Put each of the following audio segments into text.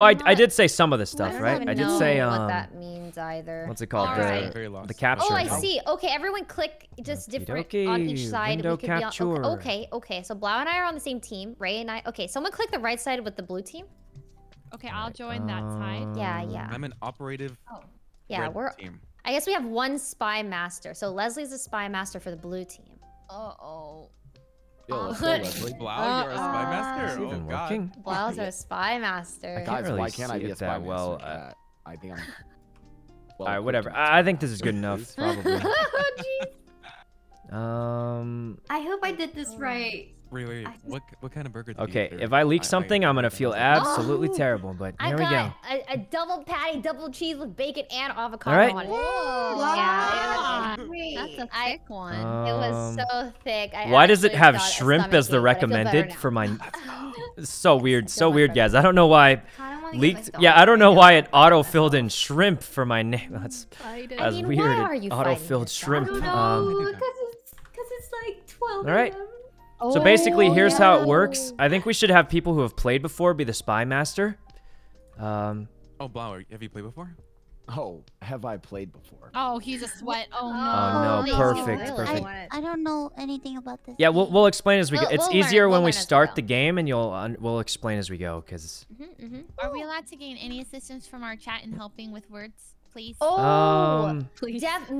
Oh, I, I did say some of this stuff, don't right? even I did know say what um, that means either. what's it called? All The right. The capture. Oh, I see. Okay, everyone click just different on each side. window we could be on, okay, okay, okay. So Blau and I are on the same team. Ray and I. Okay, someone click the right side with the blue team. Okay, I'll join that side. Yeah, Um, yeah. I'm an operative Oh. Yeah, we're. team. I guess we have one spy master. So Leslie's the spy master for the blue team. Uh oh. Yo, let's go, Uh, Leslie. Blau, you're a spy master. Oh god. working? Blau's Yeah. our spy master. Guys, really why can't I see be a spy that well, master? uh, I think I'm. All right, whatever. I, I think this is good enough, probably. oh, jeez. Um. I hope I did this right. Wait, wait, what what kind of burger? do Okay, eat if I leak something, I'm gonna feel absolutely Oh, terrible. But I here we go. got a, a double patty, double cheese with bacon and avocado All right. on it. Whoa. Yeah, it was- That's a thick one. It was Um, so thick. I Why does it have shrimp as the ache, but I feel better recommended for my? So weird, so weird, guys. I don't know why it Kinda wanna get leaked. Yeah, I don't know why it auto filled in shrimp for my name. That's I mean, weird. why are It you auto fighting filled yourself? I shrimp. don't Um, because it's, it's like 12 All right. a.m. so basically, Oh, here's how it works. I think we should have people who have played before be the spy master. Um, Oh, Blower, have you played before? Oh, have I played before? Oh, he's a sweat. Oh no. Oh, no, wait, perfect, really? perfect. I- I don't know anything about this. yeah, we'll we'll explain as we go. We'll- It's we'll learn- easier when we'll we learn as we start the game, and you'll un- we'll explain as we go, because. Mhm, mhm. Are we allowed to gain any assistance from our chat in helping with words, please? Oh, Um, please. def-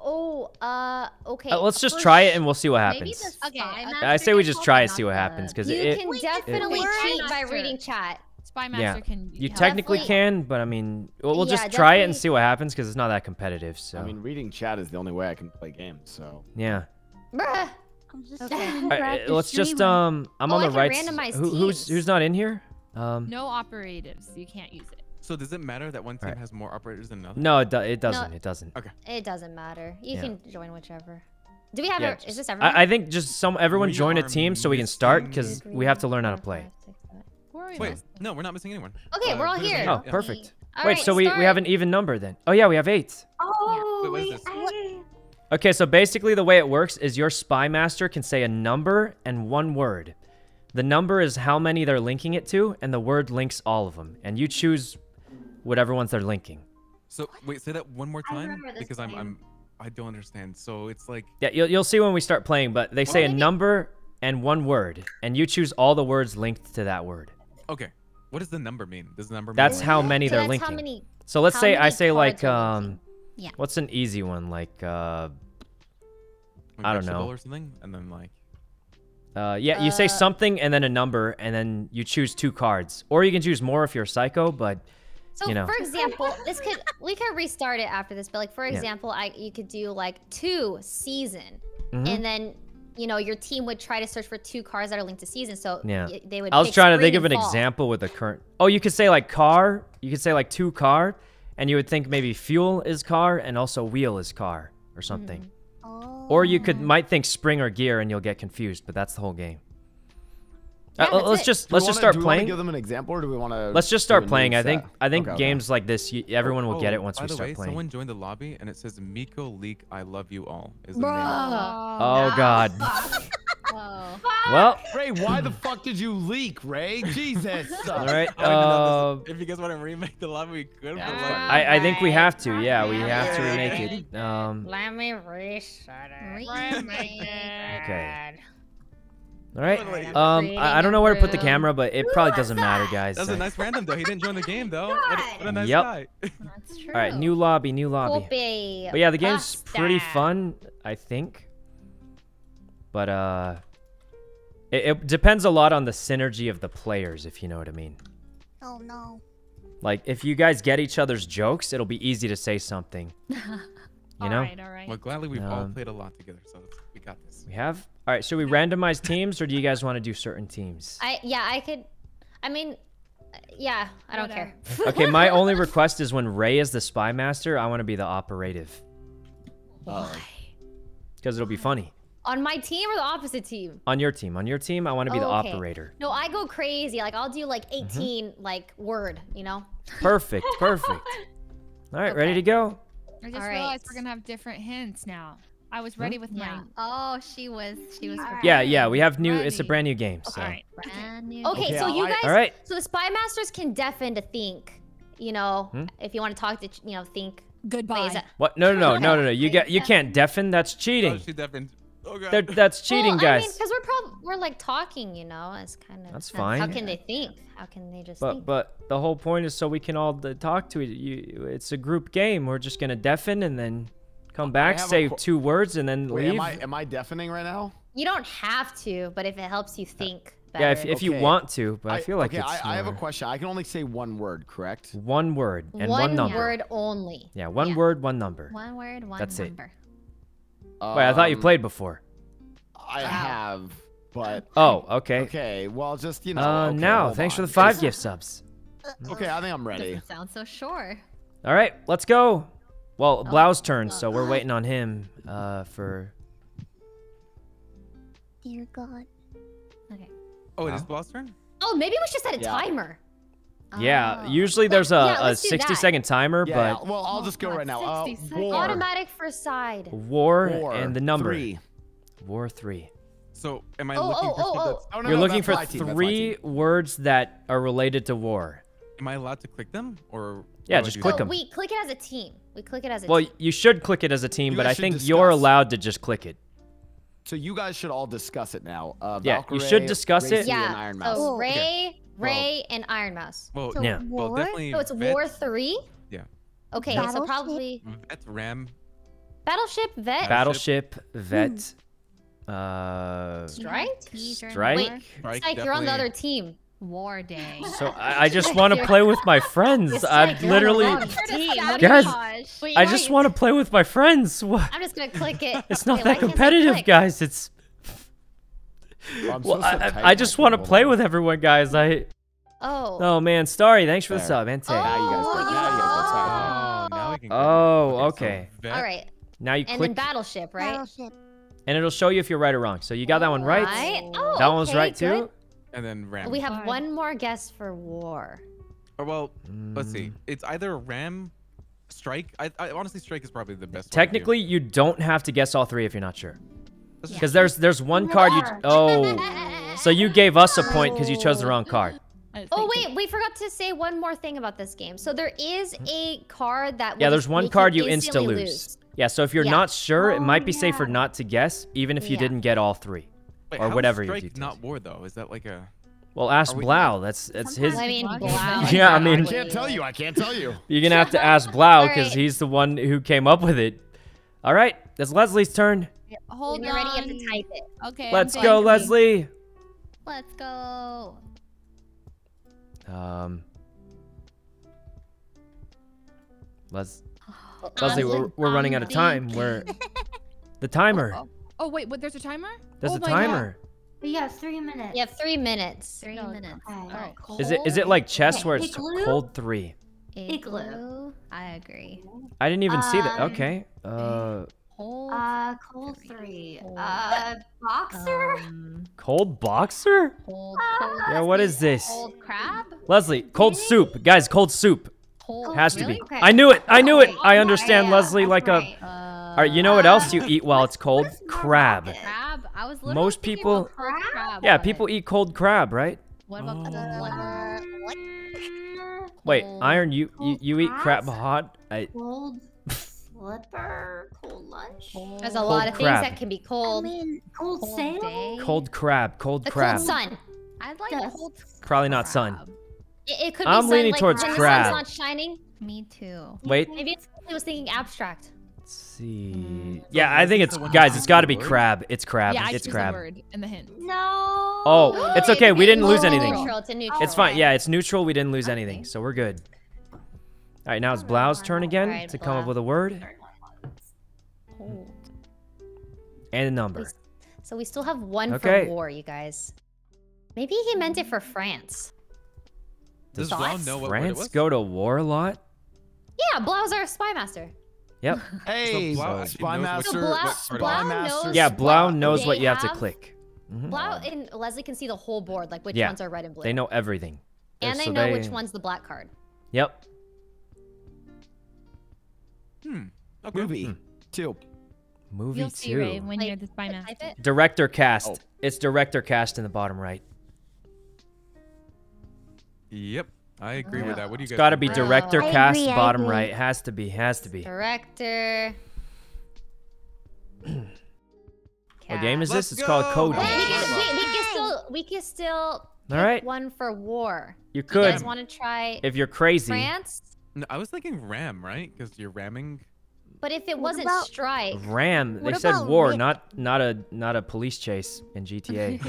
oh, uh, okay. uh, let's just for try it and we'll see what Maybe happens. the Okay, I- say we just try but and see what happens, because You it, can Wait, definitely it- cheat by reading chat. Spy master Yeah. can. You help. technically can, but I mean, we'll, we'll Yeah, just try it and see what happens because it's not that competitive. So I mean, reading chat is the only way I can play games. So yeah. Bruh. I'm just Okay. okay. Let's just um, I'm Oh, on the right. s- randomize Who, who's who's not in here? Um, No operatives. You can't use it. So does it matter that one team Alright. has more operators than another? no, it, do, it doesn't. It doesn't. Okay. It doesn't matter. You Yeah. can join whichever. Do we have? Yeah, a, is this everyone? I, I think just some everyone We join a team so we can start because we have to learn how to play. Who are we Wait, missing? no, we're not missing anyone. Okay, Uh, we're all here. Oh, Yeah. perfect. All Wait, right, so we, we have an even number then. Oh yeah, we have eight. Oh, Wait, what is this? Okay, so basically the way it works is your spy master can say a number and one word. The number is how many they're linking it to, and the word links all of them. And you choose whatever ones they're linking. So wait, say that one more time because I'm. I'm I don't understand. So it's like Yeah, you'll, you'll see when we start playing, but they say a number and one word, and you choose all the words linked to that word. okay, what does the number mean? Does the number mean That's how many So they're linking. many. So let's say I say like um. Yeah. what's an easy one? Like uh, like I don't know. or something, and then like uh, yeah, you say Uh, something and then a number, and then you choose two cards, or you can choose more if you're a psycho. But So you know. for example, this could we could restart it after this, but like for Yeah. example, I you could do like two season, Mhm. and then you know your team would try to search for two cars that are linked to season. So Yeah. they would. I was trying to think of an fall. example with the current. Oh, you could say like car. You could say like two car, and you would think maybe fuel is car and also wheel is car or something. Oh. Or you could might think spring or gear and you'll get confused, but that's the whole game. Yeah, Uh, that's let's it. just Do let's just wanna- start do we playing. give them an example, or do we want to? Let's just start playing. I think I think okay, okay. games like this, you, everyone will get Oh, it once we start way, playing. Someone joined the lobby and it says Miko Leak I love you all. Is the Bruh. name. Oh God. Oh. Well, Ray, why the fuck did you leak, Ray? Jesus. all right. I don't even know Uh, if if you guys want to remake the lobby, we could. but, like. I I think we have to. Yeah, we have to remake it. Um. Let me reset it. Okay. All right. Um, I, I don't know where to put the camera, but it probably doesn't matter, guys. that was a nice random though. He didn't join the game though. What a, what a nice Yep. guy. That's true. All right, new lobby, new lobby. Kobe. But yeah, the game's pretty fun, I think. But uh, it, it depends a lot on the synergy of the players, if you know what I mean. Oh no. Like, if you guys get each other's jokes, it'll be easy to say something. You know? All right, all right. Well, gladly we've all Um, played a lot together, so we got this. We have. All right, should we randomize teams, or do you guys want to do certain teams? I yeah, I could. I mean, yeah, I don't care. Okay, my only request is when Ray is the spy master, I want to be the operative Uh, because it'll be funny. On my team or the opposite team? On your team, on your team, I want to be the Oh, okay. operator. No, I go crazy. Like I'll do like Mm-hmm. 18 like word, you know? Perfect, perfect. All right, ready to go? I just All realized right. we're gonna have different hints now. I was ready with Yeah. mine. Oh, she was. She was. Alright. Yeah, yeah, we have new. It's a brand new game. So. All right. Brand new. Okay, Okay, so you guys. All right. So the spy masters can deafen to think. You know, Hmm? if you want to talk to, you know, think. Wait, Goodbye. is that- What? No, no, no, no, no, no. You get. You can't deafen. That's cheating. Oh, cheating. she deafened. Oh god. They're- that's cheating, well, guys. I mean, because we're probably we're like talking, you know, it's kind of. That's fine. How fine. can they think? How can they just But think? but the whole point is so we can all talk to it. You, it's a group game. We're just gonna deafen and then come back, say two words, and then Wait, leave. am I am I deafening right now? You don't have to, but if it helps you think better. yeah, if, if you want to, but I, feel like okay, it's I, I have a question. I can only say one word, correct? one word and one, one, number. One word only. Yeah, one Yeah. word, one number. One word, one That's it. number. Wait, I thought you Um, played before. I have, but Oh, okay. okay. Well, just you know. Uh, okay, now, hold thanks for the five gift subs. Okay, I think I'm ready. Doesn't sound so sure. All right, let's go. Well, Oh, Blau's turn, so we're waiting on him uh, for. Dear God. Okay. Oh, it Wow. is Blau's turn. Oh, maybe we should set a Yeah. timer. Yeah, Oh. usually there's a, Yeah, a let's do 60 that. second timer, Yeah. but Well, I'll just go God, right now. Uh, war. Automatic for side. war, War. and the number. Three. War three. So, am I Oh, looking oh, for oh, oh. Oh, no, You're no, looking for my team, that's my three words that are related to war. Am I allowed to click them or? Yeah, how do I just click that? them. We click it as a team. We click it as a Well, team. you should click it as a team, You but I should think you're allowed to just click it. So you guys should all discuss it now. Uh, Yeah, you should discuss it. Racy, and Yeah. Iron Mouse. So Oh. Ray, Ray, and Iron Mouse. Well, So Yeah. well, definitely. So it's vet, War three. Yeah. Okay, so probably Vet, Ram. Battleship, Vet, Battleship, Vet, uh, Strike. Strike. Wait, Strike, Psych, you're on the other team. War day. So I, I just want to play with my friends. I'm like you're on the literally, wrong team. What do you Guys, I just want to play with my friends. What? I'm just gonna click it. It's not Wait, why that competitive, guys. It's Oh, I'm well, supposed to I, I, I just want to play with everyone, guys. I Oh. oh man, Starry, thanks for the sub, Ente. Oh, Now you guys. Oh, you- Now you guys. That's. Oh, now we can. Oh, so okay. vet, All right. Now you And click, then Battleship, right? Battleship. and it'll show you if you're right or wrong. So you got that one right. Right? Oh, that one's okay, right good. too. And then Ram. We have Fine. one more guess for war. Or well, let's see. Mm. It's either Ram, Strike. I, I honestly, Strike is probably the best. one. Technically, you don't have to guess all three if you're not sure. Let's Because there's there's one card you. Oh, so you gave us a point because you chose the wrong card. Oh wait, we forgot to say one more thing about this game. So there is a card that. Hmm? Yeah, there's one card you insta instantly lose. Yeah, so if you're Yeah. not sure, it Oh, might be safer not to guess, even if you Yeah. didn't get all three. Wait, or how is whatever your Strike details. not war though. Is that like a? Well, ask we- Blau. That's that's his. I mean, Blau. Blau. Yeah, I mean- I can't tell you. I can't tell you. You're gonna have to ask Blau because Alright. he's the one who came up with it. All right, it's Leslie's turn. Hold you're ready, you have on. to type it. Okay. Let's go. Leslie. Let's go. Um, Les- Um, Leslie, we're, we're running out of time. We're the timer. Oh, wait, what? There's a timer? There's oh a my God. timer. We have three minutes. You have three minutes. Three No, minutes. okay. All right. Is it is it like chess Okay, where it's igloo? cold three? Igloo. I agree. I didn't even see that. Um, Okay. Uh, Hold. Uh, cold three. Cold. Uh, boxer. Um, cold boxer? cold. Ah. Cold. Yeah. What is this? Cold crab. Leslie, cold soup, guys. Cold soup Cold. has to be. Okay. I knew it. I knew it. Okay. I understand, Yeah, Leslie, that's like a. Uh, All right. You know what else you eat while it's cold? Crab. Crab. I was literally Most people- about crab. Yeah, people eat cold crab, right? What about Oh. cold liver? Mm, Wait, Iron, you you, cold you eat crab hot? I, Cold slipper. Cold lunch. Cold- There's a lot of things that can be I cold. mean, cold, cold sail. day. cold crab, cold The crab. cold sun. I'd like Yes. cold. Probably not sun. It, it could be I'm sun, leaning like, towards crab. the sun's not shining. Me too. Wait, Maybe it's, I was thinking abstract. Let's see. Mm. Yeah, I think it's the one who guys. It's got to the be word? crab. It's crab. Yeah, I it's choose crab. the word in the hint. No. Oh, it's okay. We didn't lose anything. Neutral. It's a neutral. It's fine. Yeah, it's neutral. We didn't lose Okay. anything, so we're good. All right, now it's Blau's turn again Alright, to come up with a word and a number. So we still have one Okay. for war, you guys. Maybe he meant it for France. Does Does Blau know what word it France was? go to war a lot? Yeah, Blau's our spy master. Yep. Hey, Blau uh, actually Spy Master. So Blau- what- Spy Spy Blau Master. knows- Yeah, Blau Blau- knows what you have to have- click. Mhm. Blau and Leslie can see the whole board, like which Yeah, ones are red and blue. They know everything. and So they know which one's the black card. Yep. Hmm. Okay. Movie. Hmm. Two. Movie You'll see Ray two. when Like, you're the spy master. it. Director cast. Oh. It's director cast in the bottom right. Yep. I agree with that. What do you It's guys? got to be director I cast agree, bottom agree. right. Has to be. Has to be. Director. What game is Let's this? It's called. Code. Wait, we, can, we, we can still we can still All pick right. one for war. You You could guys want to try if you're crazy. France? No, I was thinking Ram, right? Because you're ramming. But if it What wasn't about- strike, Ram. They said war, Rick? not not a not a police chase in GTA.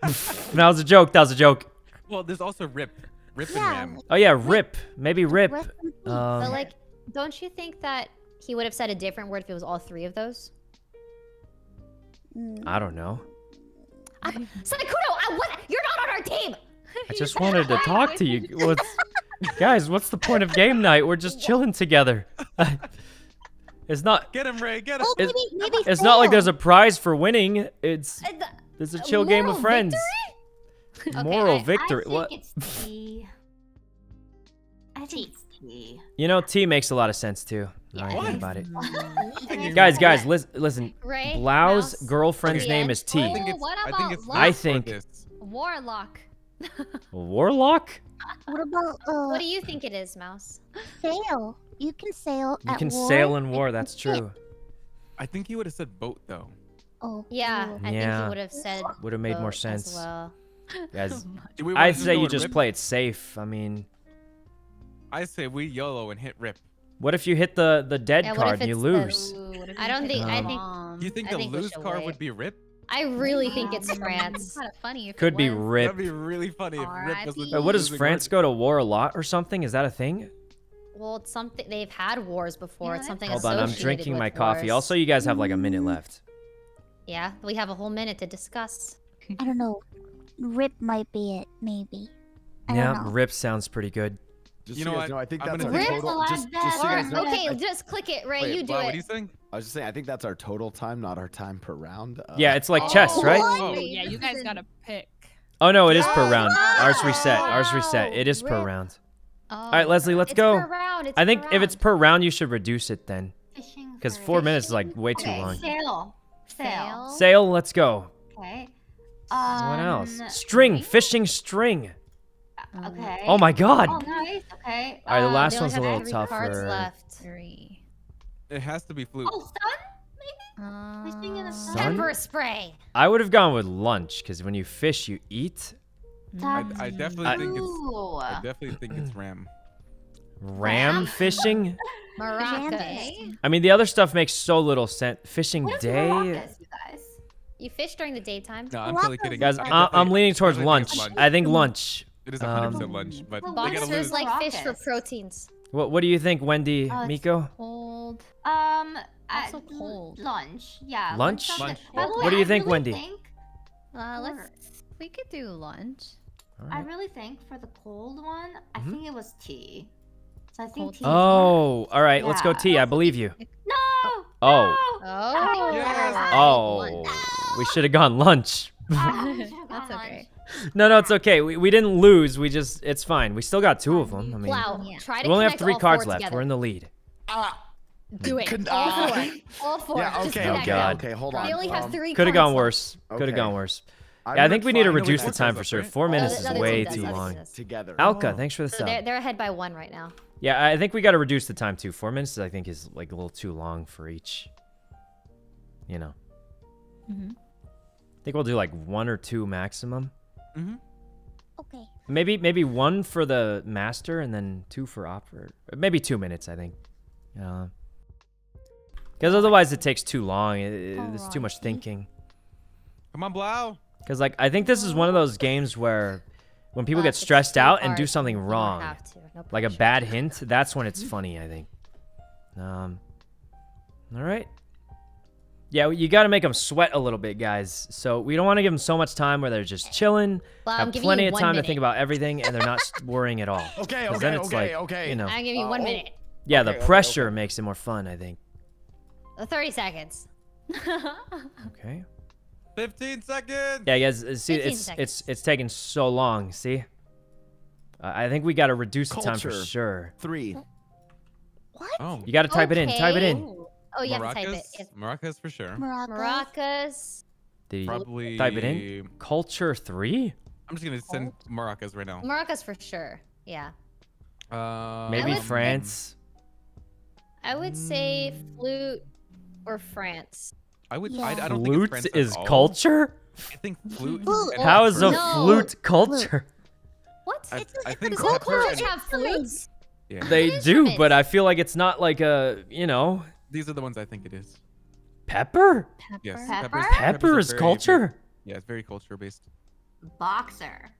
that was a joke. That was a joke. Well, there's also Rip. Rip Yeah. and Ram. Oh yeah, rip. Maybe rip. Rest in peace. Um, but like, don't you think that he would have said a different word if it was all three of those? I don't know. Sanakudo, I, what? You're not on our team. I just wanted to talk to you. What's, guys, what's the point of game night? We're just chilling together. it's not. Get him, Ray. Get him. Oh, It's, maybe, maybe it's not like there's a prize for winning. It's Uh, it's a chill game of friends. victory? Okay, Moral I- I victory. I what? think it's T. I think it's T. You know, T makes a lot of sense too. Now I What? think about it. Guys, guys, listen. listen. Ray. Blau's Mouse, girlfriend's Okay. name is T. I think it's. what I think it's. I think- Warlock. Warlock? What about uh, What do you think it is, Mouse? sail? You can sail You at can war. sail in war. That's true. I think he would have said boat though. Oh, Yeah, cool. I think Yeah. he would have said. Would have made more boat as sense. well. Guys, Do we I'd say you just Rip? play it safe. I mean, I say we YOLO and hit Rip. what if you hit the the dead Yeah, card and you it's the- lose? Ooh, what if I don't pick think- I Um, think- You think the think we lose card wait. would be Rip? I really think it's It's France. kind of funny if Could it be was. rip. That'd be really funny if Rip was the Wait, what does France go to war a lot or something? Is that a thing? Well, it's something they've had wars before. Yeah, it's something Hold on, I'm drinking with my coffee. wars. Also, you guys have like a minute left. yeah, we have a whole minute to discuss. I don't know. Rip might be it, maybe. I Yeah, rip sounds pretty good. Just You know you guys what? know, I think I'm that's gonna our think- Rip's a total. lot Just, just so you know, Okay, I, just click it, Ray. Wait, you do Blau, it. What do you think? I was just saying, I think that's our total time, not our time per round. Uh, Yeah, it's like chess, right? Oh, yeah, you guys gotta pick. Oh no, it is per round. wow. Ours reset. Ours reset. It is per round. Oh, All right, Leslie, let's go. Per round. It's I think if it's per round, you should reduce it then, because four minutes is like way too Okay, long. sail. Sail. Sail. Sail, let's go. Okay. What Um, else? String, fishing string. Okay. Oh my god. Oh, nice. Okay. All right, the um, last They one's a little three cards tougher. left. Three. It has to be flute. Oh, sun? Maybe? Fishing in the sun? Sun? Pepper spray. I would have gone with lunch, because when you fish, you eat. I, That's I definitely I- think it's. I definitely think it's Ram. Ram fishing. Maracas. I mean, the other stuff makes so little sense. Fishing day. maracas, you fish during the daytime. No, I'm Well, totally kidding. Guys, I I, definitely- I'm leaning towards definitely think lunch. I think lunch. It is 100% Um, lunch, but Well, they gotta Boxers lose. like fish for proteins. What What do you think, Wendy, Uh, Miko? Cold. Um, Also at cold. lunch. Yeah. Lunch? Lunch. good. What do you I think, really Wendy? think- Uh, let's. We could do lunch. All I really think for the cold one, I Mhm. think it was tea. So I think Cold tea. tea. is more- Oh, all right. Let's go tea. I believe you. No. Oh. No! Oh. Yes. Oh, we should have gone lunch. We should've That's gone okay. no, no, it's okay. We, we didn't lose. We just it's fine. We still got two of them. I mean, Wow. Yeah. Try to we only have three cards left. Together. We're in the lead. Ah, Do it. Con- all ah. four. All four. yeah. Okay. Oh, connect okay. them. God. Okay. Hold on. We only have um, three. Could have gone left. worse. Could have gone worse. Yeah, I think we need to reduce the time for sure. right? Four minutes is way does, too the other team long. together. Alka, Oh. thanks for the So sub. they're, they're ahead by one right now. Yeah, I think we got to reduce the time too. Four minutes, I think, is like a little too long for each. You know, Mm-hmm. I think we'll do like one or two maximum. hmm Okay. Maybe maybe one for the master and then two for operator. Maybe two minutes, I think. Yeah. Because otherwise it takes too long. It, it- it's too much thinking. Come on, Blau. Because like I think this is one of those games where when people Uh, get stressed too out and do something wrong. No like a bad hint, that's when it's funny. I think. Um. All right. Yeah, you got to make them sweat a little bit, guys. So we don't want to give them so much time where they're just chilling, Well, I'm have plenty of one time to think about everything, and they're not worrying at all. Okay. 'Cause Okay. then it's okay. like, okay. you know. I'll give you Uh, one oh. minute. Yeah, Okay, the pressure okay. makes it more fun, I think. Uh, Thirty seconds. Okay. 15 seconds. Yeah, guys. uh, See, it's seconds. it's it's taking so long. See. Uh, I think we got to reduce the time for sure. Three. What? Oh. You got to type it in. Type it in. Okay. Oh, you have to type it. Maracas? Yes. Maracas for sure. Maracas. Maracas. Did Probably. type it in? Culture three? I'm just gonna send maracas right now. Maracas for sure. Yeah. Uh, Maybe would- France. I would say flute or France. I would. Yeah. I, I don't think Flute it's France at is all. culture? I think flute. Flute. How is a No. flute culture? What? I, It's I think Does all cultures have flutes? yeah. They do, but I feel like it's not like a, you know, These are the ones I think it is. pepper? Yes. Pepper? peppers- Pepper peppers is very- culture? Yeah, it's very culture based. Boxer.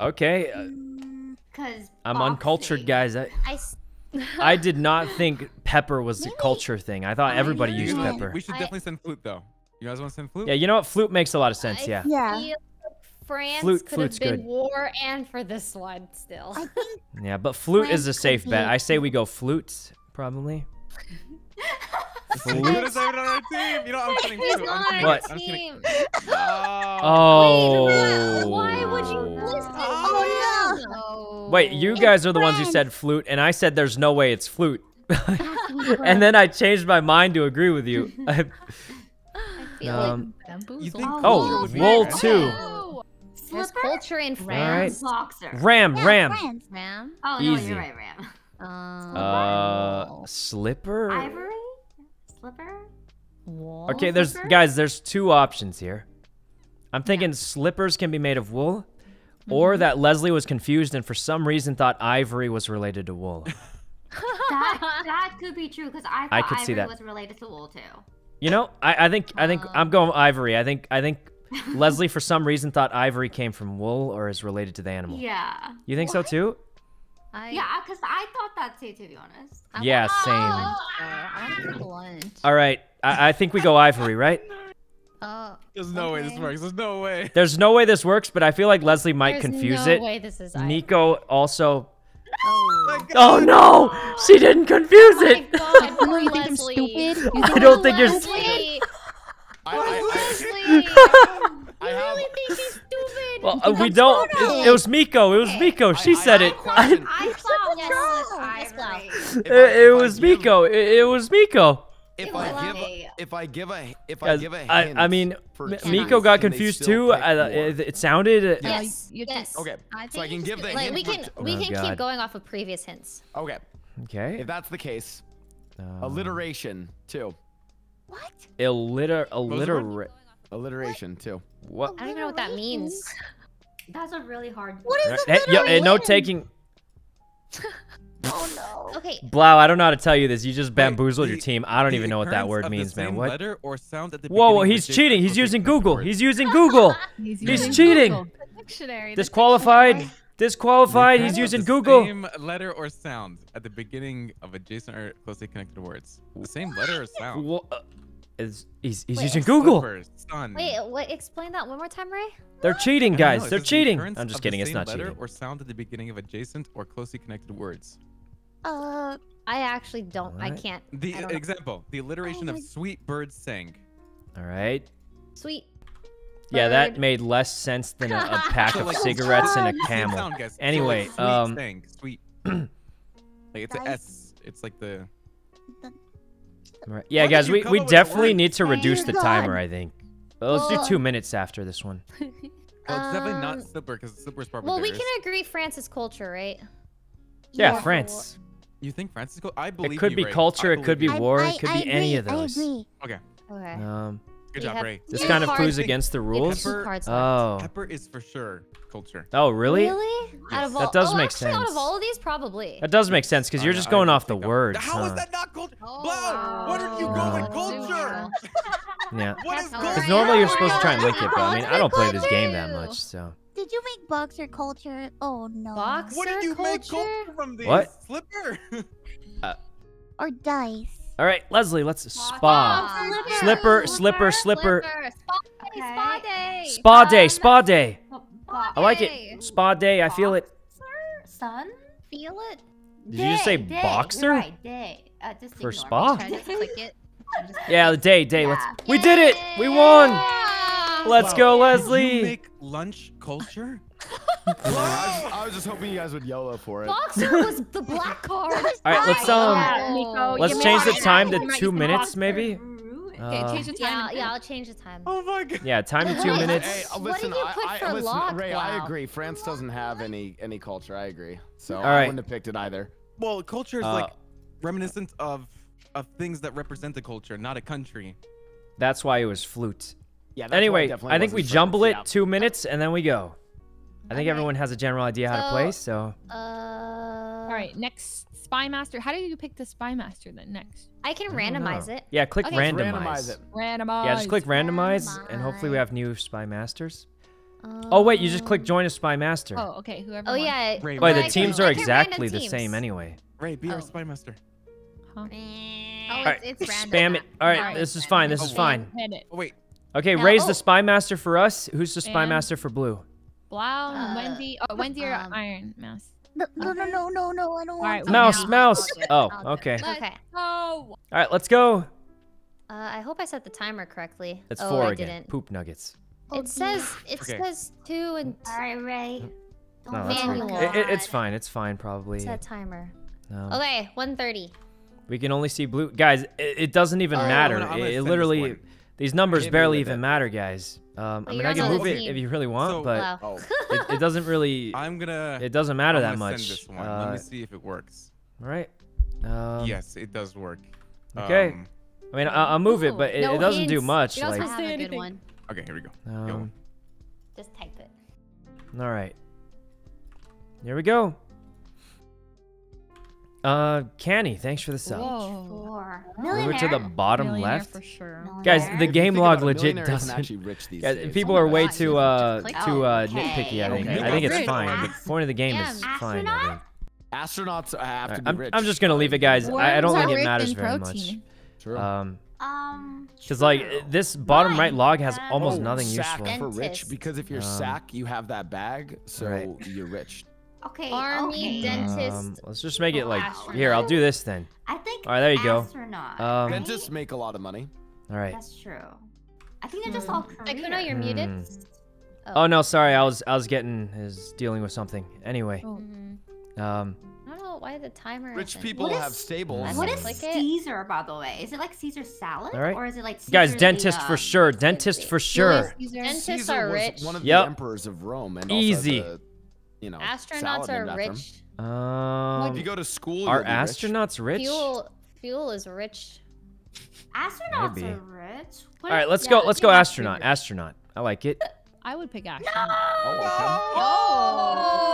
Okay, uh, Mm, Cause I'm uncultured, boxing- guys. I, I. s- I did not think pepper was a culture thing. I thought everybody know. used pepper. We should I- definitely send flute though. You guys want to send flute? Yeah, you know what? Flute makes a lot of sense, I yeah. Yeah. France Flute- could have been good. war and for this one still. Yeah, but flute is a safe bet. be- I say we go flute, probably. Flute is not even on our team. You know, I'm kidding. He's too. I'm not on What? our I'm team. Oh. Oh. Why would you listen? Oh, no. Wait, you guys are the ones who said flute, and I said there's no way it's flute. it has to be and then I changed my mind to agree with you. I- I feel um, You think oh, flute would wool France? too. like there's culture in Alright. France. Boxer. Ram, Yeah, ram. France. Ram. Oh no, Easy. you're right, Ram. Um, Uh, slipper. Ivory? Slipper? wall. Okay, there's slipper? guys. There's two options here. I'm thinking slippers can be made of wool, or that Leslie was confused and for some reason thought ivory was related to wool. That that could be true because I thought I could ivory see that. was related to wool too. You know, I, I think I think I'm going ivory. I think I think Leslie for some reason thought ivory came from wool or is related to the animal. Yeah. You think so too? I, Yeah, because I thought that too, to be honest. I Yeah, want same. lunch. I want to. All right, I, I think we go ivory, right? Uh, There's no way this works. There's no way. There's no way this works, but I feel like Leslie might there's confuse no it. way this is ivory. Nico also. Oh. Oh no! She didn't confuse Oh it. god, poor you think I'm stupid? You I don't think you're. Leslie. I, I, Leslie. I, I have. really think she's stupid. Well, uh, we don't. It, it was Miko. It was Miko. She I- said I it. have a question. I thought Yes, wool yes, was well. ivory. If It, it was Miko. It, it was Miko. If I I give, a, if I give a, if I give a I, hint I mean, for M- two, Miko got confused too. I, it, it sounded. Yes. you yes. Okay, I so I can give just the Like hint. we can we Oh, can God. keep going off of previous hints. Okay, Okay. if that's the case, Um, alliteration too. What? Illiter. was the Alliter. Alliteration too. What? I don't even know what that means. That's a really hard. What is Hey, yo, hey, no taking. Oh no. Okay. Blau, I don't know how to tell you this. You just Wait, bamboozled your team. I don't even know what that word means, man. What? Letter or sound at the Whoa, whoa, he's cheating. He's using Google. He's using Google. He's, He's using cheating. Google. Dictionary. Disqualified. dictionary. Disqualified. He's using the Google. Same letter or sound at the beginning of adjacent or closely connected words. The same letter or sound. Wha- uh, is he's he's Wait, using Google. Slippers, sun. Wait, what? Explain that one more time, Ray. They're cheating, I know, guys. They're the cheating. I'm just of the kidding. It's same not letter cheating. or sound at the beginning of adjacent or closely connected words. Uh, I actually don't. I can't. The I don't know. example, the alliteration Oh of sweet birds sang. All right. Sweet. Yeah, that made less sense than a, a pack So, of like, cigarettes and a camel. sound, guys. So, like, Anyway, sweet um, sang, sweet. like it's a Dice. S. It's like the. Right. Yeah, How did guys, we, we up with that definitely need to reduce the Thank timer, I think. Well, let's do two minutes after this one. Oh, it's definitely Um, not slipper because slipper's probably. Well, we can agree France's culture, right? Yeah, Yeah. France. You think Francisco? I believe It could you, be Ray. culture, I it could be believe war, I- it could I be any agree, of those. I agree. Okay. Okay. Um, Good job, Ray. this Yeah, kind of proves against the rules. Pepper- Oh. Pepper is for sure culture. Oh, really? Really? Out Yes. of That does oh, make actually, Out of all of these, probably. That does make sense because you're just I going would off the think that- words. How is huh? that not culture? Oh, Blau, what are you going Oh. culture? Yeah. What is That's Because normally you're Oh, supposed to try and yeah. link it, but I mean, I don't play this game that much, so. Did you make boxer culture? Oh no. Box? What did you make culture? culture from these? What? Slipper. Or dice. All right, Leslie, let's spa. Spa. Slipper, slipper, slipper. Spa day, spa day. Spa day, spa day. Bo- bo- I like it. Spa day, I feel it. Sun? Feel it? Did you just say Day, day. boxer? You're right, day. Uh, just For spa? Try click it. Just- Yeah, the day, day. Let's. Yeah. We did it. We won. Yeah. Let's Wow. go, You Leslie. make lunch culture? I was, I was just hoping you guys would yell YOLO for it. Boxer was the black card. All right, let's um. Oh. Let's change the time to two minutes, maybe. Okay, Uh, change the time. Yeah, yeah, I'll change the time. Oh my god. Yeah, time to two minutes. Hey, uh, What listen, did you I, put I, for listen, lock, Ray, I agree. France doesn't have any any culture. I agree. So All I wouldn't have picked it either. Well, culture is Uh, like reminiscent of of things that represent a culture, not a country. That's why it was flute. Yeah. that's Anyway, I think we wasn't jumble it yeah. two minutes and then we go. I think Okay. everyone has a general idea how to play, so Uh, All right, next spy master. How do you pick the spy master then next? I can I randomize it. yeah, click Okay. randomize. Randomize it. Randomize. Yeah, just click randomize, and hopefully we have new spy masters. Oh wait, you just click Um, join a spy master. Oh, okay. Whoever. Oh wants. yeah. Ray, Wait, but the I teams are exactly random the same anyway. Ray, be Oh. our spy master. Huh? Oh, All right, it's, it's random. spam it. All right, Alright. this is fine. This is Oh, fine. Oh wait, Okay, Now- raise oh. the spy master for us. Who's the spy And- master for blue? Blau, Uh, Wendy. Oh, Wendy or um, Iron Mouse. No, no, no, no, no, no, I don't Alright, want to. Mouse, now- mouse. I'll do it. Oh, I'll do it. okay. Okay. go. All right, let's go. Uh, I hope I set the timer correctly. It's oh, four I again. didn't. Poop nuggets. Oh, It says it Okay. says two and All right, Ray. Don't No, Manual. It, it- it's fine. It's fine, probably. set timer. Um, Okay, 130. We can only see blue. Guys, it, it doesn't even Oh, matter. I'm gonna- I'm gonna it, it send this literally, these numbers barely even matter, guys. Um, I mean, I can move it team. if you really want, So- but wow. Oh, it, it doesn't really. I'm gonna. It doesn't matter I'm that much. Send this one. Let Uh, me see if it works. all right. Um, yes, it does work. Okay. Um, I mean, I, I'll move it, but it, no it doesn't do much. You're Like, supposed I to have a good one. okay, here we go. um, Just type it. all right. Here we go. Uh, Canny, thanks for the sub. Whoa. Four. Over to the bottom left. for sure. Guys, the game log legit doesn't. actually rich these Guys, days. people Oh are way gosh, too uh too uh Okay, nitpicky. I think. okay. I think it's Rich. fine. The point of the game Yeah, is fine. I astronaut? think. Astronauts have to Alright, be I'm, rich. I'm just gonna leave it, guys. I, I don't think it matters very protein. True. much. Um, Um. because like this bottom right log has almost Oh, nothing sack useful. for rich because if you're Um, sack, you have that bag, so right. you're rich. Okay. Army, okay. dentist. Um, let's just make it Oh, like astronaut. here. I'll do this then. I think. All right, there you go. Astronaut. Um, right? Dentists make a lot of money. All right. That's true. I think they're just all career. Like, Kuno, you're muted. Hmm. Oh no, sorry. I was I was getting is dealing with something. Anyway, Oh. Mhm. um, I don't know why the timer. Rich isn't- people What have stables. What Mm. is Click it. Caesar, by the way? Is it like Caesar salad, All right. or is it like Caesar guys, the, dentist for um, sure. Dentist for sure. Dentists Caesar are was rich. one of Yep. the emperors of Rome, and Easy. Also the, you know, Astronauts are after him. rich. If you Um, go to school, are you'll rich. astronauts rich? Fuel, fuel is rich. Astronauts Maybe. are rich. What All right, let's yeah, go. Let's go have to be astronaut. rich. Astronaut. I like it. I would pick Ash.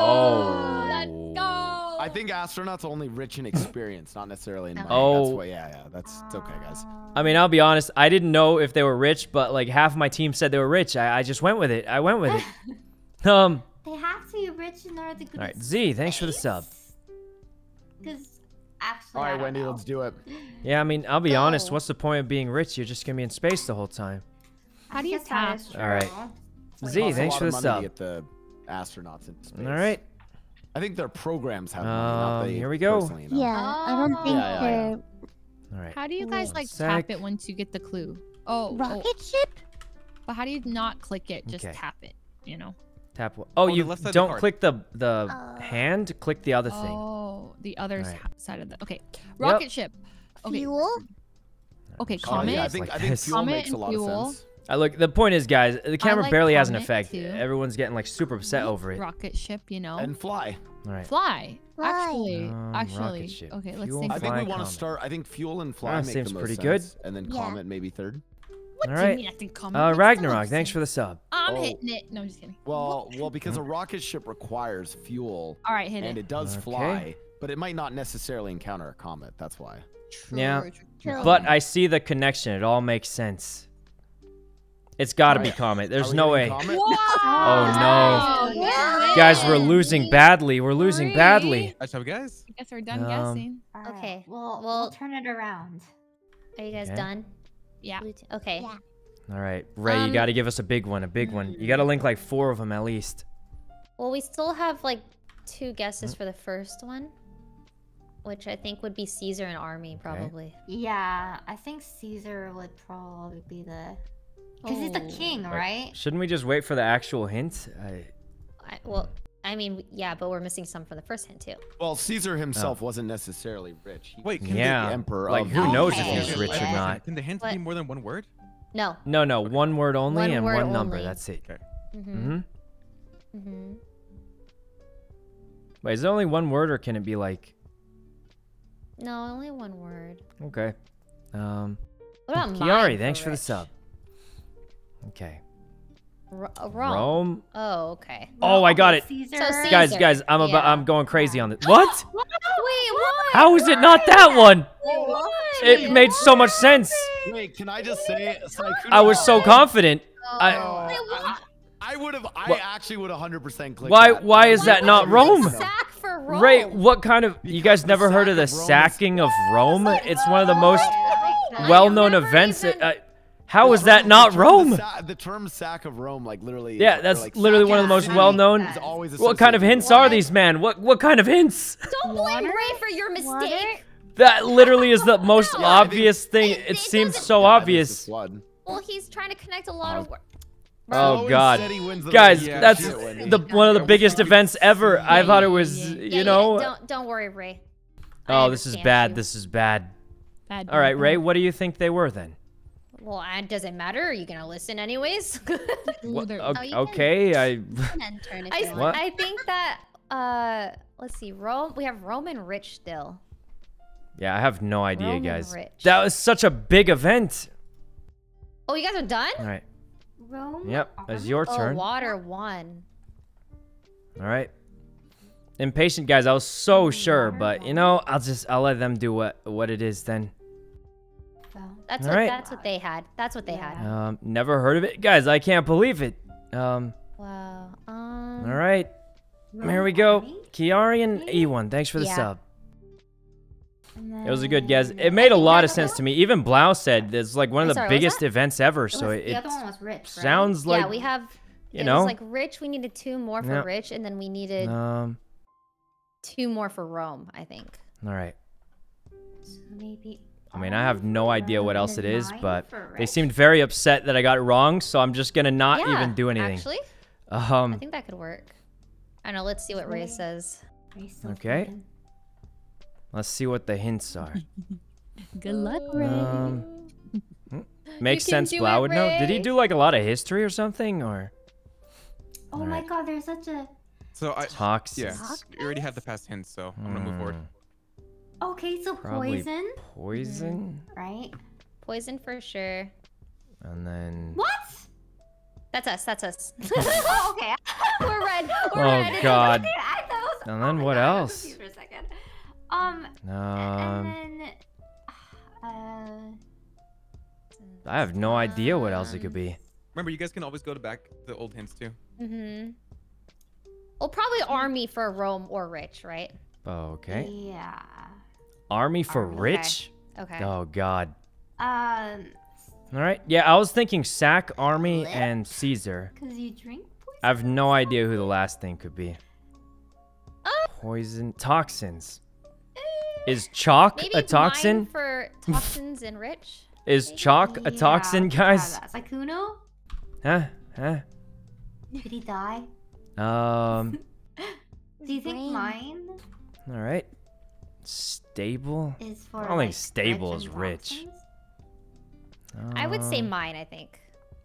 Oh. Let's go. I think astronauts only rich in experience, not necessarily in money. Oh. That's why, yeah, yeah. That's it's okay, guys. I mean, I'll be honest. I didn't know if they were rich, but like half my team said they were rich. I, I just went with it. I went with it. um. They have to be rich in order to go All right, Z. Thanks for the sub. Because actually, All I right, don't Wendy, know. let's do it. Yeah, I mean, I'll be honest. What's the point of being rich? You're just gonna be in space the whole time. How do you Guess tap? is All right. Z, thanks for the sub. get the astronauts into space. All right. I think their programs have money, not Um, they here we go. personally, you? Yeah, I don't think Yeah, yeah, they're All right. How do you guys One like sec. tap it once you get the clue? Oh, oh, rocket ship. but how do you not click it? Just Okay. tap it. You know. Tap. one- Oh, the you left side of the don't card. click the the Uh, hand. Click the other thing. Oh, the other Alright. ha- side of the. Okay. Rocket ship. Okay. Fuel. Okay. Oh, Oh, Comet. yeah, I think like I think fuel Comet makes a lot fuel. of sense. Uh, look, the point is, guys, the camera like barely has an effect. too. Everyone's getting like super upset over it. Rocket ship. You know. And fly. right. Fly. Fly. Actually. Um, actually. ship. Okay. Let's Fuel think. I think we want to start. I think fuel and fly Ah, make seems the most pretty sense, good. and then Yeah. comet maybe third. What All do you mean? I think Uh, Ragnarok, thanks for the sub. I'm Oh. hitting it. No, I'm just kidding. Well, well, because a rocket ship requires fuel, All right, hit and it. And it does Okay. fly, but it might not necessarily encounter a comet. That's why. Yeah. True, true, true. True. But I see the connection. It all makes sense. It's got to be Alright. Comet. There's no way. getting Comet? Oh, no. Yeah. Guys, we're losing badly. We're losing Three. badly. Nice job, guys. I guess we're done Um, guessing. All right, Okay, We'll, well- we'll turn it around. Are you guys Okay. done? Yeah. Okay. Yeah. All right, Ray, you Um, got to give us a big one. A big one. You got to link like four of them at least. Well, we still have like two guesses for the first one, which I think would be Caesar and Army, probably. Yeah, I think Caesar would probably be the. Because he's the Oh. king, Wait, right? Shouldn't we just wait for the actual hint? I, I, well, I mean, yeah, but we're missing some from the first hint too. Well, Caesar himself wasn't necessarily rich. He Wait, was can the Yeah, emperor like, of who the knows if he's rich or not? Can the hint What? be more than one word? No. No, no, one word only One and word one number. That's it. Mm-hmm. hmm Mm-hmm. Wait, is it only one word or can it be like? No, only one word. Okay. Um, What about Kiari, mine thanks for the sub. Okay. Ro- uh, Rome. Rome. Oh, okay. Oh, I got it. Caesar. So Caesar. Guys, guys, I'm about, Yeah. I'm going crazy on this. What? Wait, what? How is it not that one? What? It made so much sense. Wait, can I just say? Sykkuno- I was so confident. I- Oh, Wait. I, I would have. I What? actually would 100% clicked. Why? that. Why is that not Rome? Sack for Rome. Ray, what kind of? You guys never heard of the of sacking of Rome? It's one of the most well-known events. even- uh, how The is that not the term- Rome? The, sa- the term "sack of Rome," like literally. Yeah, that's like, literally one of the most well-known. What kind of hints with are these, man? What what kind of hints? Don't blame Ray for your mistake. That literally is the most No. obvious thing. It- It it seems so Yeah, obvious. Well, he's trying to connect a lot of work. Oh God, said he wins the guys, race. Yeah, that's shit, the one of the biggest events ever. I thought it was, yeah, Yeah, you know. Yeah, don't don't worry, Ray. Oh, I Oh, this is bad. you. This is bad. Bad, All right, Ray, what do you think they were then? Well, it doesn't matter. Are you gonna listen anyways? Ooh, What- Oh, okay, I. Turn if I, you want. What? I think that uh let's see, Rome we have Roman rich still. Yeah, I have no idea, Roman guys. rich. That was such a big event. Oh, you guys are done? All right. Rome. Yep, it's army? your Oh, turn. water one. All right. Impatient guys, I was so sure, but you know, I'll just I'll let them do what what it is then. Well, That's All what right. that's what they had. That's what they had. Um, never heard of it, guys. I can't believe it. Um, Wow. Um all right, here we go. army? Kiari and E1, thanks for the Yeah. sub. And It was a good guess. It made a lot of sense to me. Even Blau said it's like one of the sorry, biggest events ever. It So was- it, the other one was rich, right? sounds like yeah, we have you it know. was like rich, we needed two more for Yeah. rich, and then we needed um. two more for Rome, I think. All right. So maybe. I mean, I have no idea what else it and is, nine but they seemed very upset that I got it wrong. So I'm just gonna not yeah, even do anything. Actually, I Um. think that could work. I don't know. Let's see what Ray says. Okay. Let's see what the hints are. Good luck, Ray. Um, Makes sense. do Blau would know. Did he do like a lot of history or something, or Oh my Alright. god, there's such a. So I. toxins? Yeah, you already have the past hints, so I'm gonna move forward. Okay, so Probably poison, Poison, right? Poison for sure. and then. What? That's us. That's us. oh, okay. we're red. We're Oh red. God. I it was. And oh then my what God, I was else? For a second. Um, Um, and then. Uh, I have no idea what else it could be. Remember, you guys can always go to back the old hints too. Mm-hmm. Well, probably army for Rome or rich, right? Okay. Yeah. Army for Army. rich. Okay. Oh God. Um, All right. Yeah, I was thinking sack, army, and Caesar. cause you drink poison. I have no idea who the last thing could be. Oh. Poison toxins. Is chalk a toxin? mine for toxins and rich. Is chalk a toxin, let's try guys? that. Sykkuno? Huh? Huh? Did he die? Um. Do you think Brain. mine All right. Stable. is for? I don't think stable is rich. toxins? I would say Um, mine. I think.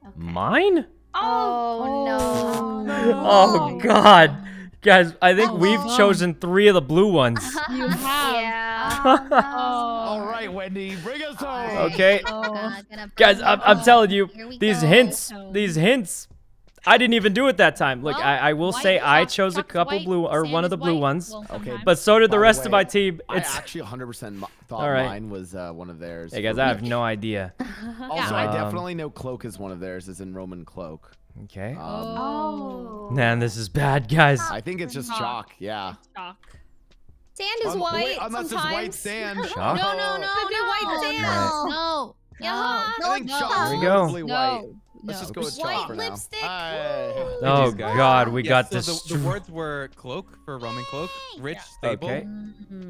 Okay. Mine? Oh, no. Oh God, guys! I think Oh, we've no. chosen three of the blue ones. You have. Yeah. Oh, no. All right, Wendy, bring us home. Okay, Oh. Gonna- gonna guys, I'm, I'm telling you, these go. hints, Oh. these hints. I didn't even do it that time. Look, Well, I, I will say I off, chose a couple white, blue or sand one of the blue white. ones, Well, Okay, but so did the By the rest of my way, team. I actually 100% thought All right. mine was uh, one of theirs. hey guys, I have no idea. Also, I Um, definitely know cloak is one of theirs, is in Roman cloak. Okay. Um, Oh. Man, this is bad, guys. I think it's just Chalk. chalk. Yeah. Shock. Sand is Un- white. wait, unless sometimes. it's white sand. Chalk? No, no, no, Could be white sand. No, no, Yeah. no. I think no. chalk There is we go. probably white. No, Let's no. just go with White chalk for lipstick. now. Oh God, we Yeah, got so this. the, the words were cloak for Roman cloak, rich, stable. Okay.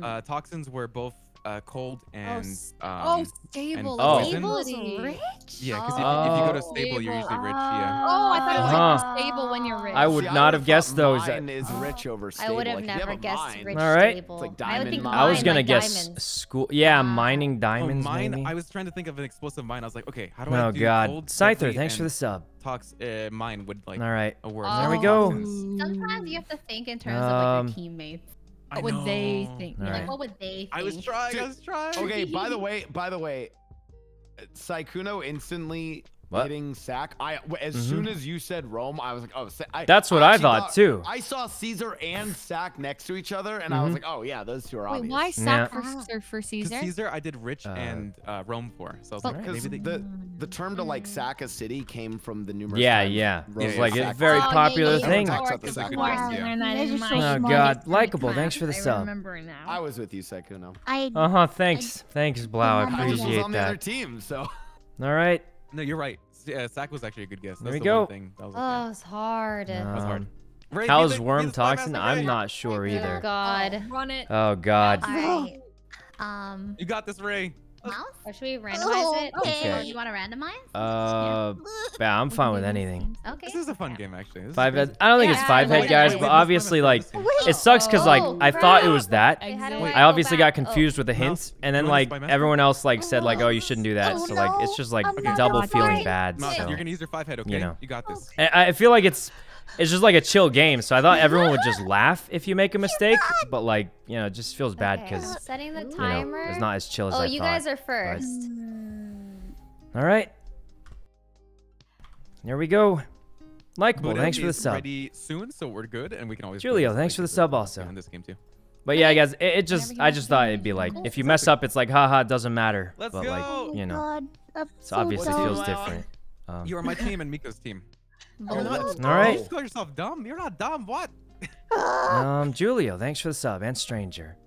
Uh, toxins were both uh, cold and s- um, oh, stable. Oh. Stable's ability. rich? yeah, because if, if you go to Oh. stable, you're usually rich. Yeah. Oh, I thought it was Uh-huh. like stable when you're rich. I would See, not would've guessed those. Mine is rich over I would have like, never a guessed mine- rich All right. stable. It's like I would think mine. I was gonna like guess diamonds. school. Yeah, Ah. mining Oh, diamonds mine. maybe. I was trying to think of an explosive mine. I was like, okay, how do I oh do god, cold, Scyther, thanks for the sub. Talks uh, mine would like All right, a word. There we Oh. go. Sometimes you have to think in terms of like Um, your teammates. What would they think? All Like, what would they think? I was trying. I was trying. Okay, by the way, by the way, uh, Sykkuno instantly What? hitting sack. I w- as Mhm. soon as you said Rome, I was like, oh, Sa- I, That's what I actually thought, too. I saw Caesar and Sack next to each other, and I was Mhm. like, oh yeah, those two are Wait, obvious. why Yeah. sack for, Ah. for, for Because Caesar? Caesar, I did rich Uh, and uh, Rome for. So I was like, Because maybe they. the the term to like sack a city came from the numerous. Yeah, times yeah. Rome It's like a very Oh, popular yeah, yeah. thing. Talks Or up the of second course, one, we yeah. learned that Those in are my Oh god, likable. Thanks for the I sub. I was with you, Sykkuno. I Uh huh. Thanks, thanks, Blau. I I was appreciate on the other that. team, so All right. No, you're right. S- Uh, sack was actually a good guess. There we the go. One thing that was like, Oh, yeah. it's hard. That was hard. Um, Ray, be How's the- worm toxin? I'm not sure Oh either. God. Run it. Oh god. Alright. Um, You got this, Ray. Mouse? Or should we randomize Oh, it? okay. Or you want to randomize? Uh, yeah, I'm fine with anything. Okay. This is a fun game, actually. This Five head. I don't think it's five head, like guys, it. but obviously, like, it sucks because like Oh, I thought it was that. Wait, how do Wait, I I obviously got confused with the hints, and then like everyone else like said like, oh, you shouldn't do that. Oh, So like it's just like I'm double feeling try. bad. So you're gonna use your five head, okay? You know. You got this. I I feel like it's it's just like a chill game. So I thought everyone would just laugh if you make a mistake, but like you know, it just feels bad Okay, because setting the you know it's not as chill as oh, I you guys are first. All right. There we go. Likeable. Buddha Thanks for the sub. Ready soon, so we're good, and we can always. Julio, thanks for the sub also. In this game too. But yeah, guys, it, it just I just thought it'd be like if you mess up, it's like haha, it doesn't matter. Let's but go. like you know, God, so so obviously dumb. feels different. Um, You are my team and Miko's team. Oh, let's All right. You just call yourself dumb. You're not dumb. What? um, Julio, thanks for the sub and Stranger.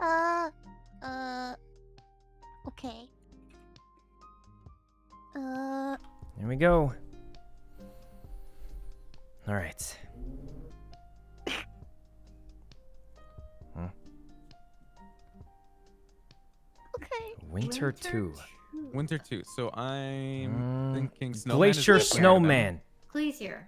Uh, uh, okay. Uh, Here we go. All right. okay. Winter two. Winter two. So I'm Mm, thinking snowman. Glacier the player, Snowman. Glacier.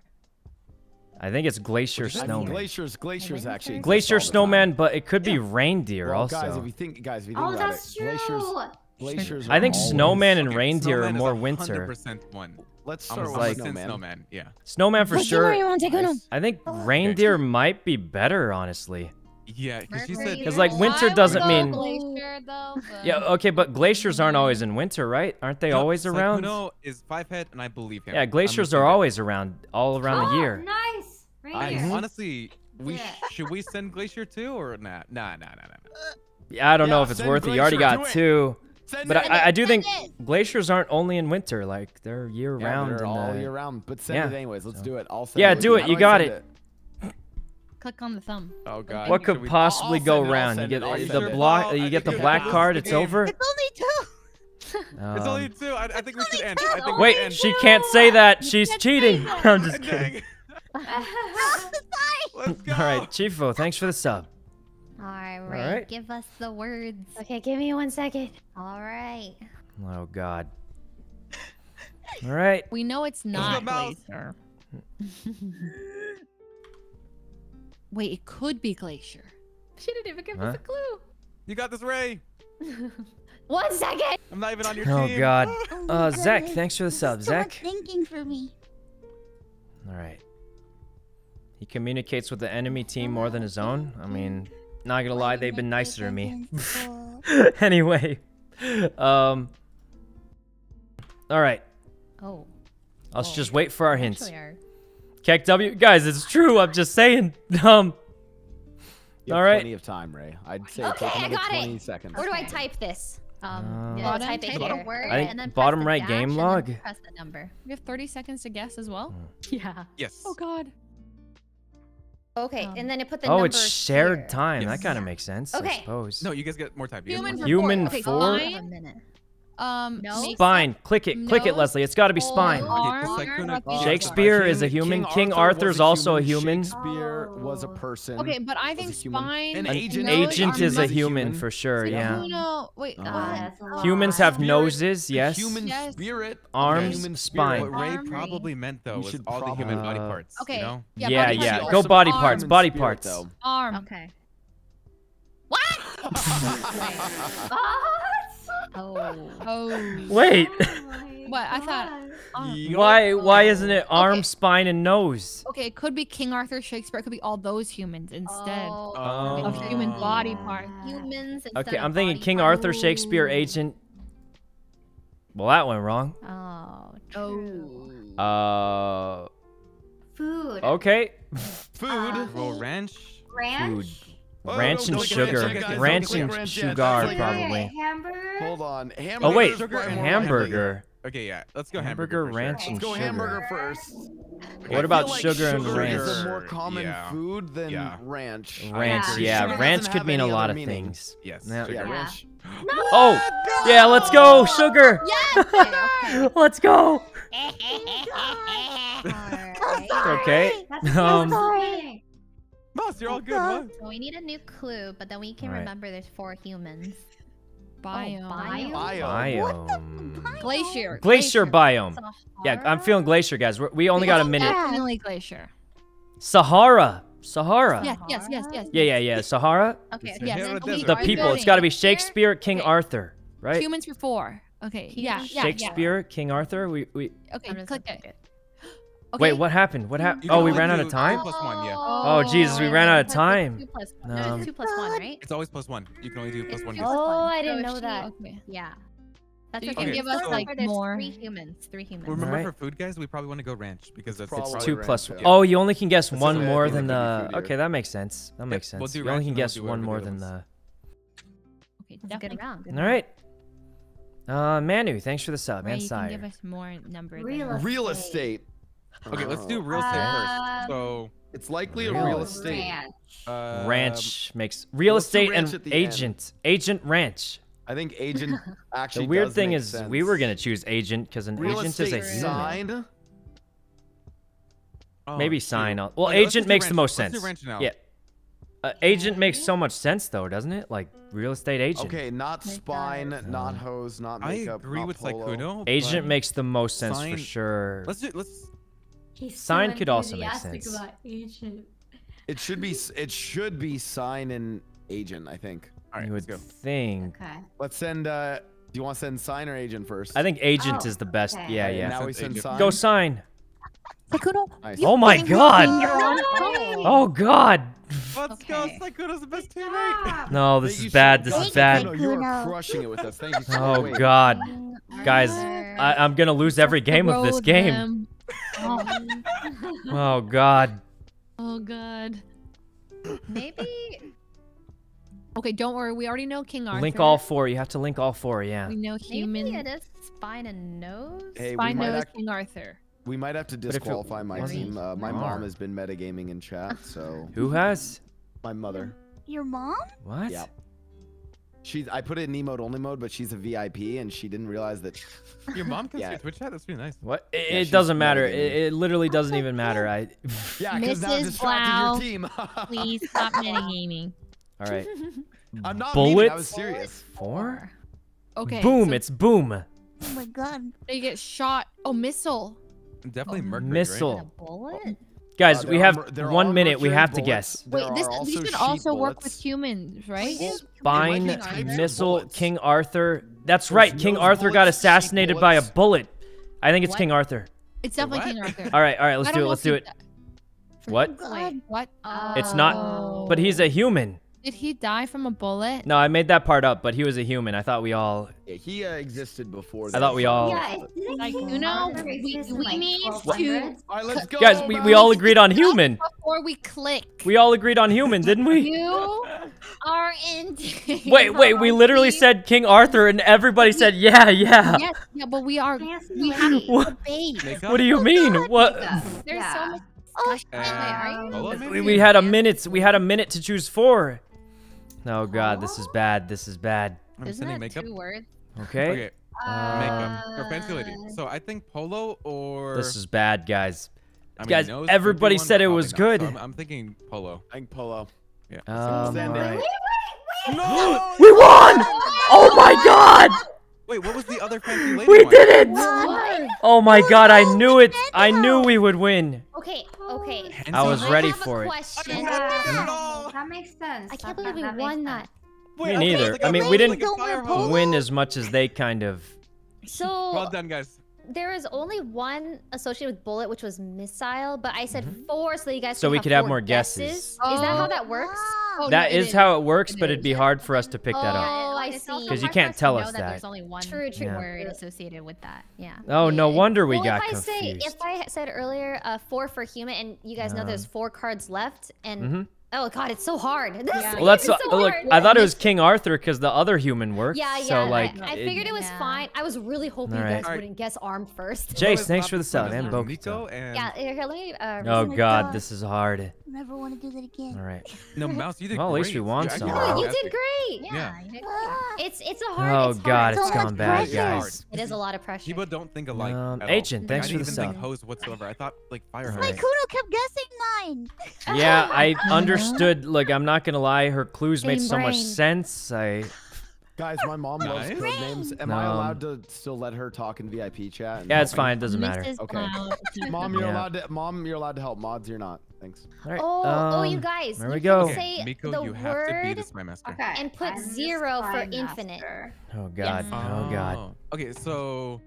I think it's Glacier Snowman. glaciers, glaciers actually. Glacier all the time. Snowman, but it could be reindeer Well, also. guys, if you think, guys, if you oh, think Oh, about that's it, true. glaciers, glaciers. I think snowman and Okay, reindeer snowman are is more 100% winter. one. Let's start with like- snowman. snowman. Yeah. Snowman for sure. Nice. I think reindeer might be better, honestly. Yeah, because she said. Because like winter doesn't mean. glacier though. but- Yeah, okay, but glaciers aren't always in winter, right? Aren't they No, always around? Sykkuno is five head, and I believe him. Yeah, glaciers are say that. always around all around the Oh, year. Nice. I, Reindeer. honestly, we Yeah. should we send Glacier too or not? Nah, nah, nah, nah, nah. Yeah, I don't know if it's send worth it. You already got two. Send But it. I, I do think glaciers aren't only in winter. Like they're year Yeah, round. they're all the- year round. But send Yeah, it anyways. Let's so- do it. I'll send Yeah, it. do it, you got send it. Click on the thumb. Oh god. What could possibly go send it, I'll around? You get the block. Oh, You get the black card. It's over. It's only two. It's Um, only two. I, I think we should end. I think we should Wait, end. she can't say that. She's cheating. I'm just kidding. Let's go. All right, Chifo, thanks for the sub. All right, Ray, right. give us the words. Okay, give me one second. All right. Oh God. All right. We know it's not mouse. glacier. Wait, it could be glacier. She didn't even give Huh? us a clue. You got this, Ray. One second. I'm not even on your Oh team. God. Oh my Uh, Zach, thanks for the sub. So much Zach. thinking for me. All right. He communicates with the enemy team more than his own. I mean, not gonna lie, they've been nicer to me. anyway, um. All right. Oh. Let's Oh. just wait for our hints. Actually are. KEKW, guys, it's true. I'm just saying. Um. You have All right. Plenty of time, Ray. I'd say Okay, take I another got it. 20 seconds. Where do I type this? Um, yeah, Bottom, type it here. word I think and then bottom the right dash game log. Press the number. We have 30 seconds to guess as well. Yeah. Yes. Oh God. Okay, Um, and then it put the oh, it's shared here. time. Yes. That kind of makes sense. I Okay. suppose. No, you guys get more time. You get Human more for time. Human Okay, four? fine. A minute. Um, No. Spine. Click it. Click it, Leslie. It's got to be full spine. arm, It's like Kuna- or- Shakespeare King- is a human. King Arthur Arthur's was a also a human. human. Shakespeare was a person. Okay, but I was think a human. spine. An An agent- agent nose, is a arm, human human. for sure. Yeah. No, wait. Oh, what? that's a lot. Humans have Spirit, noses. the Yes. Human Yes. spirit. Arms, human spine. spirit. What Ray Armory. probably meant though You was should all the human body probably- parts. Okay. You know? Yeah, Yeah, body yeah. parts. Go Also body arm. parts. human Body spirit, parts. though. Arm. Okay. Oh. Oh. Wait. What? I thought- arm. Why? Why isn't it arm, Okay. spine, and nose? Okay, it could be King Arthur, Shakespeare. It could be all those humans instead Oh, of Oh. human body parts. humans. Instead Okay, I'm thinking body King parts. Arthur, Shakespeare, agent. Well, that went wrong. Oh, true. Oh. Uh. Food. Okay. Food. Uh, Roll ranch. Ranch. Oh, ranch and sugar. yet, guys. Ranch and ranch sugar, That's probably. Hamburger. Hold on. Hamburger. Oh wait, is hamburger. Okay, yeah. Let's go Hamburger, hamburger. for sure. ranch, likely. and Let's go sugar. hamburger first. What about like sugar and sugar ranch? is a more common Yeah. food than Yeah. ranch. Ranch, Yeah. yeah. Ranch could mean a lot of meaning. things. Yes. Yeah. sugar. Yeah, Yeah. ranch. Oh, yeah. Let's go, sugar. Yes. Let's go. Alright. Okay. That's Um, disgusting. Boss, you're all good. What? So we need a new clue, but then we can Alright. remember there's four humans. Oh, biome. biome? Bio. Biome. Glacier. Glacier biome. Sahara? Yeah, I'm feeling glacier, guys. We're, we only got a minute. Definitely glacier. Sahara. Sahara. Yes, yes, yes, yes. Yeah, yeah, yeah. Sahara. Okay. It's a Yes. hell of a Okay, desert. The people. It's got to be Shakespeare? Shakespeare, King Okay. Arthur, right? Humans for four. Okay. Yeah. Humans. Yeah. Shakespeare, King Arthur. We we. Okay. Click gonna it. Click Okay. Wait, what happened? What happened? Oh, we ran out of time. plus one, yeah. Oh, Jesus, we ran out of time. Two plus, Um, there's two plus one, right? It's always plus one. You can only do plus one. two yes. plus Oh, one. I didn't know she- that. Okay. Yeah. That's You okay. can give us, remember like, more. Three humans. Three humans. Remember Alright. for food, guys, we probably want to go ranch because that's it's Two ranch, plus. yeah. Oh, you only can guess That's one more than the. could be foodier. Okay, that makes sense. That makes sense. we'll sense. do You only ranch can and then we'll do one more than the. Okay. Definitely. good round. Good All right. Uh, Manu, thanks for the sub, Right, and you can give us more number. Real than- Real estate. Okay, let's do Oh. real estate Um, first. So, It's likely a Real real estate. estate. Ranch. uh, Ranch makes real let's estate and at the end. agent. Agent ranch. I think agent actually. The weird does thing make is, we were gonna choose agent because an real agent is a estate human. sign. oh, Maybe shoot. sign. Well, Okay, agent just do makes the ranch. most Let's sense. do ranch now. Yeah. Uh, agent makes so much sense though, doesn't it? Like real estate agent. Okay, not spine, does. not hose, not I makeup. agree not with polo. Sykkuno. Agent makes the most sense sign- for sure. Let's do. Let's. He's so Sign could also make sense. about agent. It should be. It should be sign and agent. I think. All right, you let's would go. think. Okay. Let's send. uh Do you want to send sign or agent first? I think agent Oh, is the best. okay. Yeah, yeah. Now we Send send agent. sign. Go sign. Sykkuno, Nice. Oh my God. No. Oh God. Let's go. Okay. Sykkuno's the best teammate. No, this is bad. This is bad. you. You are crushing it with us. Thank you so Oh. God, guys, I, I'm gonna lose every game of this Throw game. Them. Oh, Oh God. oh god. Maybe. Okay, don't worry. We already know King Arthur. Link all four. You have to link all four. Yeah. We know Maybe human. it is spine and nose. Hey, we Spine might, nose act- King Arthur. we might have to disqualify my wasn't team. Uh, my wrong. mom has been metagaming in chat, so Who has? my mother. Your mom? What? Yeah. She's. I put it in emote only mode, but she's a VIP, and she didn't realize that. Your mom can see Yeah. your Twitch chat. That's pretty nice. What? It, Yeah, it doesn't matter. It, it literally doesn't even matter. I. Yeah, because now Mrs. distracted Blau, your team. Please stop metagaming. all right. I'm not meaning, I was serious. Four. Okay. boom! so it's boom. Oh my god. they get shot. Oh, missile. Definitely Oh, Mercury. Missile. A bullet? Guys, Uh, we there are have one minute. We mercury have to bullets. guess. There Wait, this are these also should sheep also work with humans, right? Well, Spine, might be types of missile. King Arthur. That's There's right. King nose Arthur got bullets, sheep assassinated by a bullet. I think it's What? King Arthur. It's definitely what? King Arthur. All right, all right. Let's do it. Let's do it. di- What? Wait, what? It's not. But he's a human. Did he die from a bullet? No, I made that part up. But he was a human. I thought we all. Yeah, he uh, existed before. I thought we all. Yeah, Like, you know, we- we like, need to- All right, let's go. Guys, we, we all agreed on human. Before we click. We all agreed on human, didn't we? You are in. Wait, wait. We literally said King Arthur, and everybody said, "Yeah, yeah." Yes, yeah, but we are. We have wait. What? debate. What do you mean? What? Yeah. There's so much Oh, discussion. wait, are you? Polo, We, we had a minute. We had a minute to choose four. Oh God, this is bad. This is bad. I'm Isn't sending that makeup. two words? Okay. Okay. makeup or Uh, fancy lady. So I think polo or This is bad, guys. I mean, guys, nose could be everybody said it was not. good. So I'm, I'm thinking polo. I think polo. Yeah. Um, Send it. alright. no. We won! Oh my god! Wait, what was the other fancy lady We one? did it! What? Oh my god, I knew it! I knew we would win. Okay, okay. I was I ready have a for it. question. Yeah. That makes sense. I can't That- believe we that won that. Wait, Me okay, neither. like I a mean, we didn't like a fire hose. Win as much as they kind of. So Well done, guys. there is only one associated with bullet, which was missile, but I said mm-hmm. four, so that you guys. So could we could have four more guesses. Is that how oh. that works? Oh, That no, it is how it works, It but it'd be hard for us to pick that up. Oh. Oh, I It's also see. 'Cause you can't for us to tell us that. that. There's only one True, true. word associated with that. Yeah. Oh, no wonder we well, got if I say confused. if I said earlier uh, four for human, and you guys know there's four cards left, and Mhm. Oh god, it's so hard. This Yeah. Well, that's is so look. hard. I thought it was King Arthur because the other human worked. Yeah, yeah. So like, I, I figured it was Yeah. fine. I was really hoping you Alright. guys wouldn't guess arm first. Jace, thanks for the the same salad as and yours. Bokuto. And yeah, here, here, let me. Uh, Oh god, God. this is hard. Never want to do that again. All right. no mouse. You did Well, at least we won You some. were Oh, you did great. Yeah. you did great. Ah, It's it's a hard. Oh it's god, hard. So it's much gone bad, pressure. guys. It is a lot of pressure. People don't think alike. Um, at all. Agent, Like, thanks I for didn't the even think sub. hose whatsoever. I thought like fire Alright. hose. Kuno kept guessing mine. Yeah, I understood. Like, I'm not gonna lie, her clues made Same so much brain. sense. I Guys, my mom loves Nice. Codenames. Am I Um, allowed to still let her talk in VIP chat? and yeah, it's fine. It doesn't matter. Mrs. Okay. Blau. Mom, you're Yeah. allowed to. Mom, you're allowed to help. Mods, you're not. Thanks. All right. Oh, oh, you um, guys. there you we can go. Say Miko, the you have to be word. the spy master. Okay. And put I'm the zero for spy infinite. master. Oh god. Oh god. Oh. Okay, so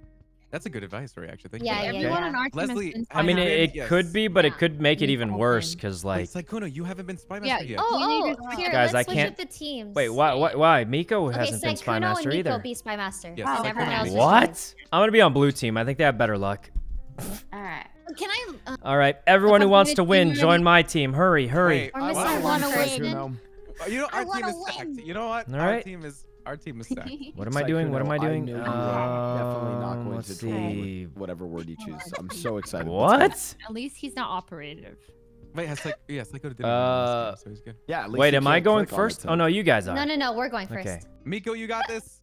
that's a good advice, Ray. Actually, thank Yeah, you. yeah, for that. yeah. Everyone on our team Leslie, has been I mean, it, it yes. could be, but it could make it even all worse been. because Wait, like, Sykkuno, you haven't been spy Yeah, master yet. Oh, You oh, here, Guys, let's I can't- up the teams. wait, why, why, why? Miko Okay, hasn't been spy Sykkuno master and Nico either. be spy master. Yes, and Sykkuno everyone and else Nico. is What? I'm gonna be on blue team. I think they have better luck. All right. Can I? Uh, All right, everyone who wants gonna win, join my team. Hurry, hurry. Wait, I wanna win wanna first. win. Sykkuno. You know, our team is stacked. You know what? All Our team is our team is stacked. What am I doing? What am I Sykkuno, doing? know you definitely not going let's to see. whatever word you choose. I'm so excited. What? at least he's not operative. Wait, has like yeah, Sykkuno did it Uh, so he's good. Yeah. at least Wait, am I going click on it first? Oh no, you guys are. No, no, no. We're going first. Okay. Miko, you got this.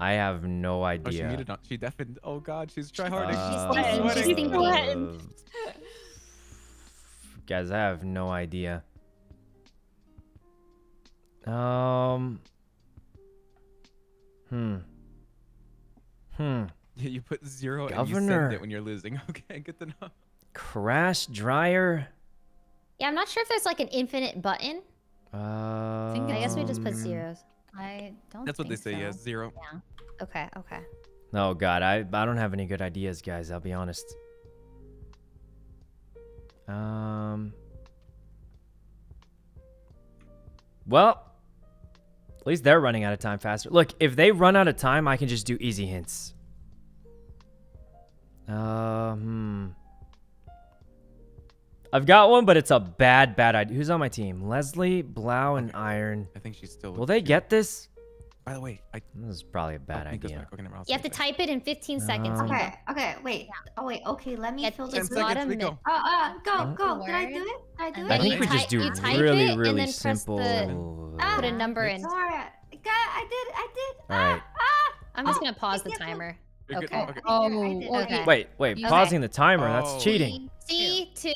I have no Oh, she idea. muted on. She deafened. Oh God, she's tryharding. Uh, She's thinking, she's sweating. thinking. Guys, I have no idea. Um. Hmm. Hmm. Yeah, you put zero and you send it when you're losing. Okay, good to know. Crash dryer. Yeah, I'm not sure if there's like an infinite button. Uh, I guess we just put Um, zeros. I don't. That's what they think say. so. Yes, zero. Okay, okay. Oh god, I I don't have any good ideas, guys. I'll be honest. Um. Well, at least they're running out of time faster. Look, if they run out of time, I can just do easy hints. Uh, hmm. I've got one, but it's a bad, bad idea. Who's on my team? Leslie, Blau, and Iron. I think she's still. Will they get this? By the way, I. This is probably a bad oh, idea. Okay, never You have to send type it in 15 seconds. Miko. Okay. Okay. Wait. Oh wait. Okay. Let me Yeah, fill this. bottom not seconds, a Miko. myth. Oh, uh, go, One go. Did I do it? Did I do and it? I then think we just do you type really, it, and really then press the- simple. Ah, Put a number in. Sorry. God, I did. I did. All right. Ah, ah. I'm just Oh, gonna pause the timer. Okay. okay. Oh, okay. Wait, wait, Okay. pausing the timer. That's Oh. cheating. C2.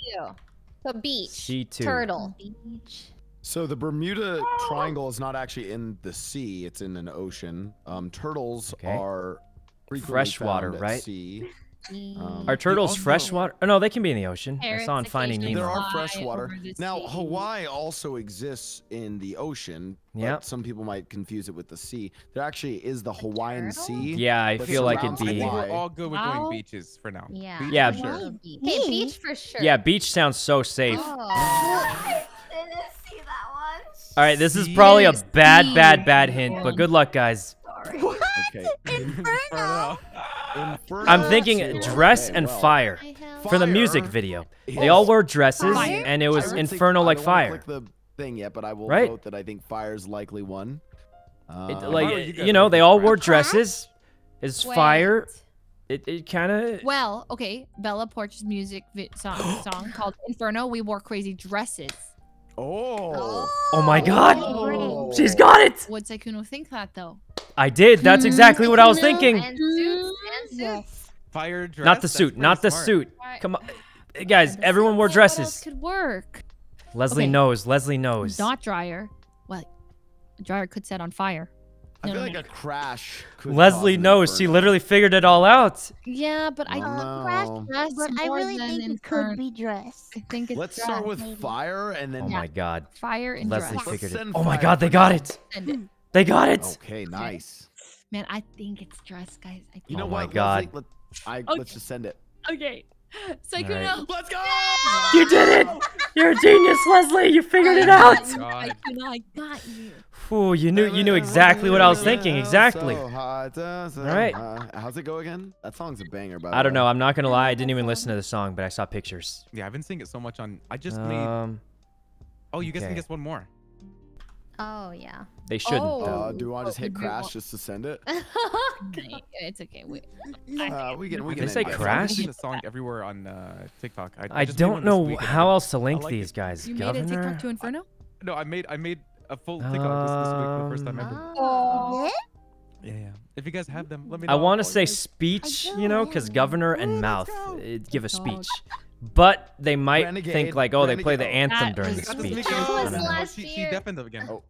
So beach. C2. Turtle. Beach. So the Bermuda Triangle is not actually in the sea; it's in an ocean. Um, turtles Okay. are frequently Freshwater, found at right? Sea. Um, Are turtles also- freshwater? Oh no, they can be in the ocean. I saw in Finding Nemo. There are freshwater. the Now, sea. Hawaii also exists in the ocean. but Yep. Some people might confuse it with the sea. There actually is the Hawaiian turtle? Sea. Yeah, I feel like it'd surrounds I be. think we're all good with Wow. going beaches for now. Yeah. Beach Yeah, for sure. Hawaii beach. Okay, beach for sure. Yeah, beach sounds so safe. Oh. I didn't see that one. All right, this is probably a bad, bad, bad hint, but good luck, guys. Sorry. Okay. Inferno. Inferno I'm thinking dress and fire for the music video. They all wore dresses, Fire? and it was would think- inferno I like don't wanna fire. Click the thing yet, but I will Right? vote that I think fire's likely one. It, Uh, like How are you guys you know, they looking all for wore it? dresses. Is fire? Wait. It, it kind of. Well, okay. Bella Poarch's music vi- song, song called Inferno. We wore crazy dresses. Oh. Oh my god. Oh. She's got it. Would Sykkuno think that though? I did. That's hmm. exactly what I was thinking. And suits, and suits. Fire dress. Not the suit. Not the smart. suit. Come on. Guys, everyone wore dresses. could work. Leslie okay. knows. Leslie knows. Not dryer. Well, dryer could set on fire. I no, feel no, like no. a crash. Leslie knows. She literally figured it all out. Yeah, but I crash dress but I really think it could be dress. I think it's Let's dress, start with maybe. fire and then. Oh my god. Fire and Leslie dress. figured it. Oh my god, they got it. They got it. Okay, nice. Man, I think it's dress, guys. I think you know oh my what? god. Let's, I, okay. let's just send it. Okay. Psycho right. Let's go! You did it! You're a genius, Leslie! You figured it out! Oh I got you. Ooh, you knew you knew exactly what I was thinking. Exactly. So All right. How's it go again? That song's a banger. By I don't know. I'm not gonna lie. I didn't even listen to the song, but I saw pictures. Yeah, I've been seeing it so much on. I just um, need. Oh, you guys can guess one more. Oh yeah. They shouldn't. Oh. Uh, do I just hit crash just to send it? it's okay. We, uh, we can. We can. They say crash. I've seen the song everywhere on uh, TikTok. I, I, I don't know how else to link like these it. guys. You Governor? made a TikTok to Inferno. No, I made I made a full TikTok this, this week for the first time um, ever. Oh. Yeah, yeah. If you guys have them, let me know. I want to say speech, you know, because governor and mouth eh, give a speech. But they might Renegade, think like, oh, Renegade. they play the anthem during the speech. Oh, she, she deafened again. Oh.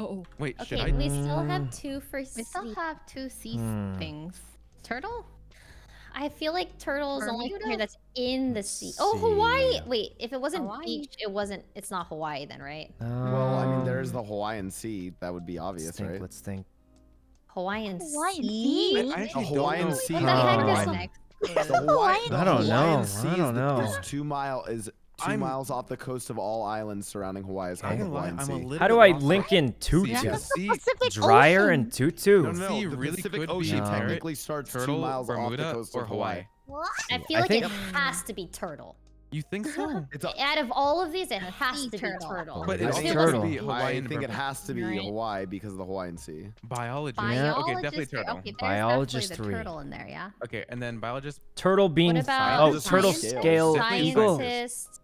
Oh, wait, okay, should I? we still have mm. two for We still have two sea mm. things. Turtle? I feel like turtles Bermuda? only here. that's in the sea. Oh, Hawaii. Wait, if it wasn't Hawaii. beach, it wasn't. It's not Hawaii then, right? Um, well, I mean, there's the um, Hawaiian Sea. That would be obvious, let's think, right? Let's think. Hawaiian, Hawaiian Sea. I, Hawaiian don't know. Sea. What the heck is Hawaiian. Hawaiian. I don't know. Hawaiian I don't know. The, this two mile is 2 I'm, miles off the coast of all islands surrounding Hawaii is called the Hawaiian Sea. How do I link in tutu? Yeah, Dryer and tutu. No, no, no, the really Pacific Ocean technically starts turtle, two miles Bermuda, off the coast of Hawaii. What? I feel I like think, it has to be turtle. You think so? a, Out of all of these, it has to be turtle. turtle. But it turtle. Be Hawaii. I think it has to be right. Hawaii because of the Hawaiian Sea. Biology. Yeah. Okay, definitely turtle. Okay, biologist three. turtle in there, yeah. Okay, and then biologist. Turtle being. What about oh, turtle scale, scale. Scientist.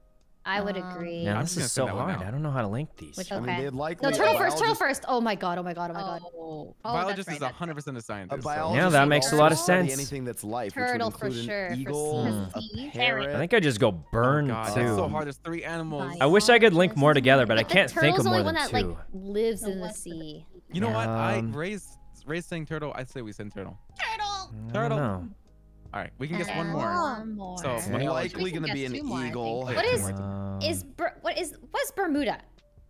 I would um, agree. Yeah, this is so hard. I don't know how to link these. Which, okay. I mean, likely, no, turtle first, turtle first. Oh my god, oh my god, oh my god. Oh, oh biologist right, is 100% right. a scientist. A. Yeah, that makes a lot of sense. Anything that's life, turtle for sure. Eagle, for sea, I think I just go burn oh god, too. That's so hard. There's three animals. I wish I could link more together, but like I can't think of more than two. Turtle's the one that like lives in the sea. You know what? I um, raised raised saying turtle. I say we send turtle. Turtle. Turtle. All right, we can guess one more. More. So okay. likely going to be an eagle. What is um, is what is what's Bermuda?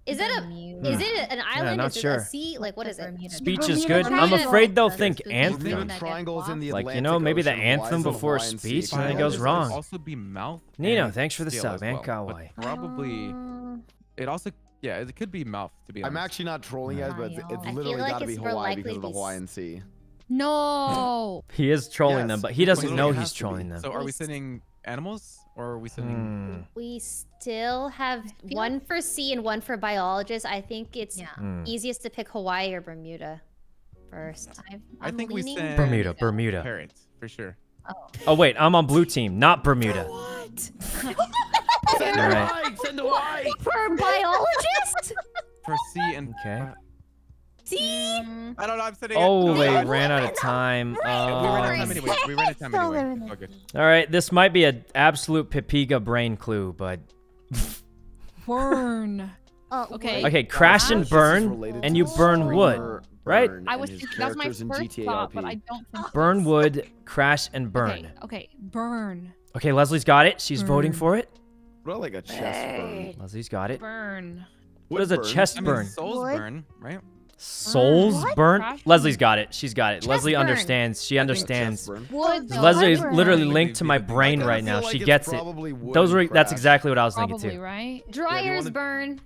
Is it a is it an island? Yeah, not is sure. it a sea? Like what is it? Speech is good. I'm afraid they'll think anthem. like you know, maybe the anthem before speech and then goes wrong. Also be mouth. Nino, thanks for the sub, well. and Probably. Uh, it also yeah, it could be mouth to be honest. I'm actually not trolling guys, but it's literally like got to be Hawaii because of the Hawaiian Sea. No. he is trolling yes. them, but he doesn't know he's trolling them. So are we sending animals or are we sending? Hmm. We still have one for sea and one for biologists. I think it's yeah. Hmm. easiest to pick Hawaii or Bermuda first. I'm, I'm I think we send Bermuda. Bermuda. Parents for sure. Oh. oh wait, I'm on blue team, not Bermuda. What? send Hawaii. Send Hawaii. For biologist. For sea and okay. Uh, See? Mm. I don't know. I'm sitting. Oh, they oh, ran We ran out of time ran out of time All right, this might be an absolute Pepega brain clue, but. burn. Uh, okay. Okay, crash and burn, and you burn wood, right? I was thinking that was my first thought, but I don't. Think burn wood, crash and burn. Okay, okay, burn. Okay, Leslie's got it. She's burn. voting for it. Well, like a chest burn. Leslie's got it. Burn. What is a chest burn? I mean, souls burn, right? Souls what? burnt. Leslie's got it. She's got it. Chest Leslie burn. understands. She understands. Leslie is literally linked to my brain right now. Like she gets it. Those were. That's exactly what I was probably, thinking too. Right. Dryers yeah, to, burn.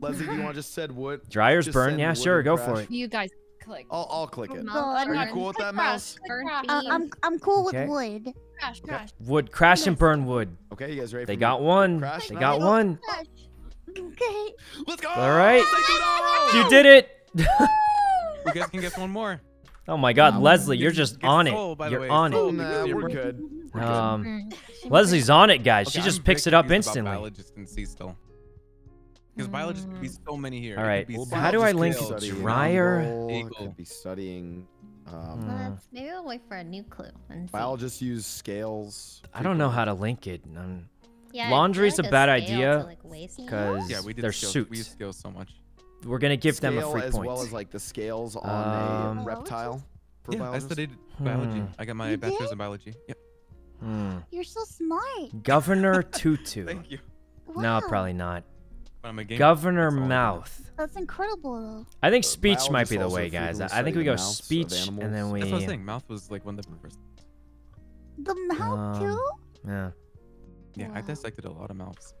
Leslie, you want to just said wood? Dryers just burn. Yeah, sure. Go for it. You guys click. I'll, I'll click it. No, Are you cool with that mouse? Uh, I'm I'm cool okay. with wood. Crash, crash. Okay. Wood, crash and burn wood. Okay, you guys ready? They got one. They got one. Okay. Let's go. All right. You did it you guys can guess one more. Oh my God, um, Leslie, you're just on it. You're way. on it. Nah, we're good. Um, mm. Leslie's on it, guys. Okay, she just I'm picks it up instantly. Because biologists could be mm. so many here. All right. Well, how do I link dryer? Could be studying. Um, uh, maybe we'll wait for a new clue. And biologists see. use scales. I don't know how to link it. Yeah, Laundry's like a bad idea because like yeah, we they're suits. We use scales so much. We're gonna give them a Scale free as point. well as like the scales on Um, a reptile. For Yeah, I biologists. studied biology. Hmm. I got my You bachelor's did? in biology. Yep. Hmm. You're so smart. Governor Tutu. Thank you. No, Wow. probably not. But I'm a gamer. Governor That's all I know. Mouth. That's incredible though. I think Uh, speech might be the way, guys. I think we go the mouths of speech and then we. That's what I was saying. Mouth was like one of the first. The mouth Um, too? Yeah. Yeah, I dissected a lot of mouths.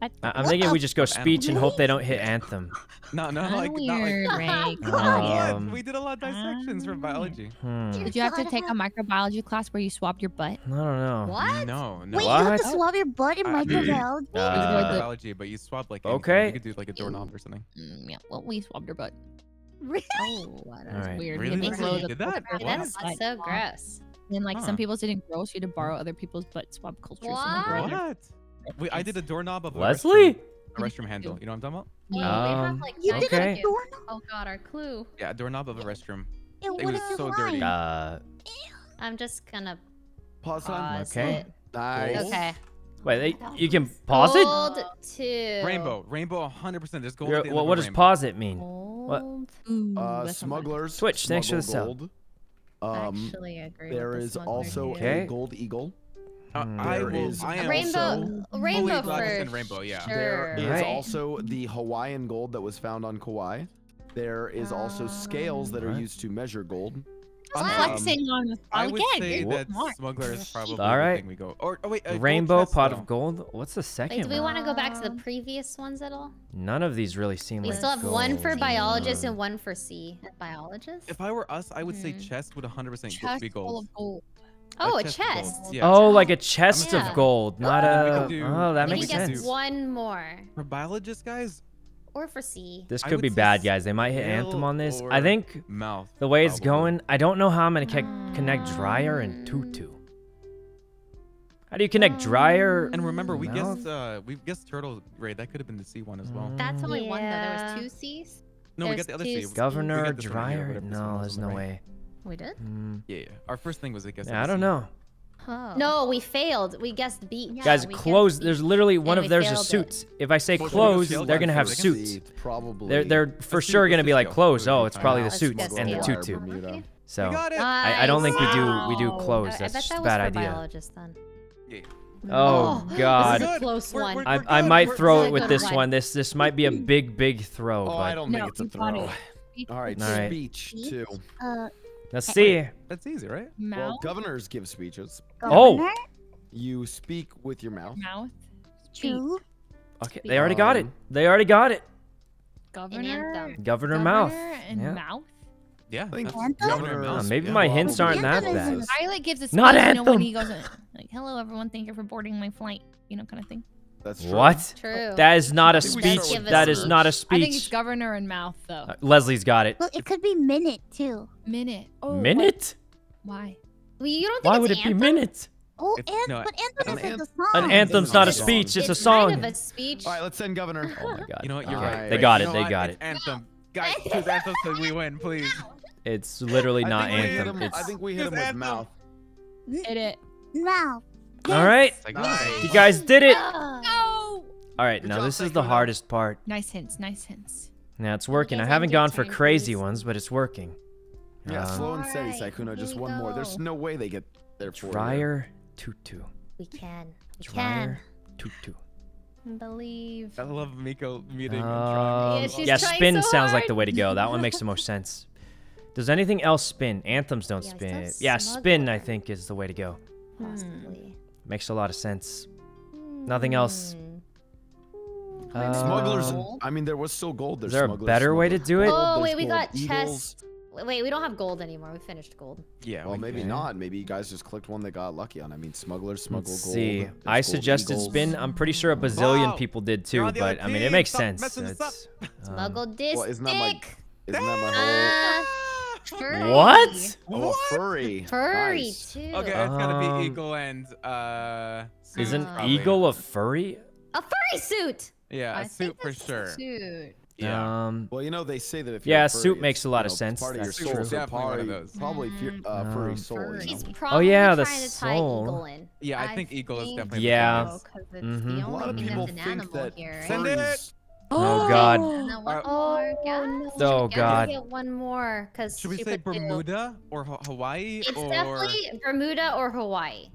I- I'm thinking we just go speech and hope they don't hit anthem. No, no, like not like. Ray. Uh, Come on. Um, we did a lot of dissections for biology. Hmm. Did you have to take a microbiology class where you swabbed your butt? I don't know. What? No, no. Wait, you have to What? swab your butt in I- microbiology? Uh, biology, but you swab like. anything. okay. You could do like a doorknob or something. Mm, yeah, well, we swabbed your butt. Really? Oh, what That was Alright. weird. Really? We Really? blow You the did that? filter That's, outside that's so the gross. And like Huh. some people's didn't grow, so you had to borrow other people's butt swab cultures. and then grow What? What? Wait, I did a doorknob of a Leslie? restroom, a restroom handle. You know what I'm talking about? Um, like You nine did Okay. a doorknob? Oh god, our clue. Yeah, a doorknob of a restroom. And It was so lie? dirty. Uh, I'm just gonna Pause time. pause Okay. it. Nice. Okay. wait, they, you can pause it? Gold two. Rainbow, rainbow, 100%. There's gold. You're- at the end what, of what a does rainbow. pause it mean? Gold. Ooh, Uh, that's not bad. smugglers. Twitch, thanks for the smuggle sub. gold. Um, Actually, agree. there with the is also here. Okay. a gold eagle. Uh, Hmm. I will. is I am Rainbow, also rainbow fully glasses for and rainbow, yeah. There sure. is Right. also the Hawaiian gold that was found on Kauai. There is also scales that are Right. used to measure gold. I'm Um, flexing on us I would again. say dude. that Smart. smuggler is probably All the thing we go. Or oh wait, a gold Rainbow pot though. of gold. What's the Wait, second do we want to go back to the Um, previous ones at all? None of these really seem like We like still have one for gold. biologists and one for C. Biologist? If I were us, I would say Hmm. chest would 100% go- Chest be full of gold. Oh, a chest of gold. chest. Yeah. Oh, like a chest Yeah. of gold, not We a. do- oh, that we makes can can sense. one more. For biologists, guys, Or for C. This could be bad, guys. They might hit anthem on this. I think mouth. the way it's probably. going, I don't know how I'm gonna ke- connect dryer and tutu. How do you connect dryer? And remember, we mouth? guessed uh, we guessed turtle raid. That could have been the C one as well. That's only one though. There was two C's. No, we got the other two C. Governor got this one right here, dryer? whatever this one No, there's no right. way. We did? Hmm. Yeah, yeah. Our first thing was I guess. Yeah, I don't know. Oh. No, we failed. We guessed B. Yeah, Guys, we close. There's literally one And of we theirs is failed it. If I say Well, should we go close, they're gonna have suits. Probably. They're they're for sure gonna be like scale. close. Oh, it's probably the Let's suits and the tutu. Bermuda. So We. I, I don't think we do we do Wow. close. I, I That's just that a bad idea. biologists then. Yeah. Oh This God. is a close We're- one. we're- I, we're I good. might We're- throw it with this one. one. This this might be a big big throw, Oh, I don't No, think it's a throw. it. All right, All right. speech too. Uh, let's see. That's easy, right? Well, governors give speeches. Oh. You speak with your mouth. Mouth. Two. Okay, they already got it. They already got it. Governor. anthem. Governor Mouth. and Yeah. mouth. Yeah. I think that's- Anthem? Uh, is maybe my hints aren't that close. bad. Pilot gives a speech, Not you know, when anthem. he goes like, "Hello, everyone. Thank you for boarding my flight." You know, kind of thing. That's true. What? True. That is not a think we speech. start with That a is not a I think it's speech. governor and mouth though. Uh, Leslie's got it. Well, it could be minute too. Minute. Oh, what- Minute? Why? Well, you don't think Why would it be minute? Oh, It's- and, no, but an anthem isn't an- the song. An anthem's not a speech. It's a It's song. kind of a speech. All right, let's send governor. Oh my god. You know what? You're right. They got you it. They got it. Anthem. Guys, choose anthem so we win, please. It's literally not think we hit anthem. I think we hit him with mouth. Hit it. Mouth. All right. Nice. You guys did it. Go. All right. Good Now job, this is the Sykkuno. hardest part. Nice hints. Nice hints. Now it's working. I haven't gone for crazy please. ones, but it's working. Yeah, Um, slow and steady, Alright, Sykkuno. Just here we one more. There's no way they get there for you. Dryer tutu. We can. We Dryer tutu. Believe. I love Miko muting. Um, Yeah, yeah, spin so sounds like the way to go. That one makes the most sense. Does anything else spin? Anthems don't Yeah, spin. does Yeah, spin I think is the way to go. Possibly. Makes a lot of sense. Nothing else. Uh, Smugglers. I mean, there was still gold. There's Is there a smugglers, better way to do it? Oh, There's wait, we got eagles. chest. Wait, we don't have gold anymore. We finished gold. Yeah. Well, we- maybe Okay. not. Maybe you guys just clicked one that got lucky on. I mean, smugglers smuggle Let's gold. see. There's I gold suggested eagles. spin. I'm pretty sure a bazillion Wow. people did too, but other I mean it makes Stop sense. messing. It's, um, Smuggle this Well, isn't that my- Isn't that my whole? Uh, furry. What? Oh, a furry. Furry Nice. too. Okay, it's gotta Um, be eagle and uh. suit, Is an Uh, probably. eagle a furry? A furry suit. Yeah, a I suit for sure. Suit. Yeah. Um, Well, you know they say that if Yeah, you're soup furry, makes a lot you of sense, Part of your that's soul, true. so Definitely one of probably, those. probably fe- uh, furry Um, soul. You He's know? probably yeah, the trying to tie soul. Eagle in. Yeah, I think Eagle is definitely. Yeah. The Because it's Mhm. the A lot only of people an think animal that here. Send it. furries- Oh, God. And then one Uh, more guess. no. Oh, Should we God. Get one more, because Should we say Bermuda or Hawaii It's or? definitely Bermuda or Hawaii.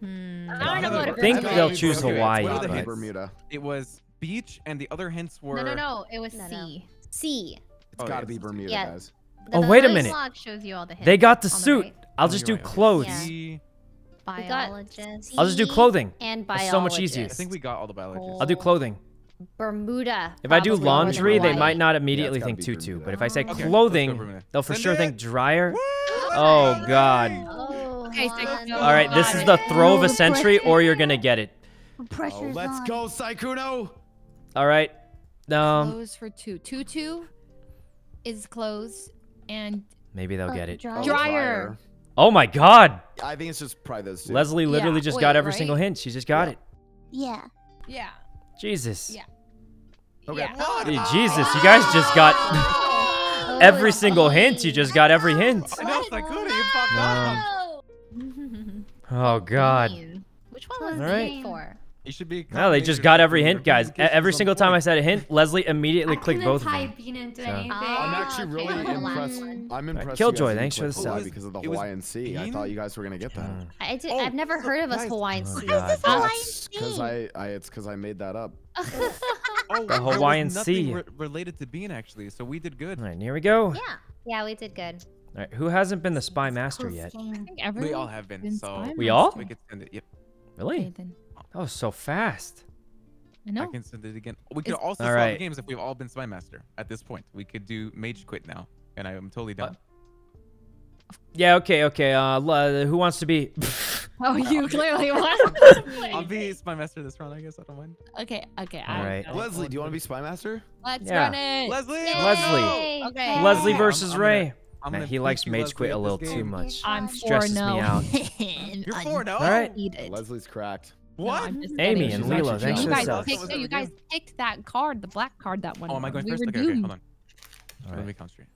Hmm. I don't know what I think Bermuda they'll choose Okay, Hawaii. what are the Gotta be hints? Bermuda. It was beach, and the other hints were. No, no, no. It was No, no. C. C. It's Oh, got to yes, be Bermuda, yeah. guys. The Oh, wait a minute. Shows you all the hints. They got the on suit. right. I'll Oh, just do clothes. Yeah. C- We got Biologist. I'll just do clothing. And That's so much easier. I think we got all the biologists. I'll do clothing. Bermuda. If I do probably more than laundry, they might not immediately gotta think tutu. Bermuda. But if I say Okay, clothing, Bermuda. they'll for Send sure it. think dryer. Oh, God. Oh, Okay, so go. All right, this is the throw of a century, pressure. or you're gonna get it. Oh, let's on. go, Sykkuno. All right. Um, Clothes for two. Tutu is clothes and maybe they'll Uh, get it. dry- Oh, Dryer. Oh my God! I think it's just probably those two. Leslie literally Yeah, just wait, got every right? single hint. She just got Yeah. it. Yeah. yeah. Jesus. Yeah. Okay. Yeah. Hey, Jesus, you guys just got Oh, every single hint. You just got every hint. I know, Sakura, you popped. Um, oh God. Which one was All the right. hint for? You should be. No, they just got every hint, guys. Every single time I said a hint, Leslie immediately clicked couldn't both of them. Bean into So- anything. I'm Oh, actually really Well, impressed. one. I'm impressed. Killjoy, you thanks for the click sub. because of the It was Hawaiian Sea. I thought you guys were gonna get that. I did, Oh, I've never so heard of us guys- Hawaiian Oh, Sea. God. This Hawaiian That's because I, I, it's because I made that up. Oh, The there was Hawaiian Sea. re- related to Bean actually, so we did good. All right, here we go. Yeah. Yeah, we did good. right, who hasn't been the spy master yet? I think. We all have been, been so We all? we could send it. Yep, Okay, Really? then. That was so fast. I know. I can send it again. We could Is- also All swap games if we've all been Spy Master at this point. We could do MageQuit now, and I am totally down. Yeah. Okay. Okay. Uh, who wants to be? Oh, you clearly want. I'll be Spy Master this round, I guess. I don't mind. Okay. Okay. All I- right. I- Leslie, do you want to be spy master? Let's Yeah. run it. Leslie. Leslie. Okay. Leslie I'm- versus I'm gonna- Ray. I'm Man, gonna he likes beat you, MageQuit a little this too game. much. I'm for Stresses me no. out. You're I four, no? All right. need it. Leslie's cracked. No, What? I'm Amy and She's Lilo, thanks You for the guys picked. no, You guys picked that card, the black card. That one. Oh, am I going we first? Were Okay, okay, hold on. All Let me right. count straight.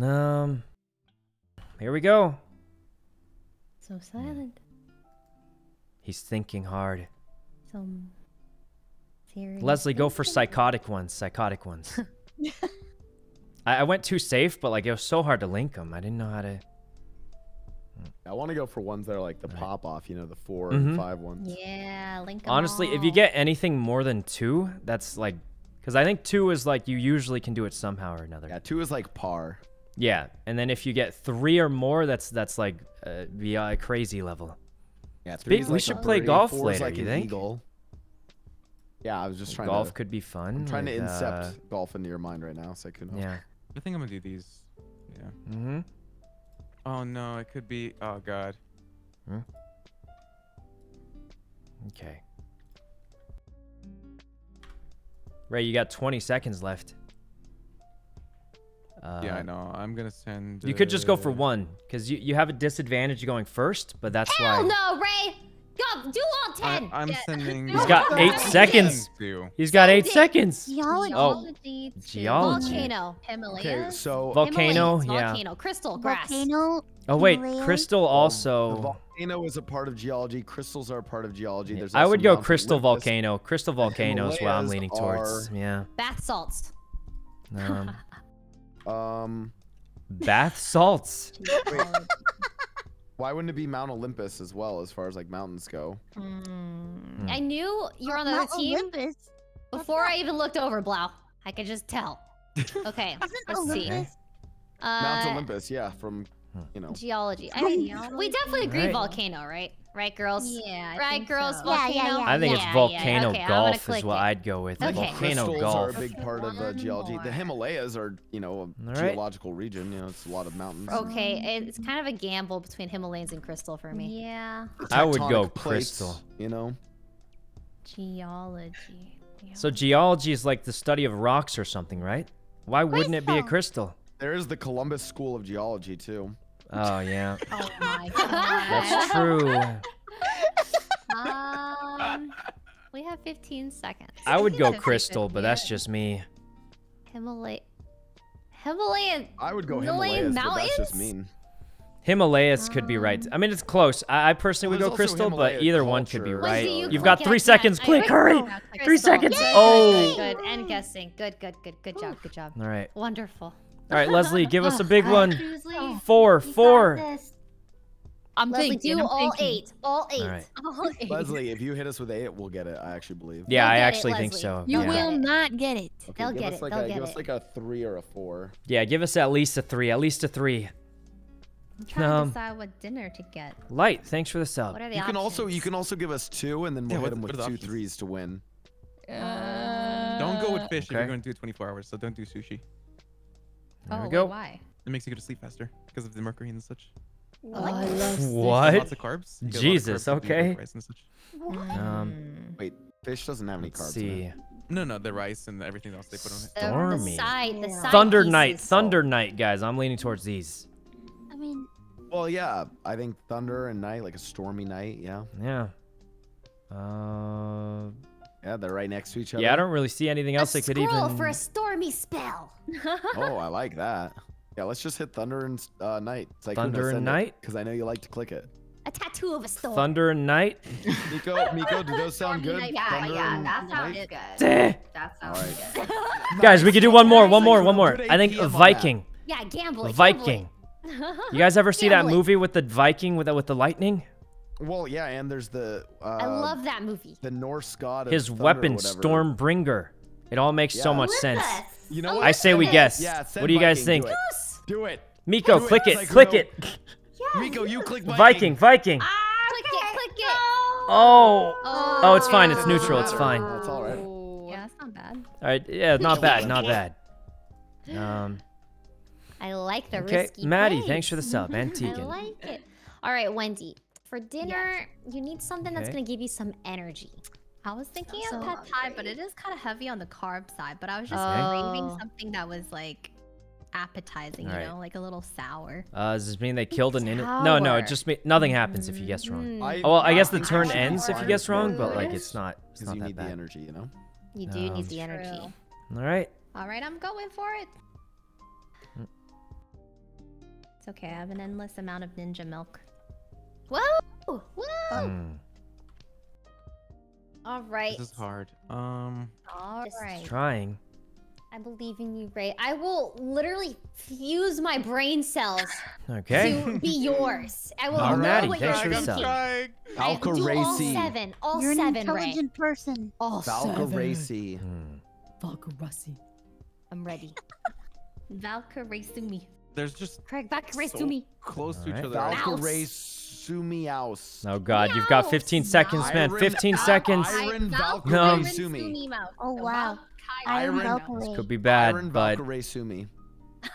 Um. Here we go. So silent. He's thinking hard. So serious. Leslie, go for psychotic ones. Psychotic ones. I, I went too safe, but like it was so hard to link them. I didn't know how to. I want to go for ones that are like the Right. pop off, you know, the 4 Mhm. and five ones. Yeah, link 'em Honestly, if you get anything more than two, that's like, because I think two is like you usually can do it somehow or another. Yeah, two is like par. Yeah, and then if you get three or more, that's that's like uh, the crazy level. Yeah, big- three's we should a play birdie, golf four's later, like you an think? Eagle. Yeah, I was just trying to Golf to. could be fun. I'm trying to with, incept uh, golf into your mind right now, so I couldn't. yeah. I think I'm gonna do these. Yeah. Mm-hmm. Oh no, it could be. Oh god. Okay. Ray, you got 20 seconds left. Uh, yeah, I know. I'm gonna send. You could just go for uh, one, because you, you have a disadvantage going first, but that's Hell why. no, Ray! Go, do all ten. I'm Yeah. sending. He's got eight God. seconds. He's got eight seconds. Geology. Oh. Geology. Volcano. Himalayas. Okay, so Volcano, Himalayas, yeah. Volcano. Crystal. Grass. Volcano. Oh wait, Himalayas. crystal the also. volcano is a part of geology. Crystals are a part of geology. There's I would go crystal Olympus. volcano. Crystal volcano is what I'm leaning towards. Yeah. Bath salts. Um, Um, bath salts. why wouldn't it be Mount Olympus as well, as far as like mountains go? Hmm. I knew you were on the Mount other team Olympus. before I even looked over, Blau. I could just tell. Okay, let's see. Olympus? Mount Uh, Olympus, yeah, from Hmm. you know. geology. I mean, we definitely agree Right. volcano, right? Right, girls? Yeah. I Right, girls? so. Yeah, yeah, yeah. I think Yeah, it's yeah, volcano okay, I'm gonna golf is what it. I'd go with. Okay. Volcano Crystals are a big part of uh, One geology. The. Himalayas are, you know, a All right. geological region. You know, it's a lot of mountains. Okay, it's kind of a gamble between Himalayas and crystal for me. Yeah. I would go plates, crystal. You know, Geology. So geology is like the study of rocks or something, right? Why wouldn't it be a crystal? there is the Columbus School of Geology too. Oh yeah, Oh my god. that's true. Um, we have 15 seconds. I would go crystal, but that's just me. Himalay. Himalayan. I would go Himalayan Himalayas, but that's just mean. Himalayas could be right. I mean, it's close. I, I personally Well, would go there's also Crystal, but Himalaya either one could be right. Lizzie, you You've got three it. seconds. I- Click, Crystal. hurry. Crystal. Three seconds. Yay! Oh. Good. And guessing. Good, good, good. Good job. Good job. All right. Wonderful. All right, Leslie, give us a big Ugh, one. Susie, Four, four. I'm Leslie, thinking. do I'm all thinking. eight. All eight. right. All eight. Leslie, if you hit us with eight, we'll get it. I actually believe. Yeah, They'll I get it, actually think so. You yeah. They'll will get it. not get it. Okay, They'll give get us it, like they'll a get give us like a three or a four. Yeah, give us at least a three. At least a three. I'm trying Um, to decide what dinner to get. Light, thanks for the sub. What are the You can also you can also give us two, and then Yeah, we'll what- hit them with are the two options? threes to win. Don't go with fish if you're going to do 24 hours. So don't do sushi. There oh, we wait, go. why? It makes you go to sleep faster because of the mercury and such. Oh, I love What? Lots of carbs. You get of Jesus, carbs if you drink okay. rice and such. Um, Mm. Wait, fish doesn't have any carbs. see. No, no, the rice and everything else they put on it. Stormy. the side, the side Thunder Night. Thunder Night, guys. I'm leaning towards these. I mean, Well, yeah, I think thunder and night, like a stormy night. Yeah, Yeah. Uh, yeah, they're right next to each other. yeah, I don't really see anything else a that could scroll even. for a stormy spell. Oh, I like that. Yeah, let's just hit thunder and uh, night. It's like Thunder and night? Because I know you like to click it. A tattoo of a storm. Thunder and Night. Miko, Miko, do those sound good? Yeah, Thunder yeah, that sounds night? good. That sounds Alright. good. Guys, we could do one more, one more, one more. I think PM. Viking. Yeah, gambling. Viking. You guys ever see that movie with the Viking with the, with the lightning? Well, yeah, and there's the uh, I love that movie. the Norse god. Of His thunder weapon, whatever. Stormbringer. It all makes so Yeah. much sense. You know what? I say we guess. Yeah, send what do you guys Viking, think? do it. Do it. Miko, Do it. click it, Psycho click no. it. Miko, you click Viking. Viking, Viking. Click it, click it. Oh. Oh, Oh, it's fine. It's neutral. It's matter. fine. That's all right. Yeah, it's not bad. All right. Yeah, not bad. Not bad. Um. I like the Okay, risky Maddie, plays. thanks for the sub, and I like it. All right, Wendy. For dinner, you need something that's gonna give you some energy. I was thinking So of pad thai, but it is kind of heavy on the carb side. But I was just Okay. craving Oh. something that was like appetizing, you Alright. know, like a little sour. Uh, does this mean they killed an in? No, no. It just mean nothing happens if you guess wrong. Mm, Oh, well, I guess the turn ends if you guess wrong, but like it's not. It's 'cause not you that need the energy, you know. You do Um, need the energy. True. All right. All right, I'm going for it. It's okay. I have an endless amount of ninja milk. Whoa! Whoa! Hmm. All right. This is hard. Um, All Just right. Trying. I believe in you, Ray. I will literally fuse my brain cells Okay. to be yours. I will Oh, know Maddie, what thanks you're thinking. sub. I Falco do all Racy. seven. All you're an seven, Ray. intelligent person. All Falco Racy. Hmm. I'm ready. Valkyrie there's just Craig, back race So- me. close to each Alright. other. Falco Mouse. Racy Oh God, you've got 15 seconds, man. 15 I- seconds. Iron Valkyrie Um, Sumi. Oh wow. Iron Iron- Valkyrie. Could be bad, Iron but Valkyrie Sumi.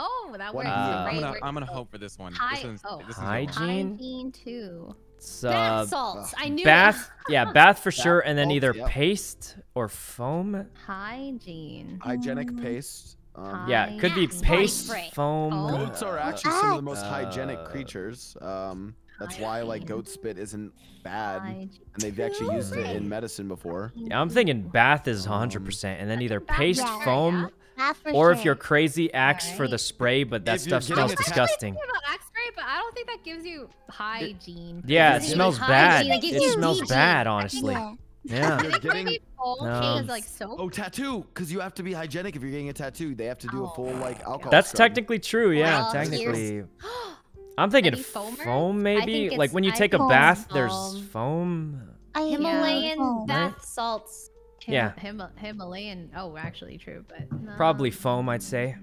Oh, that What works. Uh, I'm gonna, I'm gonna hope for this one. Hi- This one's, oh. this is a- Hygiene? Hygiene too. it's, Bath uh, salts. I knew bath. Yeah, bath for sure, and then salts, either yep. paste or foam. Hygiene. Hygienic paste. Um, Yeah, it could be paste, foam. Oh. Goats are actually some of the most Uh, hygienic creatures. Um, that's why like goat spit isn't bad, and they've actually used it in medicine before. Yeah, I'm thinking bath is 100%, and then either paste, Yeah. foam, Bath for or if you're crazy, axe for the spray, but that If you're stuff getting smells attacked- disgusting. about axe spray, but I don't think that gives you hygiene. Yeah, it Gives smells hygiene, bad. it It smells hygiene. bad, honestly. Yeah. Yeah. You're think getting- maybe foam No. is like soap. Oh, tattoo! Because you have to be hygienic if you're getting a tattoo. They have to do a full oh, like alcohol. That's scrub. technically true, yeah, Well, technically. I'm thinking foam, maybe? Like when you I take a bath, it's there's foam. foam. Himalayan Oh. bath salts. Him- Yeah. Him- Himalayan. Oh, actually true, but no. Probably foam, I'd say.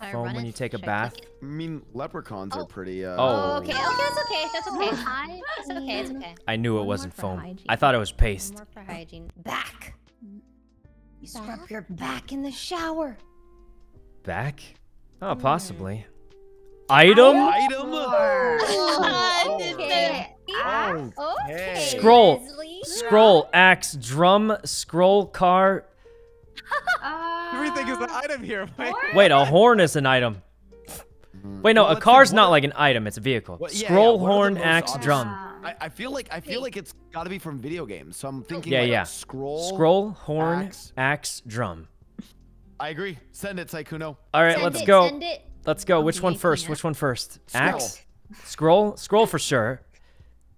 Should I Foam when you take a Should I bath. click? I mean, leprechauns Oh. are pretty. Uh, Oh. Oh, okay. Okay, that's okay. That's okay. Hygiene. It's okay. It's okay. I knew it One wasn't foam. hygiene. I thought it was One paste. more for hygiene. Back. You scrub your back in the shower. Back? Oh, possibly. Item? Item. okay. Oh, Okay. Scroll. Leslie. Scroll, axe, drum, scroll, car. Everything is an oh. item here. Wait. Wait, a horn is an item. Wait, no, Well, a car's not like an item, it's a vehicle. What- yeah, yeah, Scroll, what are the horn, axe, obvious- drum. I, I feel like I feel like it's got to be from video games. So I'm thinking Yeah, like yeah. scroll. Scroll, horn, axe. axe, drum. I agree. Send it, Sykkuno. All right, Send let's it, go. Send it. Let's go. Which one Okay, first? Which one first? Scroll. Axe? Scroll? Scroll for sure.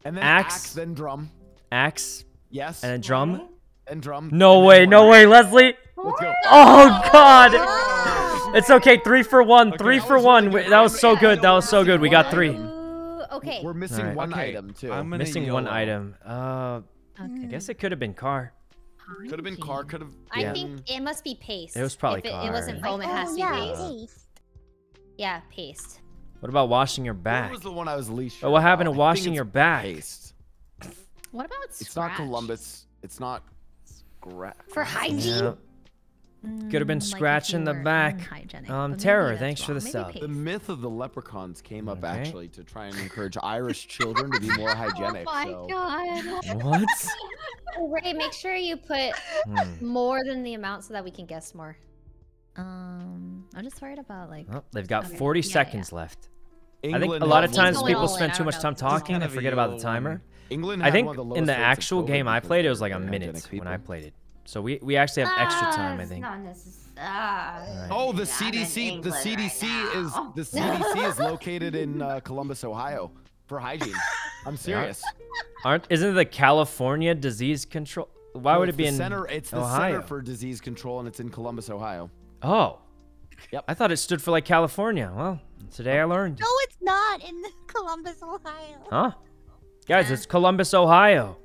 And then Axe. axe, then drum. Axe Yes. and a drum. and drum. No and way, no way, Leslie. Let's go. Oh God. It's okay. Three for one. Three for one. We- That was so good. That was so good. We got three. Okay. We're missing Alright. one Okay, item too. I'm gonna Missing one YOLO. item. Uh, I guess it could have been car. Could have been car. Could have. I Yeah. think it must be paste. It was probably if it, it wasn't car. foam, it has oh to yeah, be paste. Yeah, paste. What about washing your back? What back? was the one I was least But sure what happened to about? I think washing your back? Paste. What about It's not? Columbus. It's not. Scratch. For hygiene? Yeah. Could have been Mm, like scratch you in the back. Um, Terror, that's thanks for the Maybe sub. The myth of the leprechauns came up Okay. actually to try and encourage Irish children to be more hygienic. Oh my so. god. What? Ray, make sure you put Hmm. more than the amount so that we can guess more. Um, I'm just worried about like. Well, they've got Okay. 40 Yeah, yeah. seconds left. I think a lot of times people spend too much know. time talking and forget about the timer. one. England I think one of the in the lowest rates of actual game I played, it was like a minute when I played it. So we, we actually have extra time, I Ah, think. It's not necessary. Ah, Oh, the I'm CDC. The England right CDC is the CDC is located in uh, Columbus, Ohio, for hygiene. I'm serious. Aren't isn't it the California Disease Control? Why No, would it be the in center? It's the Ohio? Center for Disease Control, and it's in Columbus, Ohio. Oh. Yep. I thought it stood for like California. Well, today I learned. No, it's not in Columbus, Ohio. Huh? Guys, it's Columbus, Ohio.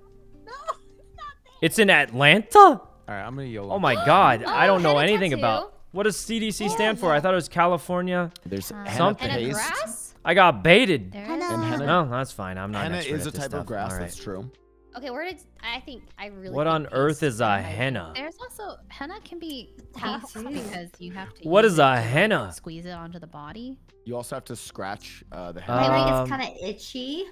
No, it's not there. It's in Atlanta? All right, I'm gonna YOLO. Oh my god. I Oh, don't know anything tattoo. about. What does CDC stand for? I thought it was California. There's Uh, henna Something. And grass? I got baited. There Henna. is- And henna- No, that's fine. I'm not an Henna expert is a type stuff. of grass. All right. That's true. Okay, where did I think I really What on earth is a henna? There's also henna can be How paste too. because you have to. What use is it a henna? Squeeze it onto the body. You also have to scratch uh, the I henna. think Um, it's kind of itchy.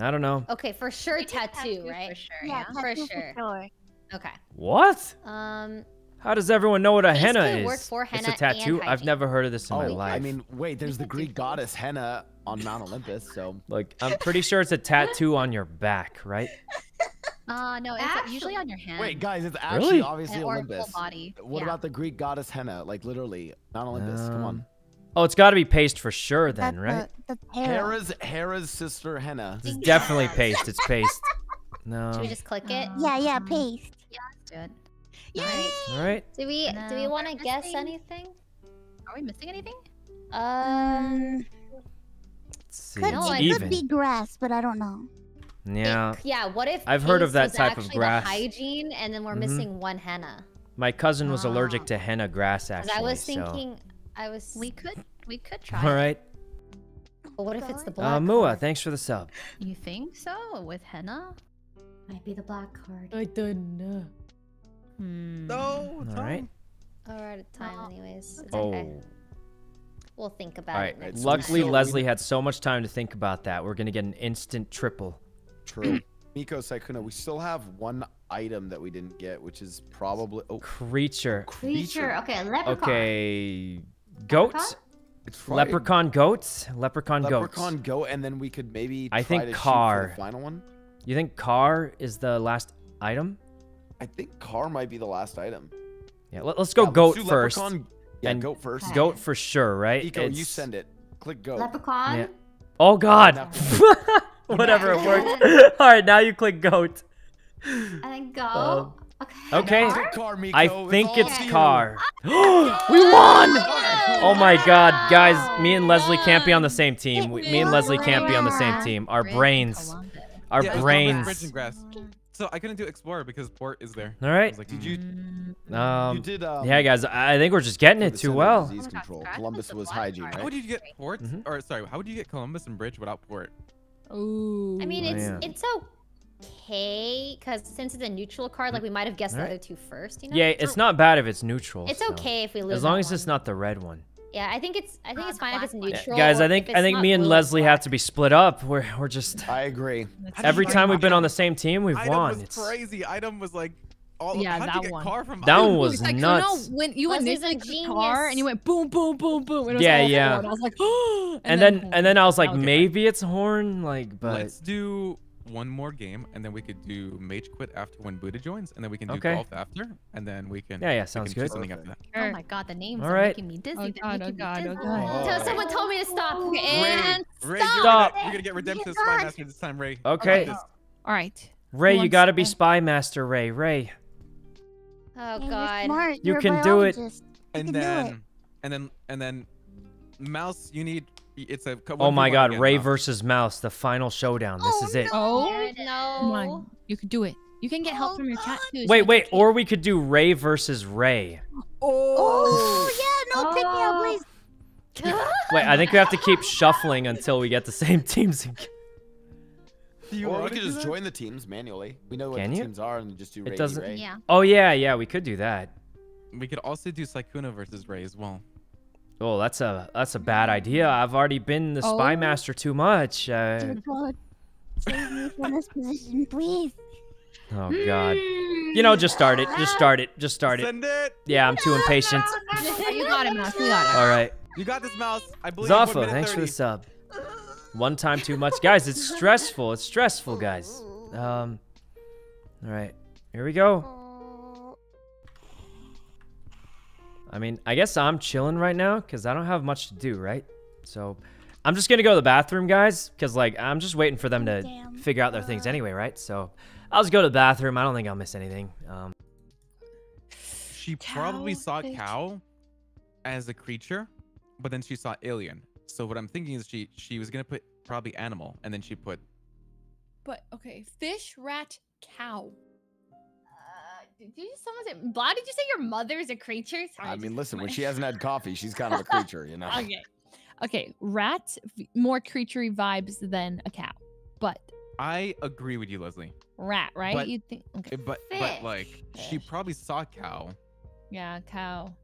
I don't know. Okay, for sure Maybe a tattoo, for right? sure. Yeah, Yeah. For sure. sure. Okay. What? Um, How does everyone know what a henna is? work for it's a tattoo. I've never heard of this in oh, my life. I mean, wait. There's the Greek goddess Henna on Mount Olympus. So like I'm pretty sure it's a tattoo on your back, right? Uh, no, it's uh, usually on your hand. wait, guys, it's actually Really? obviously and, or Olympus. full body. What yeah. about the Greek goddess Henna? Like literally, Mount Olympus. Come on. Oh, it's got to be paste for sure then, That's right? The, the Hera's Hera's sister Henna. This is definitely paste. It's paste. No. should we just click it? Yeah, yeah, paste. Let's do it. Yay! All right. Do we do we want to guess missing- anything? Are we missing anything? Um, Let's see. Could, No, it's I- it even. could be grass, but I don't know. Yeah. it- yeah. What if I've heard of that was type of actually grass. The hygiene, and then we're Mhm. missing one henna. My cousin was allergic Ah. to henna grass. actually. I was so- thinking, I was. We could. We could try. All right. But what if it's the black? Uh, Mua, card? thanks for the sub. You think so with henna? Might be the black card. I don't know. Hmm. No. All right. Oh, we're out of time, No. anyways. It's Oh. okay. We'll think about All it. right. next Luckily, time. Leslie had so much time to think about that. We're gonna get an instant triple. True. Miko Sykkuno, we still have one item that we didn't get, which is probably oh Creature. Creature. Okay, leprechaun. Okay. Goat. Leprechaun? it's probably Leprechaun goats. Leprechaun goats. Leprechaun goat, and then we could maybe. I think to shoot for car. the final one. You think car is the last item? I think car might be the last item. Yeah. Let, us go Yeah, let's goat first. Yeah, and goat first. Okay. Goat for sure, right? Miko, you send it. Click go. Leprechaun. Yeah. Oh God. Whatever it worked. All right, now you click goat. And then go. Um, okay. okay. Car? Car, I think all it's car. we won! Oh my God, guys! Me and Leslie can't be on the same team. We, me and Leslie can't be on the same team. Our brains, our Yeah, it was Columbus, Bridge brains. So I couldn't do explore because port is there. All I right. was like, Did you? Mm, you Um. did. Um, Yeah, guys. I I think we're just getting it too well. Disease Oh, control. scratch Columbus was hygiene, card. How would you get port? Mhm. Or sorry, how would you get Columbus and Bridge without port? Ooh. I mean, Oh, it's yeah. it's okay because since it's a neutral card, like we might have guessed the other two first. You know? Yeah, it's not bad if it's neutral. It's so- okay if we lose. As long that as it's not the red one. Yeah, I think it's. I think Uh, it's fine if it's black one. Yeah, neutral. guys, I think I think me and blue, it's Leslie have to be split up. We're we're just I agree. Every time we've been on the same team, we've Item won. was It's crazy. Item was like, all. Yeah, how'd that one. car from? That item? one was like, nuts. So no, when you Leslie's initially took the car and you went boom, boom, boom, boom. And it was Yeah, all yeah. forward. I was like, and, and then and then I was like, that was different. maybe it's horn, like, but Let's do. One more game, and then we could do MageQuit after when Buddha joins, and then we can do Okay. golf after, and then we can. Yeah, yeah, sounds good. Something after that. Oh my god, the names All are right. making me dizzy. Oh They're god, oh god, oh god. Tell someone told me to stop. Oh. And Ray, Ray, you're Stop. gonna, you're gonna get redemption Oh Spy Master this time, Ray. Okay. All right. Ray, you gotta be spy master, Ray. Ray. Oh You're god. You can do it. and can do it. then, and then, and then, Mouse, you need. It's a. co- Oh one v my god, Ray Mouse. versus Mouse, the final showdown. This Oh, is it. Oh, No. come on. You could do it. You can get help Oh, from your chat too. Wait, wait, or we could do Ray versus Ray. Oh, oh. yeah, no, pick me up, Oh. please. Wait, I think we have to keep shuffling until we get the same teams again. Do you Or we could just that? join the teams manually. We know what Can the you? teams are and just do It Ray doesn't- Ray. Yeah. Oh yeah, yeah, we could do that. We could also do Sykkuno versus Ray as well. Oh, that's a that's a bad idea. I've already been the spy Oh. master too much. Uh, Dear God, save me from this position, please. oh god. You know, just start it. Just start it. Just start it. Send it. Yeah, I'm too impatient. you got it, Mouse. You got it. All right. You got this, Mouse. I believe. one Zaffa, minute thanks for the sub. One time too much, guys. It's stressful. It's stressful, guys. Um. All right, here we go. I mean, I guess I'm chilling right now because I don't have much to do, right? So, I'm just gonna go to the bathroom, guys, because like I'm just waiting for them to Damn. figure out their things anyway, right? So, I'll just go to the bathroom. I don't think I'll miss anything. Um. She probably Cow, saw fish. cow as a creature, but then she saw alien. So what I'm thinking is she she was gonna put probably animal, and then she put But okay, fish, rat, cow. Did you someone say? Blah, did you say your mother's a creature? Sorry, I mean, just- listen, when she hasn't had coffee, she's kind of a creature, you know. Okay. Okay. Rat, more creaturey vibes than a cow. But I agree with you, Leslie. rat, right? But- you think? Okay. Uh, But but like she probably saw cow. Yeah, cow.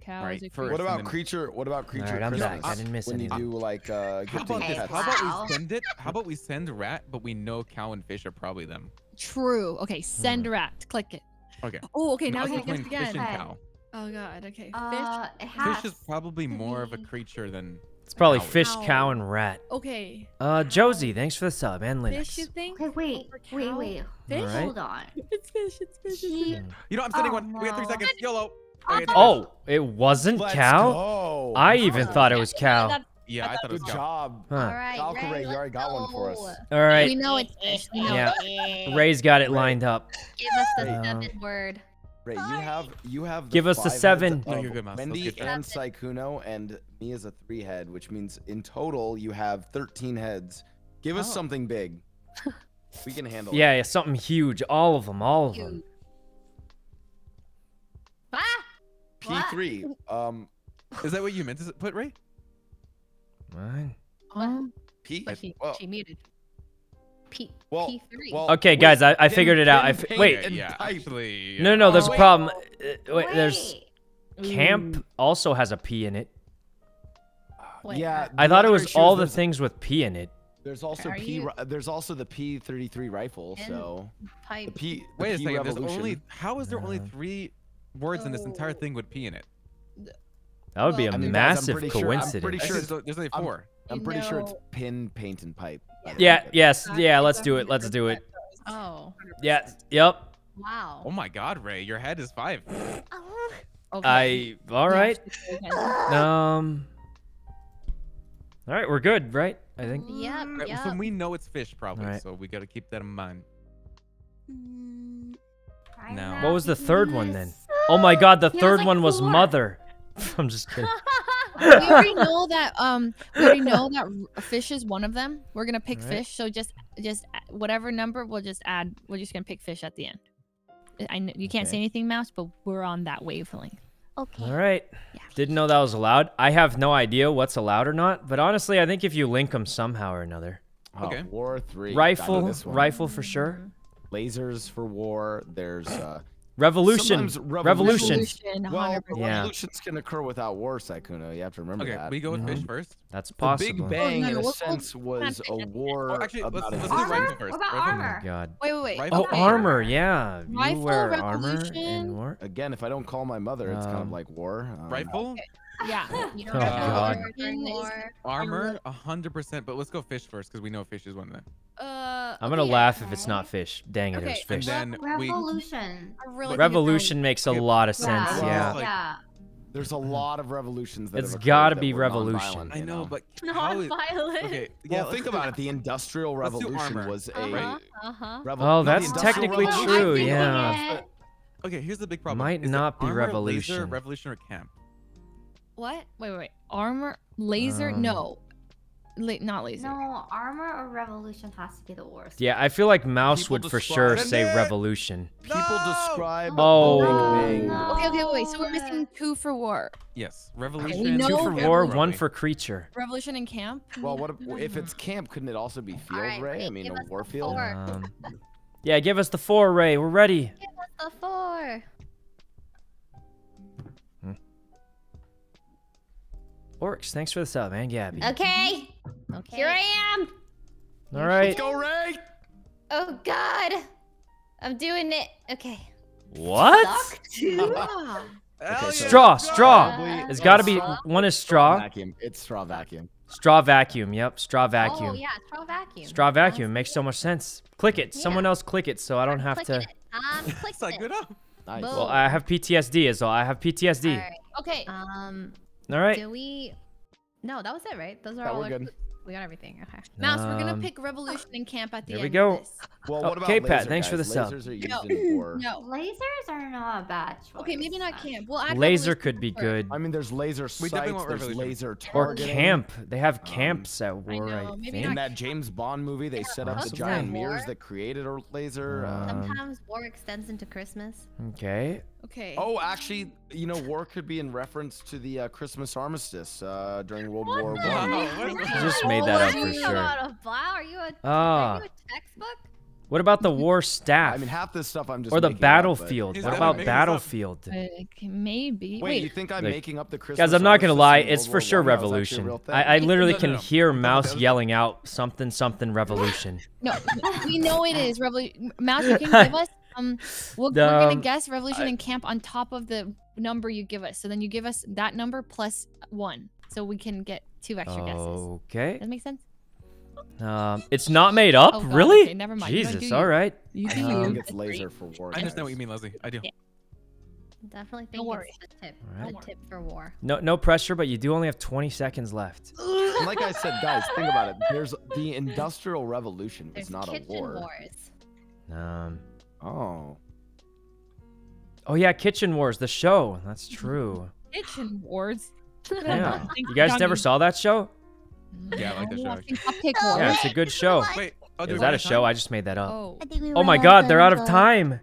Cow Alright, is a first- What about then- creature? What about creature Alright, I'm back. I didn't miss when anything. you do like uh, How about this? How about we send it? How about we send rat, but we know cow and fish are probably them. True. Okay. Send rat. Click it. Okay. Oh, okay. Now also we can guess between fish again. and cow. Oh god. Okay. Uh, it Fish is probably more of a creature than. It's probably Cow. fish, Cow. cow, and rat. Okay. Uh, Josie, thanks for the sub and Fish, you think? Okay, wait, wait, wait. Fish. Alright. Hold on. It's fish. It's fish. She, You know, I'm sending Oh, one. We got three seconds. YOLO. Okay, Oh, it wasn't Let's cow. go. I even Oh. thought it was cow. That- Yeah, I thought it was Good cow. job. Huh. All right, Valkyrie, Ray, you already let's got one for us. All right. We know it's fish. We know. Yeah. Ray's got it lined up. Give us the Hey. seven word. Ray, you have you have. Give us the seven. No, you're good, Mouse. Let's get that. and Sykkuno, and me as a three head, which means in total you have 13 heads. Give us Oh. something big. We can handle it. Yeah, yeah, something huge. All of them. All of them. Ah! P3. Um, Is that what you meant to put, Ray? Fine. Um, P. But she, well, she muted. P well, P three. well, Okay, wait, guys, I, I figured it out. I fi- wait. and yeah, No, no, no. There's a Oh, problem. Uh, wait, there's Wait. camp also has a P in it. Wait, yeah, I thought it was issue all is the things with P in it. There's also Are P. you- There's also the P33 rifle. And- So the. P. the Wait a P second. There's only. How is there only Uh, three words in this entire Oh. thing with P in it? That would be a Well, I mean, guys, I'm massive pretty sure- I'm coincidence. pretty sure Actually, there's, there's only I'm- four. I'm pretty sure it's pin, paint, and pipe. Yeah, way. yes, yeah, let's do it. Let's do it. Oh. Yeah, yep. Wow. Oh my God, Ray, your head is five. I all right. Um All right, we're good, right? I think. Yep, Right, yep. So we know it's fish probably, Alright. so we got to keep that in mind. Mm, No. What was the third one then? Oh my god, the He third like, one was mother. I'm just kidding. we already know that. Um, we already know that fish is one of them. We're gonna pick Alright. fish. So just, just whatever number, we'll just add. We're just gonna pick fish at the end. I know you can't say anything, mouse, but we're on that wavelength. okay. All right. Yeah. Didn't know that was allowed. I have no idea what's allowed or not, but honestly, I think if you link them somehow or another. Oh, Okay. War three. Rifle, rifle for sure. Lasers for war. There's uh. Revolution, sometimes revolution. Revolution, Well, Yeah. revolutions can occur without war, Sykkuno. You have to remember Okay, that. we go with fish first. That's the possible. Big Bang, no, in no, a we'll- sense, was a we'll- war Oh, actually, let's- about let's do Armor? rifle first. What about Rifle. Oh my god. Wait, wait, wait. Rifle? Oh, armor, yeah. You Rifle, wear armor revolution. in war. Again, if I don't call my mother, it's kind of Um, like war. Um, Rifle. Yeah. You Oh, God. Armor Armor, a hundred percent. But let's go fish first because we know fish is one of them. Uh, I'm gonna okay, laugh if it's not fish. Dang it, Okay, it was And fish. then we. Revolution. I really Revolution makes a Yeah. lot of sense. Yeah. Yeah. Like- yeah. There's a lot of revolutions that It's have occurred gotta be revolution. I know, but how is, Non-violent. okay. Well, Yeah, let's think about it. The Industrial Revolution was a Uh-huh. Uh-huh. revo- Oh, that's Industrial technically true, yeah. Okay, here's the big problem. Might Is it not be armor, laser, revolution. revolution, or camp. What? Wait, wait, wait. Armor, laser? Um, no, La- not laser. No, armor or revolution has to be the worst. Yeah, I feel like Mouse People would for sure say it! revolution. People No! describe Oh. the No, no. Okay, okay, wait. So we're missing two for war. Yes, we revolution. know Two for Yeah, war, one for creature. Revolution and camp. Well, what if, if it's camp? Couldn't it also be field Alright, ray? I mean, a war field. four. Um, yeah, give us the four ray. We're ready. Give us the four. Orcs, thanks for the sub, man, Gabby. Okay. Okay. Here I am. All right. Let's go, Ray! Oh God. I'm doing it. Okay. What? Hell Okay, so- Straw, straw. Probably It's got to be one is straw. Vacuum. It's straw vacuum. Straw vacuum. Yep, straw vacuum. Oh vacuum. yeah, straw vacuum. Straw vacuum makes so much sense. Click it. Someone else click it so I don't have to. It. I'm It's clicking like it. good up. Nice. Well, I have PTSD as well. I have PTSD. Alright. Okay. Um, All right. do we? No, that was it, right? Those are That all. we're our good. We got everything. Okay. Mouse, we're gonna Um, pick revolution and camp at the there end. we go. Of this. Well, Oh, about K-Pat, laser, thanks for the sub. Lasers are used No. in war. No. Lasers are not a bad choice. Okay, maybe not camp. We'll add Laser could be good. I mean, there's laser We sights, definitely there's revolution. laser Or camp. They have Um, camps at war, I, know, maybe think. In that James Bond movie, they set up the giant War. mirrors that created a laser. Uh, Um, Sometimes war extends into Christmas. Okay. Okay. oh, actually, you know, war could be in reference to the uh, Christmas armistice uh, during World War Wow, One. what is You just made that up for you sure. Wow, are you a, Ah. are you a textbook? What about the war staff? I mean, half this stuff I'm just or the making up, battlefield? What about making this up. battlefield? Okay, maybe. Wait, Wait. you think I'm Like- making up the Christmas? Guys, I'm not gonna lie. It's for sure One? That was actually a revolution. I, I literally No, no, can no. hear Mouse that yelling out something something revolution. No, we know it is revolution. Mouse, you can give us. Um, we'll, we're gonna guess revolution I- and camp on top of the number you give us. So then you give us that number plus one, so we can get two extra guesses. Okay. Does that make sense? Um, it's not made up, Oh, God, really? okay, never mind. Jesus. do all you. right. I do Um, you. it's laser for war. I understand guys. what you mean, Leslie. I do. Yeah. Definitely Don't think worry. it's the tip. Alright. The tip for war. No, no pressure, but you do only have 20 seconds left. And like I said, guys, think about it. There's the Industrial Revolution was There's not a war. wars. Um. Oh. Oh yeah, Kitchen Wars, the show. That's true. Kitchen wars. Yeah. You guys never saw that show? Mm-hmm. Yeah, I like that No, show, I've seen Cupcake Yeah, it's a good show. Wait. Oh, do Is that a out show? time? I just made that up. Oh. I think we Oh my ran God, they're out of time.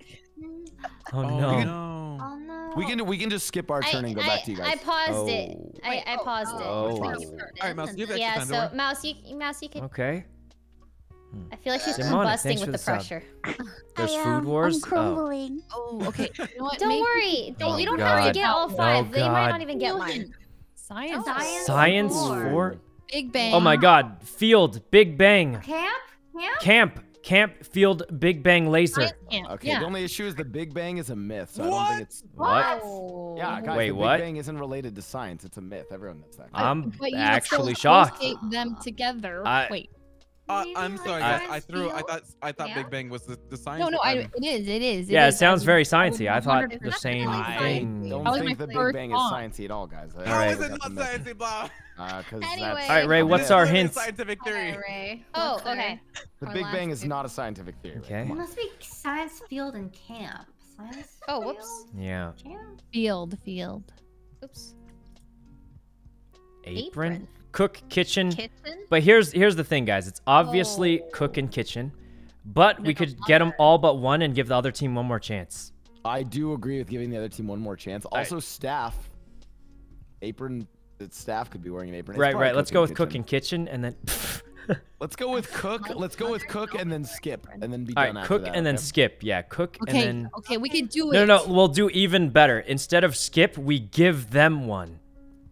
Oh Oh, no. no. Oh no. We can we can just skip our turn and go I, back to you I, I guys. paused it. Oh. I, I oh, paused it. Oh. oh. Wait, Oh. All right, Mouse, and you have Yeah, extra time. so don't worry. mouse, you mouse, you can. Okay. I feel like she's Demonic, combusting thanks with for the the sub. pressure. There's I food am. wars. I'm Oh. crumbling. Oh, okay. You know what? Don't Maybe- worry. Don't, Oh, you don't have to God. get all Oh, five. they might God. not even get mine. Science. Science Science Four. for. Big oh Bang. Oh my God. Field. Big Bang. Camp? Camp? Camp. Camp. Field. Big Bang laser. Camp. Okay, Yeah. the only issue is the Big Bang is a myth, so I don't What? think it's. What? Oh. Yeah, guys, Wait, the what? Big Bang isn't related to science. It's a myth. Everyone knows that. I'm But you actually still shocked. them together. I- Wait. Uh, I'm sorry, guys. I threw. I thought. I thought Yeah. Big Bang was the, the science. No, no, I, department. it is. It is. Yeah, it is. I sounds very sciencey. I thought the same I thing. don't That think the Big Bang thought. is sciencey at all, guys. All How right. is it not sciencey, blah? Because Anyway. All right, Ray. What's our hint? Scientific theory. Okay, Ray. Oh, okay. the Big last Bang is not a scientific theory. Okay. Come It on. must be science field and camp. Science Oh, field? whoops. Yeah. Camp? Field, field. Oops. Apron. Apron. Cook. Kitchen. Kitchen. But here's here's the thing, guys. It's obviously cook and kitchen, but we could get them all but one and give the other team one more chance. I do agree with giving the other team one more chance. right. Also, staff. Apron. The staff could be wearing an apron. It's right, right. Let's go with kitchen. cook and kitchen, and then. Let's go with cook. Let's go with cook and then skip, and then be all done right, after cook that, and then okay? skip. Yeah, cook Okay. and then. Okay, we could do it. No, no, no. We'll do even better. Instead of skip, we give them one.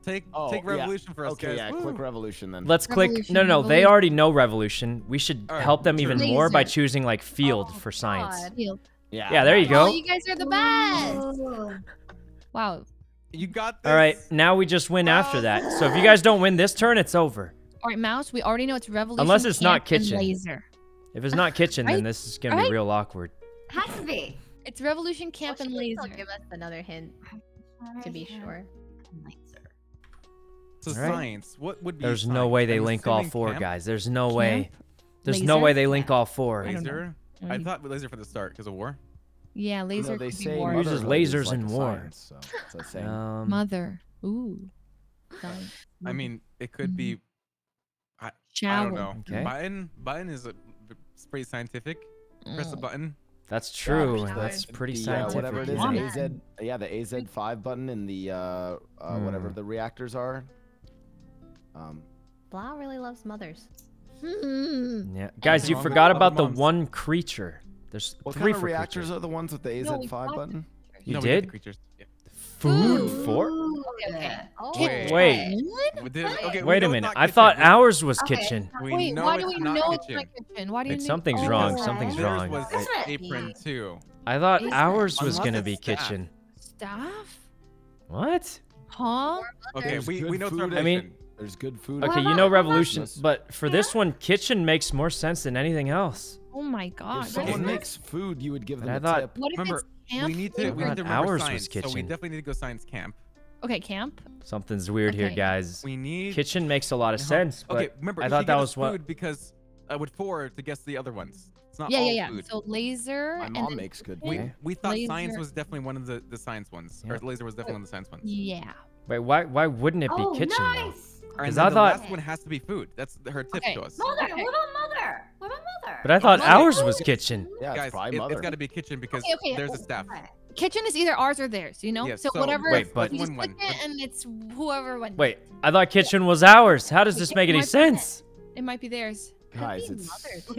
Take Oh, take yeah. revolution for us, Okay, guys. yeah, Woo. click revolution then. Let's click. Revolution, No, no, they already know revolution. We should All right, help them even sure. more by choosing like field Oh, for science. Field. yeah. Yeah, there you Oh, go. you guys are the best. Wow. You got this. All right, now we just win after that. So if you guys don't win this turn, it's over. All right, mouse. We already know it's revolution. Unless it's not camp, and kitchen. Laser. If it's not kitchen, then this is gonna be Right? real awkward. Has to be. It's revolution camp and laser. Give us another hint to be sure. So All right. science. What would be? There's no way they I'm link all four, camp, guys. There's no way. Camp? There's no way they link all four. I don't know. Laser. I I thought laser for the start because of war. Yeah, laser. no, they could be say war. Uses lasers like in a war. science, so it's a saying. Um, Mother. Ooh. Science. I mean, it could be. I, I don't know. Okay. Button. Button is a, it's pretty scientific. Press the Mm. button. that's true. Yeah, That's the, pretty uh, scientific. whatever it is, Yeah. AZ, yeah, the AZ5 button and the uh, uh, whatever Hmm. the reactors are. Um, Blau really loves mothers. Hmm. Yeah, guys, you wrong forgot about the one creature. There's what three kind of reactors creatures. are the ones with the No, AZ5 got button? You no, did creatures. Yeah. food for? Okay. Oh, Wait. Wait, We did- okay, wait a minute. not I kitchen. thought ours was Okay. kitchen. We Wait, know why it's do we not know kitchen. it's not kitchen? Why do you Wait, something's Oh, wrong. okay. Something's Theirs wrong. was That's apron yeah. too. I thought Is- ours was Unless gonna be staff. kitchen. Staff? What? Huh? Okay, we, we know food. I mean- revolution. There's good food. Okay, you know revolution, Christmas? but for this one, kitchen makes more sense than anything else. Oh my god. If someone makes food, you would give them I thought- tip. What if Remember, it's camp? we need to we I need to thought remember ours was science, so we definitely need to go science camp. Okay, camp. Something's weird here, guys. We need Kitchen makes a lot of sense, but okay, remember I she thought that gave us was what. because I would four to guess the other ones. It's not Yeah, all yeah, yeah. food. So laser My mom then- makes good we food. Okay. we thought science was definitely one of the the science ones, Yeah. or laser was definitely one of the science ones. Yeah. Wait, why why wouldn't it be Oh, kitchen though? nice. And 'Cause then I the thought- last one has to be food. That's her tip Okay. to us. Mother. Okay. What about mother? What about mother? But I thought Mother. ours was kitchen. Yeah, Guys, it's probably it, has got to be kitchen because Okay, okay, there's a staff. Kitchen is either ours or theirs, you know? Yeah, so, so- whatever. Wait, but- you just One, one, it but- and it's whoever went. Wait, I thought kitchen was ours. How does this make any Might be sense? It might be theirs. Guys, it's.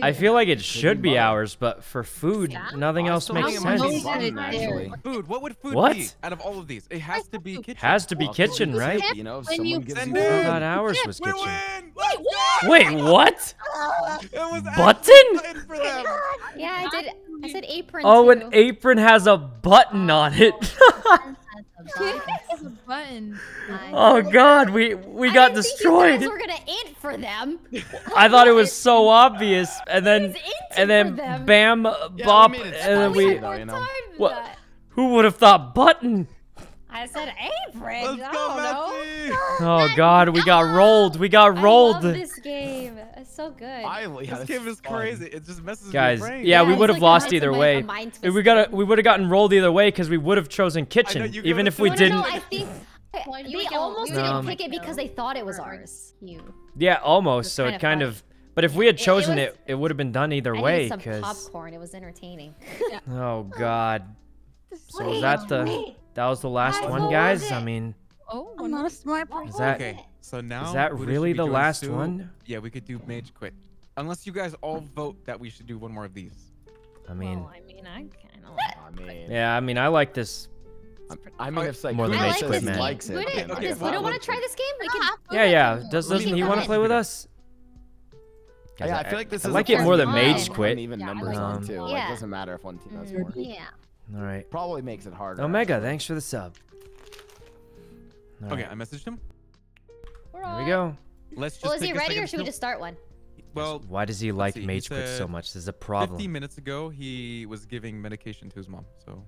I feel like it should be mother. ours, but for food, Yeah. nothing I else makes think it might sense. be be button, theirs. actually. Food. What would food What? be out of all of these? It has to be kitchen. Has to be Well, kitchen, right? You know, if When someone you gives send you it- I food. thought ours Yeah, was kitchen. Wait, what? Wait, what? It was Button? button for them. Yeah, I did. I said apron. Oh, too. an apron has a button oh, on it. It's a button. Oh God, we we I got didn't think destroyed. You guys were gonna int for them. I thought it was so obvious, and then and then bam, we bop, made it and then we. though, you know? What? Who would have thought button? I said apron. Let's I go, don't know. Oh, oh God, we got rolled. We got rolled. I rolled. love this game. It's so good. I, yeah, This this game is is fun. crazy. It just messes with Guys, your brain. yeah, we would have like lost mind- either a way. mind we got we would have gotten rolled either way because we would have chosen kitchen, even if we no, didn't. No, no, I think Well, they would almost didn't go pick it because they thought it was ours. You. Yeah, almost. So it kinda of. But if we had It- it chosen it, it would have been done either I way. needed some Because popcorn. It was entertaining. oh God, so was Wait, that the wait. That was the last Guys, one, guys? was I mean, Oh, I'm not a smart person. is that Okay, so now is that really the last into- one? Yeah, we could do MageQuit, unless you guys all vote that we should do one more of these. I mean, Well, I mean, I kind of. I mean, yeah, I mean, I like this. I mean, if like More than I Mage like Quit, this man. likes it, Buddha, then okay, does well, Buddha want to try this game? We can. Yeah, yeah. Does We doesn't he want to play with us? Guys, yeah, I feel like this I is like it more than. Mage. Quit. Even Yeah, numbers like on it. too. Like, it doesn't matter if one team has more. Yeah. All right. Probably makes it harder. Omega, actually. thanks for the sub. All Okay, right, I messaged him. Here we go. Let's just. Well, is he a ready, or should we just start one? Well, Why does he like see, he MageQuit so said much? There's a problem. 15 minutes ago, he was giving medication to his mom, so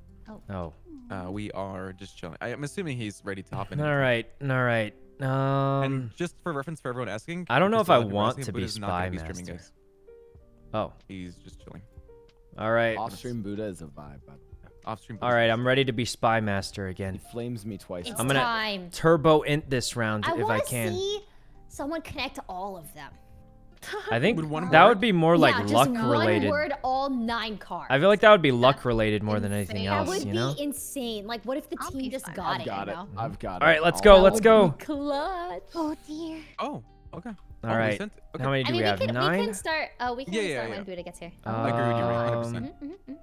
Oh. uh, we are just chilling. I, am assuming he's ready to hop in. All right. All right. Um. And just for reference for everyone asking, I don't know if I want to be Buddha's not Spy be streaming, Master. guys. Oh. He's just chilling. All right. Off-stream Buddha is a vibe. By the way. Off stream. All right. I'm ready to be Spy Master He again. flames me twice. It's I'm gonna- time. Turbo int this round I if I want to can. see someone connect all of them. I think With one that would be more like yeah, luck just related. Word, all nine cards. I feel like that would be luck related more than anything insane. that else, would you be know? insane. Like, what if the I'll team just fine. got I've it? got you it. know? I've got it. All right, let's go. That Let's go. Clutch. Oh dear. Oh, okay. All Oh, we right. okay. How many I do mean, we we have? can, we Nine? can start. Uh, we can Yeah, start yeah, when. Buddha gets here. I agree with you, Um, 100%. Mhm, mhm, mhm.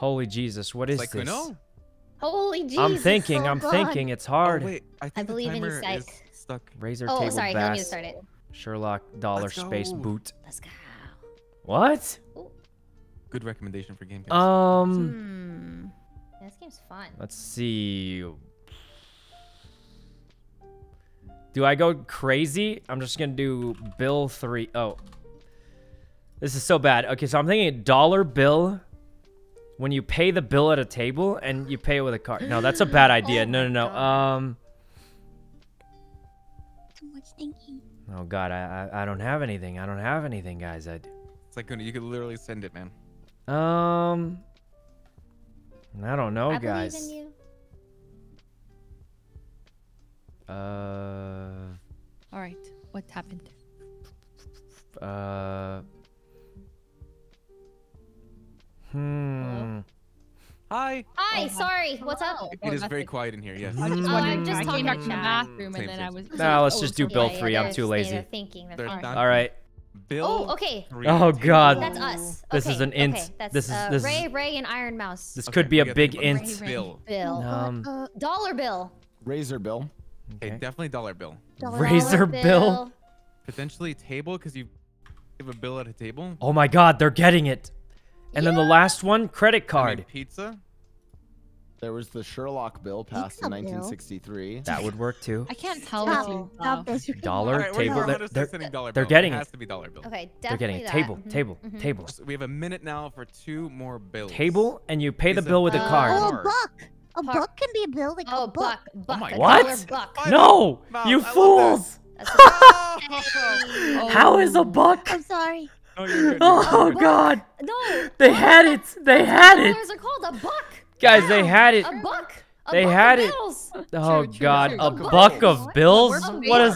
Holy Jesus, what is Like this? Holy Jesus. I'm thinking, oh I'm God. thinking. It's Oh, hard. wait, I think the believe in you, timer is Psych. stuck. Razor Oh, table sorry. Let me bass. start it. Sherlock dollar Let's space go. boot. Let's go. What? Good recommendation for game. guys. Um, Hmm. Yeah, this game's fun. let's see. Do I go crazy? I'm just gonna do bill three. Oh. This is so bad. Okay, so I'm thinking dollar bill when you pay the bill at a table and you pay it with a card. No, that's a bad idea. Oh no, no, no. Um. Too much thinking. Oh God, I, I I don't have anything. I don't have anything, guys. I. It's like you could literally send it, man. Um. I don't know, I believe guys. in you. Uh. All right. What happened? Uh. Hmm. Hi. Hi, Oh, sorry. What's up? Oh, It is very quiet in here. Yes. I was just Mm. wondering. I'm just I talking back to the bathroom Same, and then same, I was. same. Nah, let's oh, just so do bill Yeah, yeah, three. I'm too lazy. Thinking. They're They're thinking. done. All right. Bill. Oh, okay. three Oh, at God. table. That's us. This is an int. Okay, that's This is- uh, this Ray, Ray, and Iron Mouse. This Okay, could be a big the- int. Ray, Ray. Bill. Bill. Um. Uh, Dollar bill. Razor bill. Okay, Okay. definitely dollar bill. dollar Razor Dollar bill. Potentially table because you give a bill at a table. Oh my God, they're getting it. And then the last one, credit I mean, card. pizza. There was the Sherlock bill passed Pizza in bill. 1963. That would work too. I can't tell Stop, with you. stop this. Dollar All right, we're table. gonna They're, they're, sending dollar they're getting it. it. has to be dollar bill. Okay, definitely they're getting it. that. Table, Mhm, table, mhm. table, So we have a minute now for two more bills. table, and you pay the Is it- bill with a Uh, card. Oh, a Card. buck. A Par- buck can be a bill like Oh, a book. buck, buck, my What? buck. I- No, Mom, you I fools! Oh, How is a buck? I'm sorry. Oh, no, you're good. Oh you're good. God, no. they had it. They had it, Dollars are called a buck. guys. They had it. A buck. A They buck had of it. bills. Oh true, God, true. a A buck buck of of bills. bills. What is?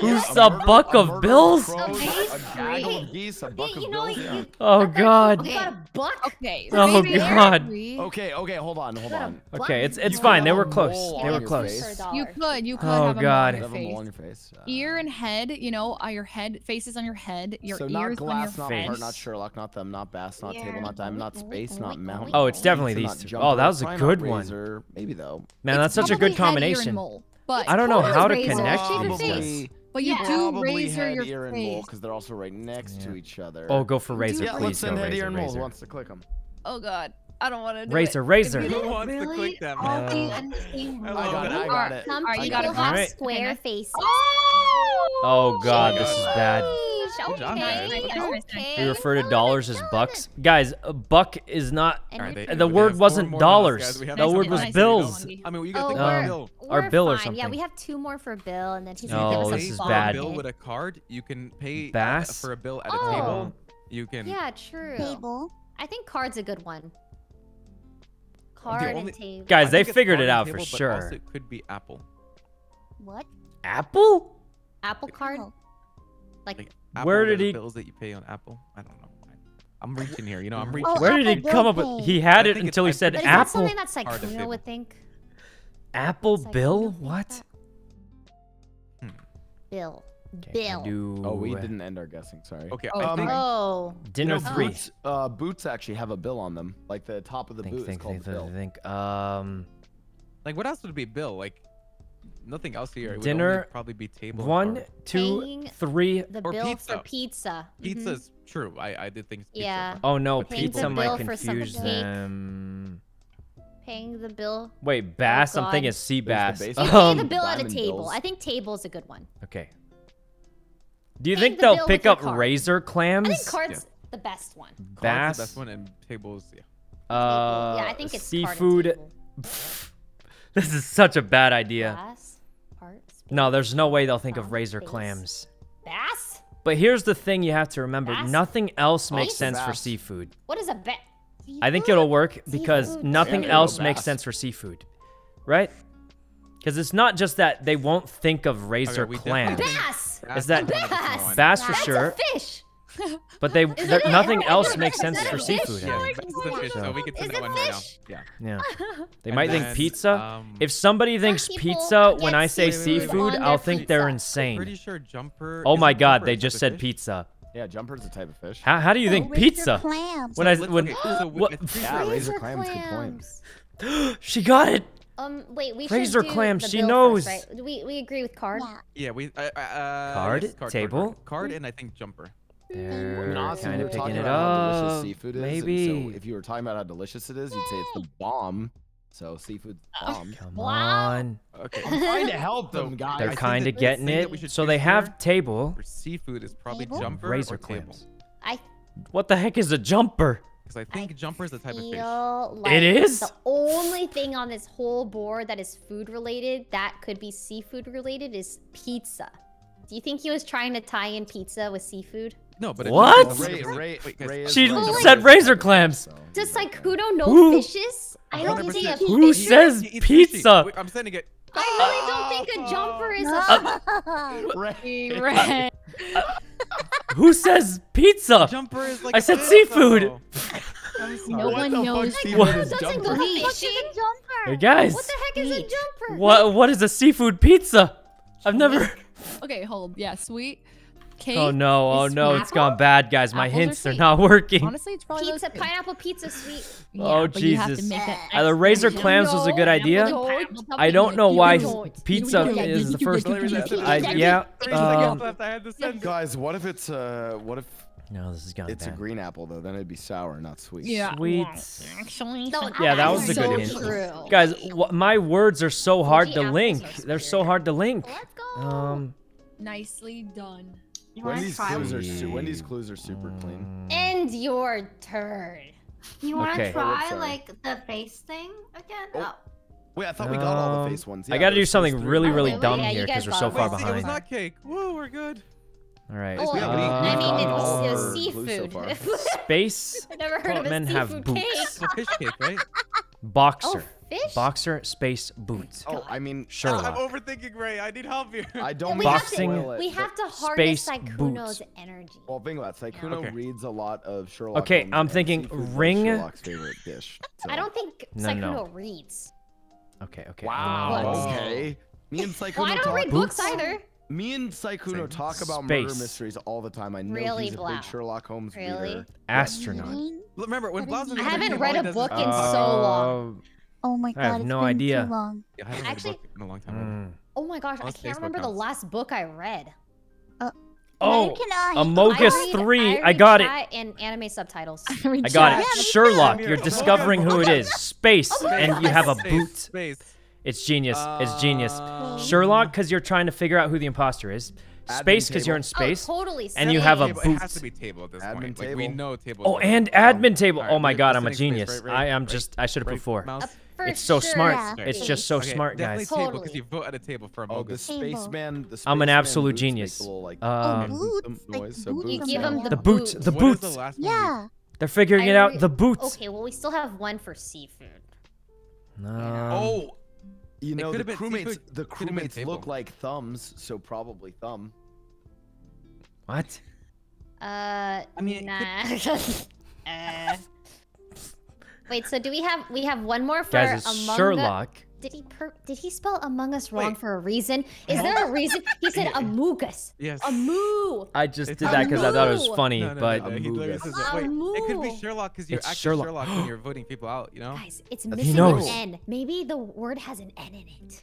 Who's a a buck of murder bills? geese? A gaggle Hey, of geese, a buck of bills. yeah. Oh God. You got a buck. Okay. Oh, God. Okay, okay, hold on, hold You got a on. Okay, it's it's You fine. They were close. They were close. You could. You could Oh, have a God. mole on a your mole on face. your face. Uh, Ear and head. You know, are your head faces on your head. Your so ears not on your glass, not face. part, not Sherlock, not them, not Bass, not Table, not Diamond, not Space, not Mountain. Oh, it's definitely these not two. Jumper, Oh, that was a good one. Razor, Maybe though. Man, It's that's such a good head, ear, and combination. mole, But I don't know how to razor. connect Shave your these face. but you Yeah. do Probably razor head, your ear, and mole because they're also right next to each other. Oh, go for razor, yeah, please. let's send go head, ear, razor, and mole. Who wants to click them? Oh God, I don't want to do Razor, it. razor. razor. Who wants to Really? click them? All the in the same I room. love got it, I got it. Some people have square faces. Oh God, this is oh, bad. Good. Okay, okay. We refer to dollars as bucks. Guys, a buck is not. And Alright, you- they- The word wasn't more minutes, dollars. guys. The word was bills. I mean, you gotta Oh, think Um, bill. Or we're bill or fine. Yeah, we have two more for Bill, and then he's No, gonna give us this a is bad. bill with a card. You can pay Bass? for a bill at a Oh. table. You can. Yeah, true. Table. I think card's a good one. The Card only- and table. Guys, they figured it out for table, but sure. Also, it could be Apple. What? Apple? Apple card. Oh. Like, Like Apple, Where did he- Bills that you pay on Apple. I don't know. I- I'm reaching here. You know, I'm Oh, reaching. Where did he Apple come up with? He had it until he said but is Apple. something that's like Card and Kuno would think? Apple It's like, Bill? Kuno What? Hmm. Bill. Okay, Bill. Do Oh, we didn't end our guessing. Sorry. Okay, Oh, I think Oh. dinner You know, three. Boots, uh, boots actually have a bill on them. Like the top of the Think, boot is think, called think, bill. think, think. Um, like what else would be bill? Like nothing else here. It would Dinner, probably be table. one, or two, three. The Or bill pizza. for pizza. Mhm. Pizza's true. I I did think. Pizza. Yeah. Oh no, Paying the pizza might for some confuse them. Paying the bill. Wait, bass. I'm God. thinking sea There's the bass. basic- You pay the Um, bill at a table. bills. I think table's a good one. okay. Do you Pay think the they'll pick up card. razor clams? I think card's the best one. Card's bass. the best one, and tables. Yeah. Uh, yeah, I think it's seafood. Card and table. this is such a bad idea. Bass, heart, space, No, there's no way they'll think of razor face. clams. Bass? But here's the thing you have to remember: Bass? nothing else makes Bass? sense for seafood. What is a bet? I think it'll work because Seafood. nothing Yeah, else makes sense for seafood, right? Because it's not just that they won't think of razor we clams, Bass! Is that- Bass! bass for That's sure, a fish! but they there- nothing is else makes sense for seafood. Yeah, Yeah, is a fish, so we can Is send that one right now. Yeah. yeah. They And might think pizza. um, if somebody thinks pizza when I say seafood seafood, I'll their think they're pizza. I'm pretty insane. sure jumper. Oh my god, jumper they just said fish? pizza. Yeah, jumper's a type of fish. How, how do you Oh, think pizza? Clams. When I when okay, what? Yeah, razor Razor clams, good point. clams. she got it. Um, wait, we Razor should do clams, the she bill knows. First, right? We we agree with card. Yeah. Yeah, we. Uh, uh, Card, yes, card, table. Card, card, and I think jumper. They're I mean, honestly, we kind were of talking picking it about how delicious up. seafood is. Maybe. So if you were talking about how delicious it is, you'd say it's the bomb. So seafood Oh, bomb. Come Wow. on. Okay. I'm trying to help them, guys. They're kind of getting thing that we it. So they have table. For seafood is probably Table? jumper Razor or table. clams. I What the heck is a jumper? Because I think jumper is the type of fish. like It is? the only thing on this whole board that is food related that could be seafood related is pizza. Do you think he was trying to tie in pizza with seafood? No, but it's What? not- Ray, Ray, wait, guys, Ray She right. said razor clams. Does yeah. Sykkuno know Who- fishes? I don't see a Who says He eats sushi. pizza? Wait, I'm sending it. I really don't think a jumper is a. Ray. Ray. Who says pizza? Jumper is like. I a said fish, seafood. though. I'm sorry. No What one knows. Steven, What? is Doesn't go fishing. Jumper? Hey guys, What the heck is a jumper? what what is a seafood pizza? I've never. Okay, hold. Yeah, sweet. Cake. Oh no! Oh is no! It's gone bad, guys. My Apples are hints are sweet. not working. Honestly, it's probably Pizza, those two. pineapple pizza, sweet. Yeah, Oh, but you have to Jesus. make Uh, the razor clams was a good idea. I don't know why pizza is the first. don't. Only reason I said it I, is yeah. Um, left. I had to send. Guys, what if it's uh, what if no, this is gone it's a green apple though? Then it'd be sour, not sweet. Yeah. Sweet. well, Actually, No, some- Yeah, that that was is a good so hint. true. Guys, wh- my words are so hard to link. They're so hard to link. Let's go. Um. nicely done. You Wendy's try? clues are su- Wendy's clues are super clean. End your turn. You want to Okay. Oh, try sorry. like the face thing again? Oh. Wait, I thought we got all the Um, face ones. I Yeah, gotta do something those three. really, Oh, really wait, wait, dumb yeah, here because we're so it. far Wait, see, it was behind. not cake. Woo, we're good. All right. Oh, Yeah, we- I uh, mean, we've gotten all uh, our so seafood. space I've never heard of a men have seafood boots. cake. Well, fish cake, right? boxer. Oh, fish? Boxer space boots. Oh, I mean, Sherlock. I'm overthinking Ray. I need help here. I don't we mean have to to, Boxing spoil it, we have to harness space Sykkuno's boots. energy. Well, think about it. Sykkuno Okay. reads a lot of Sherlock. Okay, I'm thinking seafood was ring- Sherlock's favorite dish. I don't think No, Sykkuno no. reads. Okay, okay. Wow. Books. Okay. Me and Sykkuno Well, I don't talk. read books either. Me and Sykkuno Same. talk about murder mysteries all the time. I know Really, he's a Blau? big Sherlock Holmes Really? reader. Astronaut. Remember when Blaz was I haven't read a book is- in so long. Oh. Oh my god, I have it's no been idea. too long. Yeah, I haven't read Actually- a book in a long time. Mm. Oh my gosh, I can't Facebook remember the last book I read. Oh, American Eye. Amogus I read- 3. I read got it. chat And anime subtitles. I got it. Yeah, Sherlock. You're discovering who it is. Space, Amogus. and you have a boot. Space. It's genius. It's genius. Um, Sherlock, because you're trying to figure out who the imposter is. Space, because you're in space. Oh, totally. and you have a same. Table- It has to be table at this Admin point. Like, we table. know table. Oh, and admin table. Alright, Oh my god, I'm a genius. right, right, I am right. just. I should have put Right, four. Mouse. Uh, for It's so sure smart. Yeah. It's just so Okay, smart, guys. table Totally. because you vote at a table for a Oh, the spaceman. The I'm an absolute genius. Makes little, like, Um, boots, noise, so boots boots You give the them the, The boot. boot. The boots. the? Yeah. They're figuring I it out. The boots. Okay, well we still have one for seafood. Um, Oh, You know, the crewmates. seafood, The crewmates look like thumbs, so probably thumb. What? Uh, I mean, it nah. uh, wait, so do we have we have one more for Guys, it's Among Us? Sherlock. Did he per- did he spell Among Us wrong Wait. for a reason? Is there a reason? He said Amogus. yes. Amoo. I just It's did that because I thought it was funny, No, no, but no, no, he literally Amogus. says that. Wait, it could be Sherlock because you're It's actually Sherlock. Sherlock when you're voting people out. You know. Guys, it's He missing knows. an N. Maybe the word has an N in it.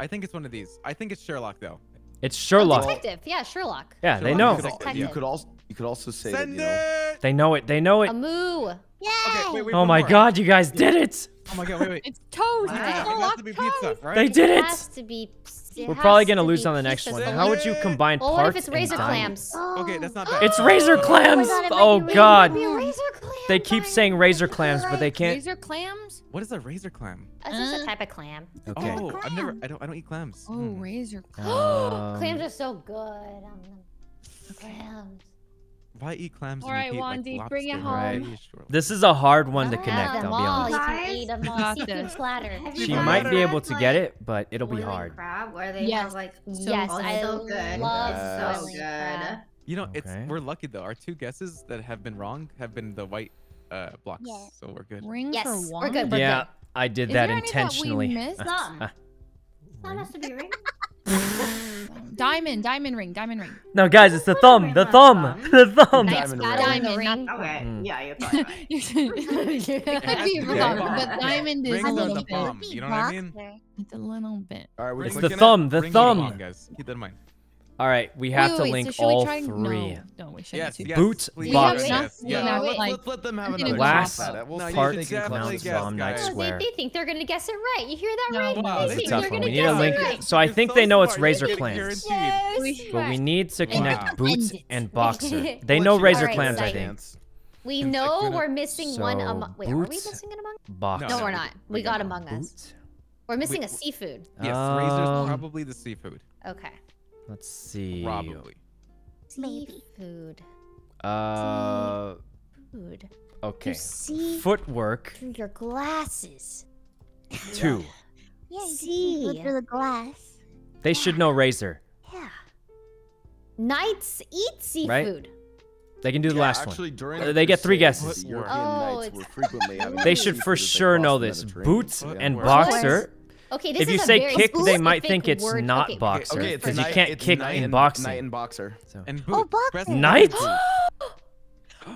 I think it's one of these. I think it's Sherlock though. it's Sherlock. Oh, detective. Yeah, Sherlock. Yeah, they know. You could, you could also you could also say that you know. it. They know it. They know it. Amoo. Yay! Okay, wait, wait. Oh one my more. god, you guys did it! Oh my god, wait, wait. It's toast. Wow. It's It has to be toast. pizza, right? They did It it! has to be. it We're probably gonna lose on the next one. sauce. How would you combine Well, parts what if it's razor diamond? clams? Okay, that's not bad. It's razor clams! God, it might Oh be god! Be razor clam. They keep Diamond. saying razor clams, but they can't. Razor clams? What is a razor clam? That's just Uh. a type of clam. Okay. Oh, I've never. I don't. I don't eat clams. Oh, Hmm. razor clams. Um, clams are so good. Um, clams. Why eat clams? All when you eat, like, Wandy, bring it home. Really short- This is a hard one to connect, them I'll be honest. You can eat them all. Seafood platter. She might be able to get it, but it'll be hard. Crab, where they Yes. have like. So yes, I so good. love Yes. so good. crab. You know, it's Okay. we're lucky though. Our two guesses that have been wrong have been the white uh, blocks, Yes. so we're good. Ring Yes, for we're good, we're Yeah, I did Is that there any that we intentionally. missed? Some. That has to be ring. Diamond, diamond ring, diamond ring. No, guys, it's the thumb. The thumb. The thumb. Nice Diamond got ring. Diamond, ring. Okay, Mm. yeah, you're probably right. it could be to be wrong, but diamond is Rings a little bit. bomb. You know what I mean? It's a little bit. All right, we're Rings the clicking it. thumb. The Rings are thumb. guys. Keep that in mind. All right, we have wait, to wait, link so all try- three. No, no, we shouldn't. Yes, do yes. Boot, please, boxer. yes, We yes. have let, like- let, let them have we another didn't Glass, shot at it. We'll No, see you Part, they should can come clowns, bomb, night guys. Oh, they, square. they think they're gonna guess it right. You hear that No, right? no, Wow, they think they're gonna. We need guess to it link- right. So I You're think so they know it's smart. Razor Clans. Yes. But we need to connect Wow. Boots and Boxer. They know let you Razor Clans, I think. We know we're missing one So, among. Wait, are we missing an among? Boxer. No, No, we're not. we We got got Among Us. We're missing a seafood. Yes, Razor's probably the seafood. Okay. Let's see. Probably. Maybe. Seafood. Uh, Food. okay. You see Footwork through your glasses. two. Yeah, you see See. food through the glass. They should know Razor. Yeah. Knights eat seafood. Right? They can do the Yeah, last actually, one. during Uh, they get three guesses. Oh, it's were frequently They should for sure know this. Boots and Of Boxer. Okay, this If is you a say very kick, they might think it's word. not okay. Boxer Okay, because you can't it's kick knight in boxing. Knight and boxer. So- And Oh, boxer. Best Knight?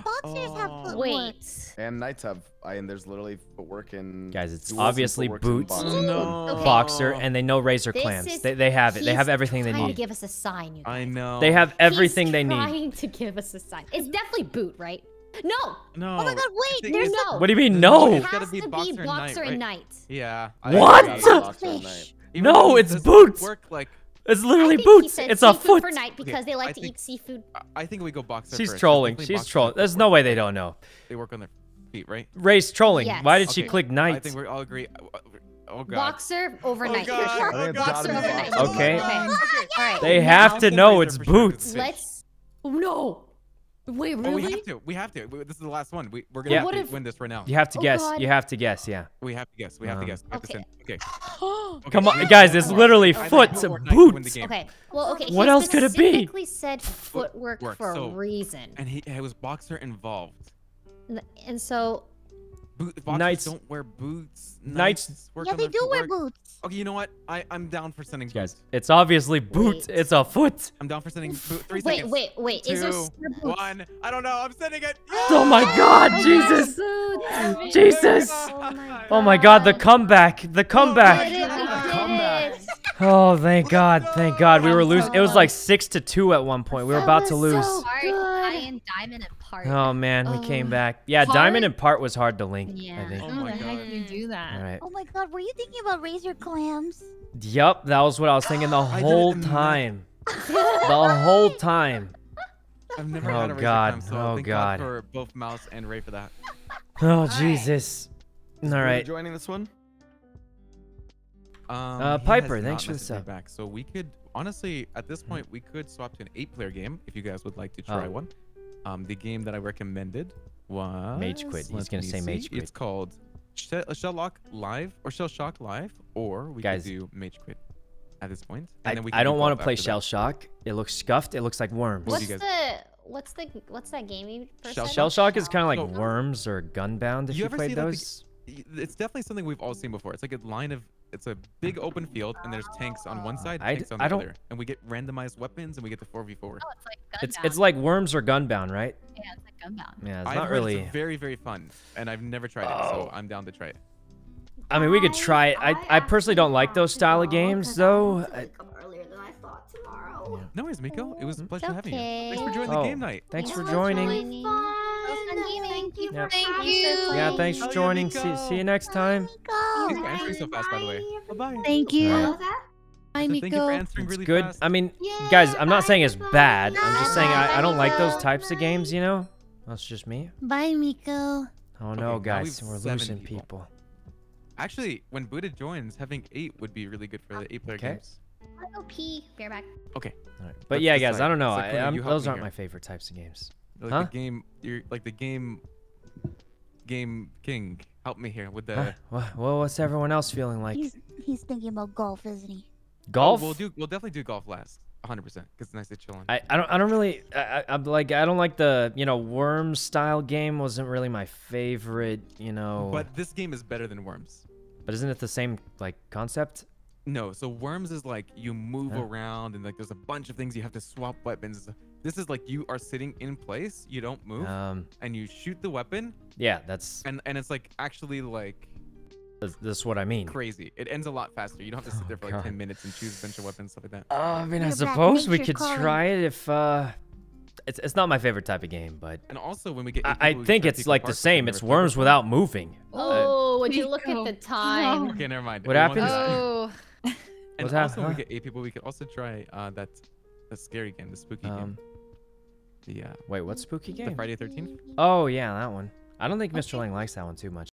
Boxers have Oh. footwork. Wait. And knights have, I and there's literally footwork and Guys, it's obviously footworks Boots. boxing. Oh, no. Okay. Boxer, and they know Razor This Clans. is- They, they have it. They have everything they trying to need. give us a sign, you guys. I know. They have everything He's they need. trying to give us a sign. It's definitely boot, right? No. No. Oh my god, wait! There's no. What do you mean, no? It's gotta be to boxer be and knight, right? knight. Yeah. What? Boxer and knight. No, it's boots. Work like It's literally boots. It's a seafood foot. for night because Okay, they like I to think- eat seafood. I- I think we go boxer She's first. Trolling. She's boxer trolling. There's no way they don't know. They work on their feet, right? Race trolling. Yes. Why did she click click I think we all agree. Oh god. Boxer overnight. Oh, god. for sure. I think it's Boxer overnight. Okay. Okay. Oh, all right. They have to know it's for sure, 'cause boots. Let's. Oh, no. Wait, Oh, really? we have to. We have to. We- This is the last one. We, we're gonna Yeah. have to if- win this right now. You have to Oh, guess. God. You have to guess. Yeah. We have to guess. We have to Um, guess. Have Okay. send. Okay. Okay, Come on, guys. It's literally I foot footwork knight win the boots. Okay. Well, okay. What he else could it be? specifically said footwork Footwork, for so- a reason. And he it was boxer involved. And so, Boot, boxers Knights- don't wear boots. Knights- work Yeah, they their do wear boots. Okay, you know what? I I'm down for sending Guys, boots. it's obviously boots. Wait. It's a foot. I'm down for sending boot. Three wait, seconds. wait, wait. wait. Is there Two, One. I don't know. I'm sending it. Oh, oh my God, Oh, Jesus! boots. Jesus! Oh my Oh my God, the comeback! The We did comeback! it, we did Comeback. it. Oh, thank God, thank God. We were losing. It was like six to two at one point. We were about to lose. so Sorry, good. Lion, Diamond, and Part. Oh man, we came back. Yeah, Part- Diamond and Part was hard to link. I Yeah. think. Oh my the heck God. do you do that? All right. Oh my god, were you thinking about razor clams? Yup, that was what I was thinking the whole time. The whole time. I've never Oh, had a razor God. clam, so Oh, thank God. for both Mouse and Ray for that. Oh Jesus. Is All Buddha right. joining this one? Um, Uh, Piper, thanks for the sub. Back, so we could honestly, at this point, we could swap to an eight-player game if you guys would like to try Oh. one. Um, the game that I recommended was MageQuit. He's let gonna me say MageQuit. It's called Shell, Shell Lock Live or Shell Shock Live, or we Guys. could do MageQuit at this point. I, then we I do don't want to play after that. Shell Shock. It looks scuffed. It looks like worms. What's do you the what's the what's that game you Shell- Shell Shock is kind of like So- worms or Gunbound if You you, ever played see, like, the- those. It's definitely something we've all seen before. It's like a line of, it's a big open field, and there's tanks on one side, I d- tanks on I the don't- other, and we get randomized weapons, and we get the four v four. Oh, it's like It's Gunbound. it's like worms or Gunbound, right? yeah, it's like Gunbound. Yeah, it's I've not really. It's very very fun, and I've never tried it, so Oh. I'm down to try it. I mean, we could try it. I I personally don't like those style of games, though. I, earlier than I thought tomorrow. Yeah. No worries, Miko. It was a pleasure It's having you. Thanks for okay. joining the Oh, game night. Thanks for Thanks joining. Joining. Thank you Yep. for Thank having you. me. Yeah, thanks for Oh, yeah, joining. See, Miko. see you next time. Thanks for answering so fast, by the way. Bye bye. Thank you. Bye. What was that? Thank you for Miko. answering It's really good. fast. I mean, Yeah, guys, I'm not bye, saying it's Miko. bad. I'm just saying I, I don't like those Bye, types of games, you know? That's just me. Bye, Miko. Oh no, now guys, we've we're losing people. people. Actually, when Buddha joins, having eight would be really good for the eight-player Okay. games. I'll pee. Be back. Okay. All right. But Let's yeah, guys, decide. I don't know. So, I, I'm, you help those aren't here. my favorite types of games. Like Huh? the game, you're like the game, game king. Help me here with the. Huh? Well, what's everyone else feeling like? He's he's thinking about golf, isn't he? Golf? Oh, we'll do. We'll definitely do golf last. 100 percent because it's nice to chill on. I, I don't I don't really I, I, I'm like I don't like the you know worm style game wasn't really my favorite you know But this game is better than Worms. but isn't it the same like concept? No, so Worms is like you move Huh? around and like there's a bunch of things you have to swap weapons. This is like you are sitting in place, you don't move, Um, and you shoot the weapon, yeah, that's and and it's like actually like This, this is what I mean. crazy. It ends a lot faster. You don't have to sit there for like God. 10 minutes and choose a bunch of weapons stuff like that. Uh, I mean, I You're back. suppose we could calling. try it if uh, it's it's not my favorite type of game, but And also when we get, I, I think it's like the same. It's worms played without moving. Oh, would you look at the time? Okay, never mind. What We happened? Oh, And What's also, hap- when we get eight people, we could also try uh, that the scary game, the spooky Um, game, the uh, wait, what spooky game? the? Friday 13th. Oh yeah, that one. I don't think Mr. Lang likes that one too much.